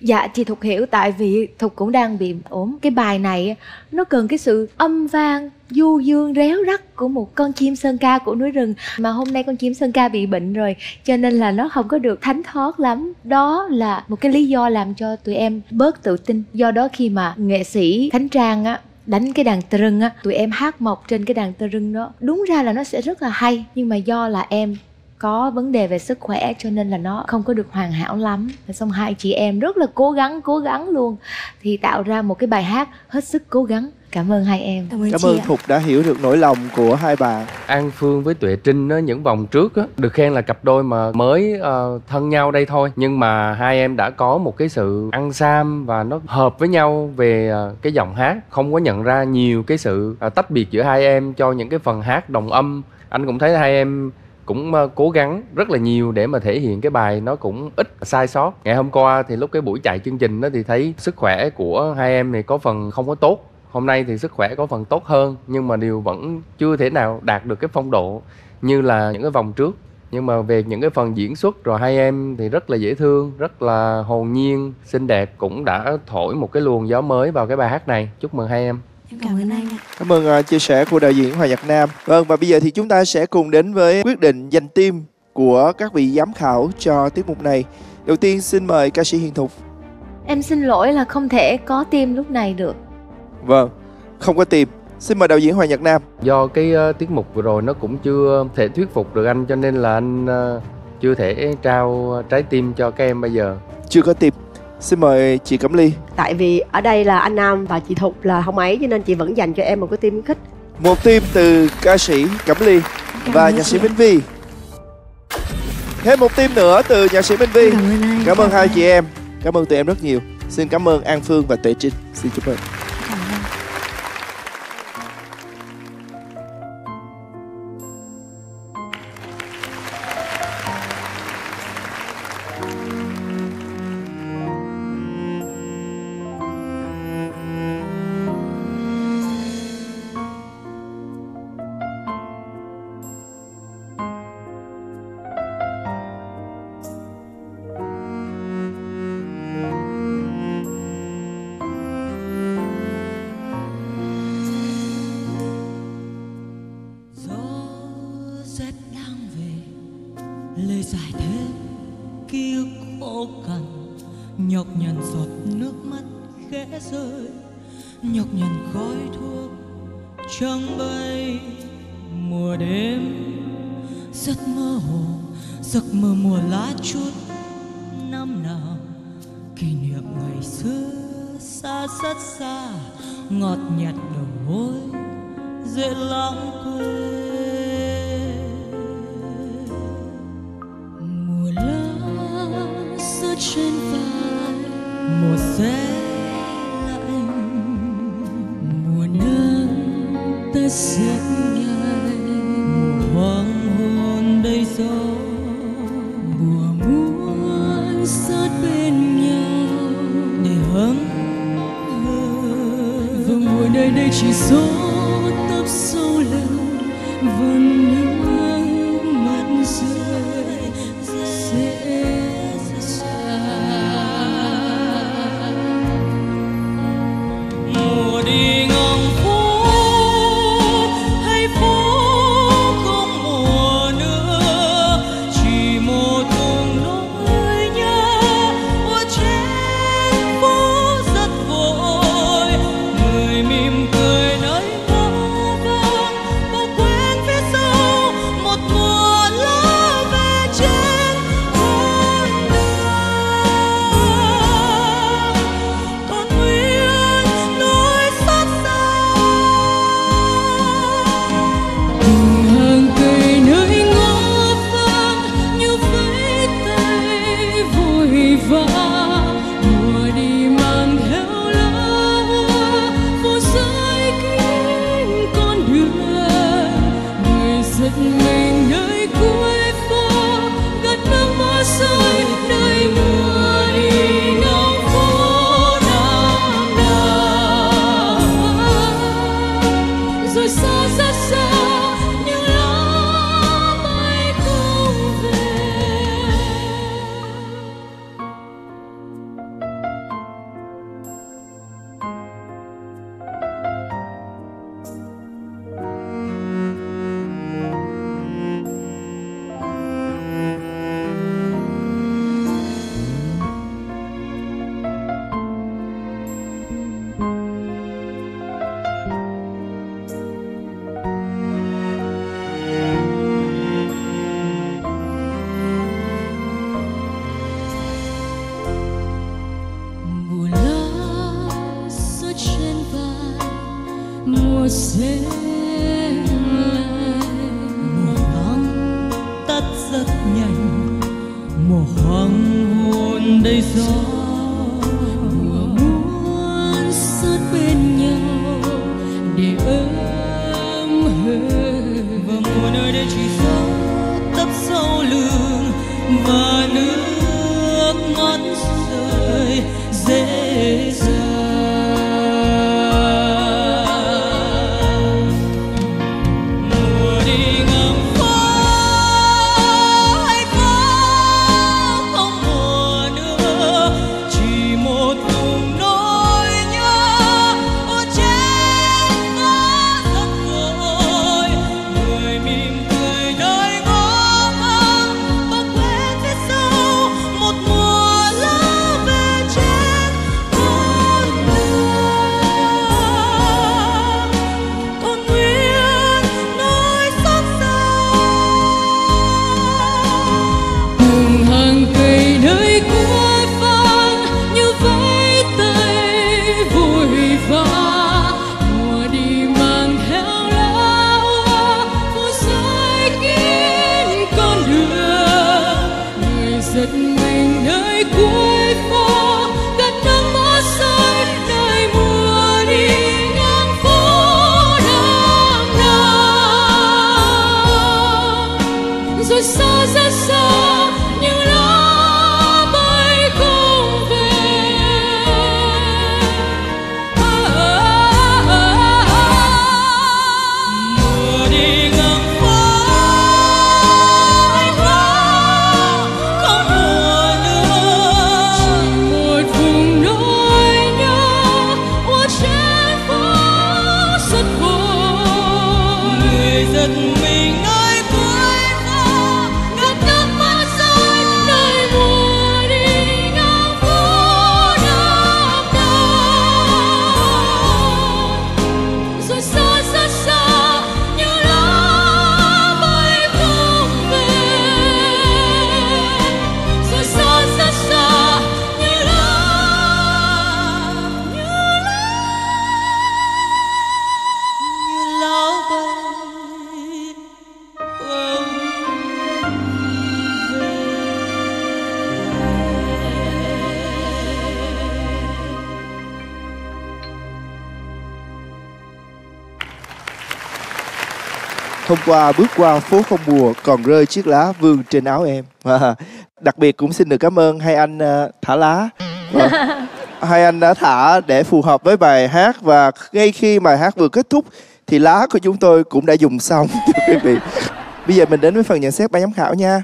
Dạ chị Thục hiểu, tại vì Thục cũng đang bị ốm. Cái bài này nó cần cái sự âm vang, du dương, réo rắt của một con chim sơn ca của núi rừng. Mà hôm nay con chim sơn ca bị bệnh rồi, Cho nên là nó không có được thánh thót lắm. Đó là một cái lý do làm cho tụi em bớt tự tin. Do đó khi mà nghệ sĩ Khánh Trang á, đánh cái đàn tơ rưng á, tụi em hát mộc trên cái đàn tơ rưng đó. Đúng ra là nó sẽ rất là hay, nhưng mà do là em có vấn đề về sức khỏe cho nên là nó không có được hoàn hảo lắm. Và xong hai chị em rất là cố gắng cố gắng luôn. Thì tạo ra một cái bài hát hết sức cố gắng. Cảm ơn hai em. Cảm ơn Thục đã hiểu được nỗi lòng của hai bạn. An Phương với Tuệ Trinh á, những vòng trước á, được khen là cặp đôi mà mới ờ, thân nhau đây thôi. Nhưng mà hai em đã có một cái sự ăn sam và nó hợp với nhau về ờ, cái giọng hát. Không có nhận ra nhiều cái sự ờ, tách biệt giữa hai em cho những cái phần hát đồng âm. Anh cũng thấy hai em cũng ờ, cố gắng rất là nhiều để mà thể hiện cái bài nó cũng ít sai sót. Ngày hôm qua thì lúc cái buổi chạy chương trình đó thì thấy sức khỏe của hai em này có phần không có tốt. Hôm nay thì sức khỏe có phần tốt hơn, nhưng mà điều vẫn chưa thể nào đạt được cái phong độ như là những cái vòng trước. Nhưng mà về những cái phần diễn xuất rồi hai em thì rất là dễ thương, rất là hồn nhiên, xinh đẹp, cũng đã thổi một cái luồng gió mới vào cái bài hát này. Chúc mừng hai em. Em cảm ơn anh ạ. Cảm ơn uh, chia sẻ của đạo diễn Hoàng Nhật Nam. Vâng và bây giờ thì chúng ta sẽ cùng đến với quyết định dành tim của các vị giám khảo cho tiết mục này. Đầu tiên xin mời ca sĩ Hiền Thục. Em xin lỗi là không thể có tim lúc này được. Vâng, không có tìm. Xin mời đạo diễn Hoàng Nhật Nam. do cái ờ, tiết mục vừa rồi nó cũng chưa thể thuyết phục được anh cho nên là anh ờ, chưa thể trao trái tim cho các em bây giờ Chưa có tìm. Xin mời chị Cẩm Ly. tại vì ở đây là anh Nam và chị Thục là không ấy cho nên chị vẫn dành cho em một cái tim khích Một tim từ ca sĩ Cẩm Ly và nhạc sĩ Minh Vi. Thêm một tim nữa từ nhạc sĩ Minh Vi. Cảm ơn anh. Cảm ơn hai chị em. Cảm ơn tụi em rất nhiều. Xin cảm ơn An Phương và Tuệ Trinh. Xin chúc mừng. Rất nhanh một hoàng hôn đầy gió qua bước qua phố không mùa còn rơi chiếc lá vương trên áo em. À, đặc biệt cũng xin được cảm ơn hai anh ờ, thả lá. Vâng. hai anh đã thả để phù hợp với bài hát và ngay khi bài hát vừa kết thúc thì lá của chúng tôi cũng đã dùng xong thưa quý vị. Bây giờ mình đến với phần nhận xét ban giám khảo nha.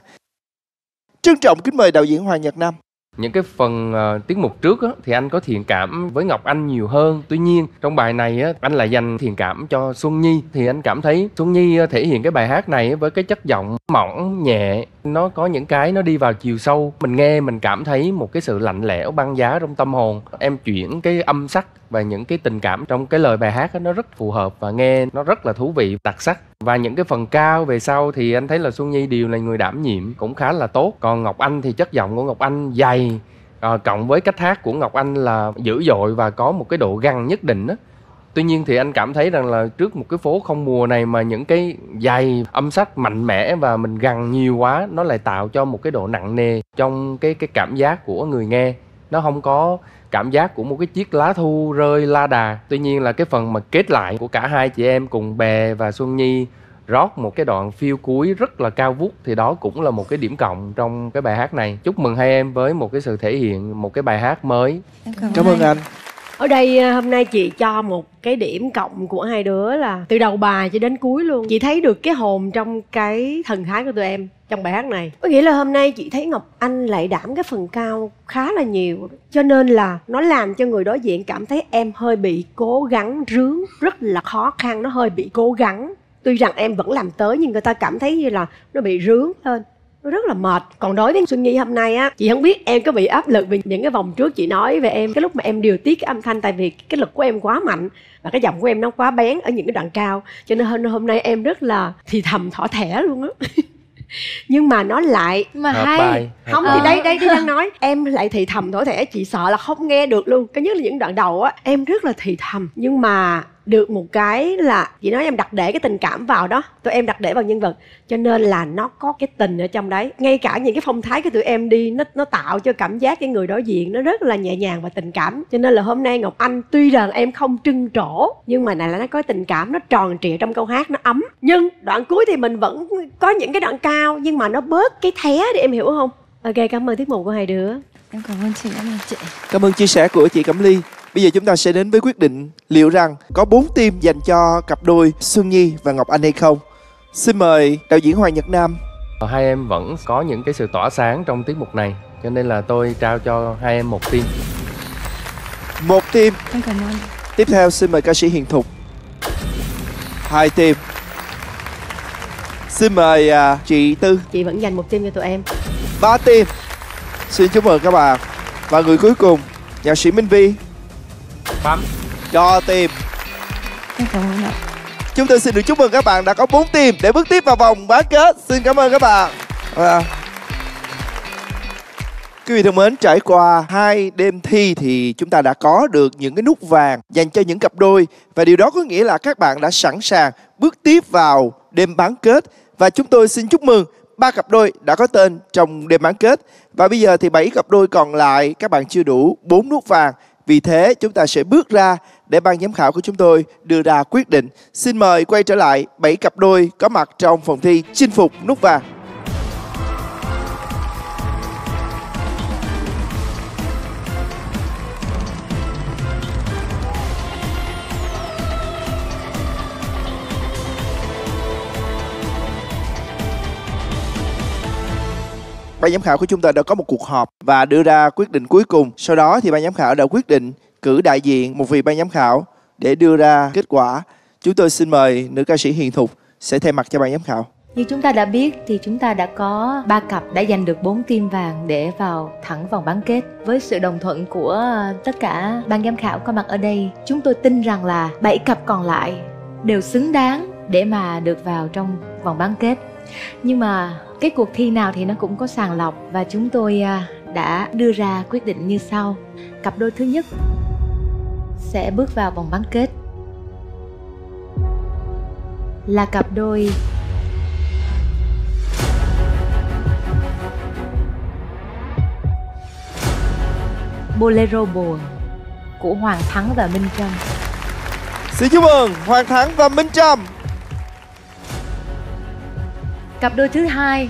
Trân trọng kính mời đạo diễn Hoàng Nhật Nam những cái phần uh, tiết mục trước á, thì anh có thiện cảm với Ngọc Anh nhiều hơn. Tuy nhiên trong bài này á, anh lại dành thiện cảm cho Xuân Nhi. Thì anh cảm thấy Xuân Nhi ờ, thể hiện cái bài hát này với cái chất giọng mỏng nhẹ nó có những cái nó đi vào chiều sâu. Mình nghe mình cảm thấy một cái sự lạnh lẽo băng giá trong tâm hồn. Em chuyển cái âm sắc và những cái tình cảm trong cái lời bài hát đó, nó rất phù hợp và nghe nó rất là thú vị đặc sắc và những cái phần cao về sau thì anh thấy là Xuân Nhi đều là người đảm nhiệm cũng khá là tốt. Còn Ngọc Anh thì chất giọng của Ngọc Anh dày. À, cộng với cách hát của Ngọc Anh là dữ dội và có một cái độ găng nhất định á. Tuy nhiên thì anh cảm thấy rằng là trước một cái phố không mùa này mà những cái dày âm sắc mạnh mẽ và mình gằn nhiều quá nó lại tạo cho một cái độ nặng nề trong cái cái cảm giác của người nghe. Nó không có cảm giác của một cái chiếc lá thu rơi la đà. Tuy nhiên là cái phần mà kết lại của cả hai chị em cùng bè và xuân nhi rót một cái đoạn phiêu cuối rất là cao vút thì đó cũng là một cái điểm cộng trong cái bài hát này. Chúc mừng hai em với một cái sự thể hiện một cái bài hát mới. Cảm ơn anh. Ở đây à, hôm nay chị cho một cái điểm cộng của hai đứa là từ đầu bài cho đến cuối luôn. Chị thấy được cái hồn trong cái thần thái của tụi em trong bài hát này. Có nghĩa là hôm nay chị thấy Ngọc Anh lại đảm cái phần cao khá là nhiều. Cho nên là nó làm cho người đối diện cảm thấy em hơi bị cố gắng rướng, rất là khó khăn, nó hơi bị cố gắng. Tuy rằng em vẫn làm tới nhưng người ta cảm thấy như là nó bị rướng lên rất là mệt. Còn đối với xuân nhi hôm nay á chị không biết em có bị áp lực vì những cái vòng trước chị nói về em cái lúc mà em điều tiết cái âm thanh tại vì cái lực của em quá mạnh và cái giọng của em nó quá bén ở những cái đoạn cao. Cho nên hôm hôm nay em rất là thì thầm thỏ thẻ luôn á. Nhưng mà nó lại mà Hợp hay. bài, không thì đây đây tôi đang nói em lại thì thầm thổ thẻ chị sợ là không nghe được luôn. Cái nhất là những đoạn đầu á em rất là thì thầm. Nhưng mà được một cái là chị nói em đặt để cái tình cảm vào đó tụi em đặt để vào nhân vật. Cho nên là nó có cái tình ở trong đấy. Ngay cả những cái phong thái của tụi em đi nó nó tạo cho cảm giác cái người đối diện nó rất là nhẹ nhàng và tình cảm. Cho nên là hôm nay ngọc anh tuy rằng em không trưng trổ nhưng mà này là nó có tình cảm nó tròn trịa trong câu hát nó ấm. Nhưng đoạn cuối thì mình vẫn có những cái đoạn cao nhưng mà nó bớt cái thé đi em hiểu không? Ok cảm ơn tiết mục của hai đứa. Em cảm ơn chị, cảm ơn chị. Cảm ơn chia sẻ của chị Cẩm Ly. Bây giờ chúng ta sẽ đến với quyết định liệu rằng có 4 team dành cho cặp đôi Xuân Nhi và Ngọc Anh hay không. Xin mời đạo diễn Hoàng Nhật Nam. hai em vẫn có những cái sự tỏa sáng trong tiết mục này cho nên là tôi trao cho hai em một team Một. Em cảm ơn. Tiếp theo xin mời ca sĩ Hiền Thục. Hai team. Xin mời à, chị Tư. chị vẫn dành một team cho tụi em Ba team. Xin chúc mừng các bạn. Và người cuối cùng, nhạc sĩ Minh Vi. Bấm. Cho team. Em cảm ơn ạ. Chúng tôi xin được chúc mừng các bạn đã có 4 team để bước tiếp vào vòng bán kết. Xin cảm ơn các bạn. À. Quý vị thân mến, trải qua hai đêm thi thì chúng ta đã có được những cái nút vàng dành cho những cặp đôi và điều đó có nghĩa là các bạn đã sẵn sàng bước tiếp vào đêm bán kết và chúng tôi xin chúc mừng ba cặp đôi đã có tên trong đêm bán kết và bây giờ thì bảy cặp đôi còn lại các bạn chưa đủ bốn nút vàng vì thế, chúng ta sẽ bước ra để ban giám khảo của chúng tôi đưa ra quyết định. Xin mời quay trở lại bảy cặp đôi có mặt trong phòng thi chinh phục nút vàng. Ban giám khảo của chúng ta đã có một cuộc họp và đưa ra quyết định cuối cùng. Sau đó thì ban giám khảo đã quyết định cử đại diện một vị ban giám khảo để đưa ra kết quả. Chúng tôi xin mời nữ ca sĩ Hiền Thục sẽ thay mặt cho ban giám khảo. Như chúng ta đã biết thì chúng ta đã có ba cặp đã giành được 4 tim vàng để vào thẳng vòng bán kết. Với sự đồng thuận của tất cả ban giám khảo có mặt ở đây, chúng tôi tin rằng là bảy cặp còn lại đều xứng đáng để mà được vào trong vòng bán kết. Nhưng mà cái cuộc thi nào thì nó cũng có sàng lọc và chúng tôi à, đã đưa ra quyết định như sau. Cặp đôi thứ nhất sẽ bước vào vòng bán kết là cặp đôi Bolero buồn của Hoàng Thắng và Minh Trâm. Xin chúc mừng Hoàng Thắng và Minh Trâm cặp đôi thứ hai.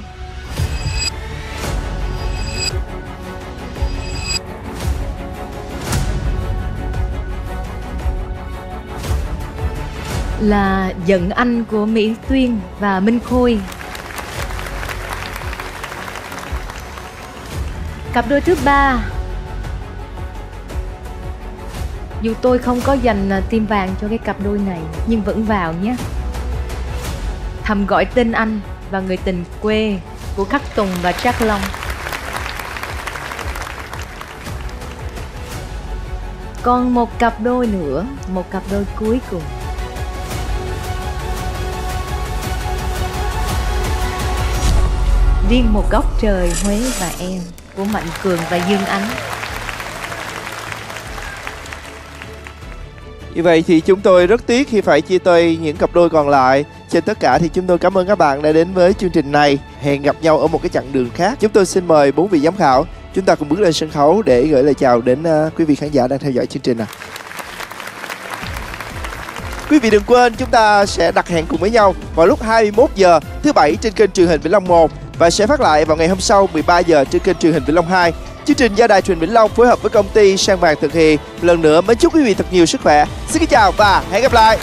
Là giận anh của Mỹ Tuyên và Minh Khôi. Cặp đôi thứ ba. Dù tôi không có dành à, tim vàng cho cái cặp đôi này, Nhưng vẫn vào nhé. Thầm gọi tên anh và người tình quê của Khắc Tùng và Trác Long. Còn một cặp đôi nữa, Một cặp đôi cuối cùng. Riêng một góc trời Huế và em Của Mạnh Cường và Dương Ánh. Như vậy thì chúng tôi rất tiếc khi phải chia tay những cặp đôi còn lại. Trên tất cả thì chúng tôi cảm ơn các bạn đã đến với chương trình này. Hẹn gặp nhau ở một cái chặng đường khác. Chúng tôi xin mời bốn vị giám khảo. Chúng ta cùng bước lên sân khấu để gửi lời chào đến uh, quý vị khán giả đang theo dõi chương trình ạ. Quý vị đừng quên chúng ta sẽ đặt hẹn cùng với nhau vào lúc 21 giờ thứ bảy trên kênh truyền hình Vĩnh Long 1 và sẽ phát lại vào ngày hôm sau 13 giờ trên kênh truyền hình Vĩnh Long 2. Chương trình do Đài truyền Vĩnh Long phối hợp với công ty Sang Vàng thực hiện. Lần nữa mến chúc quý vị thật nhiều sức khỏe. Xin kính chào và hẹn gặp lại.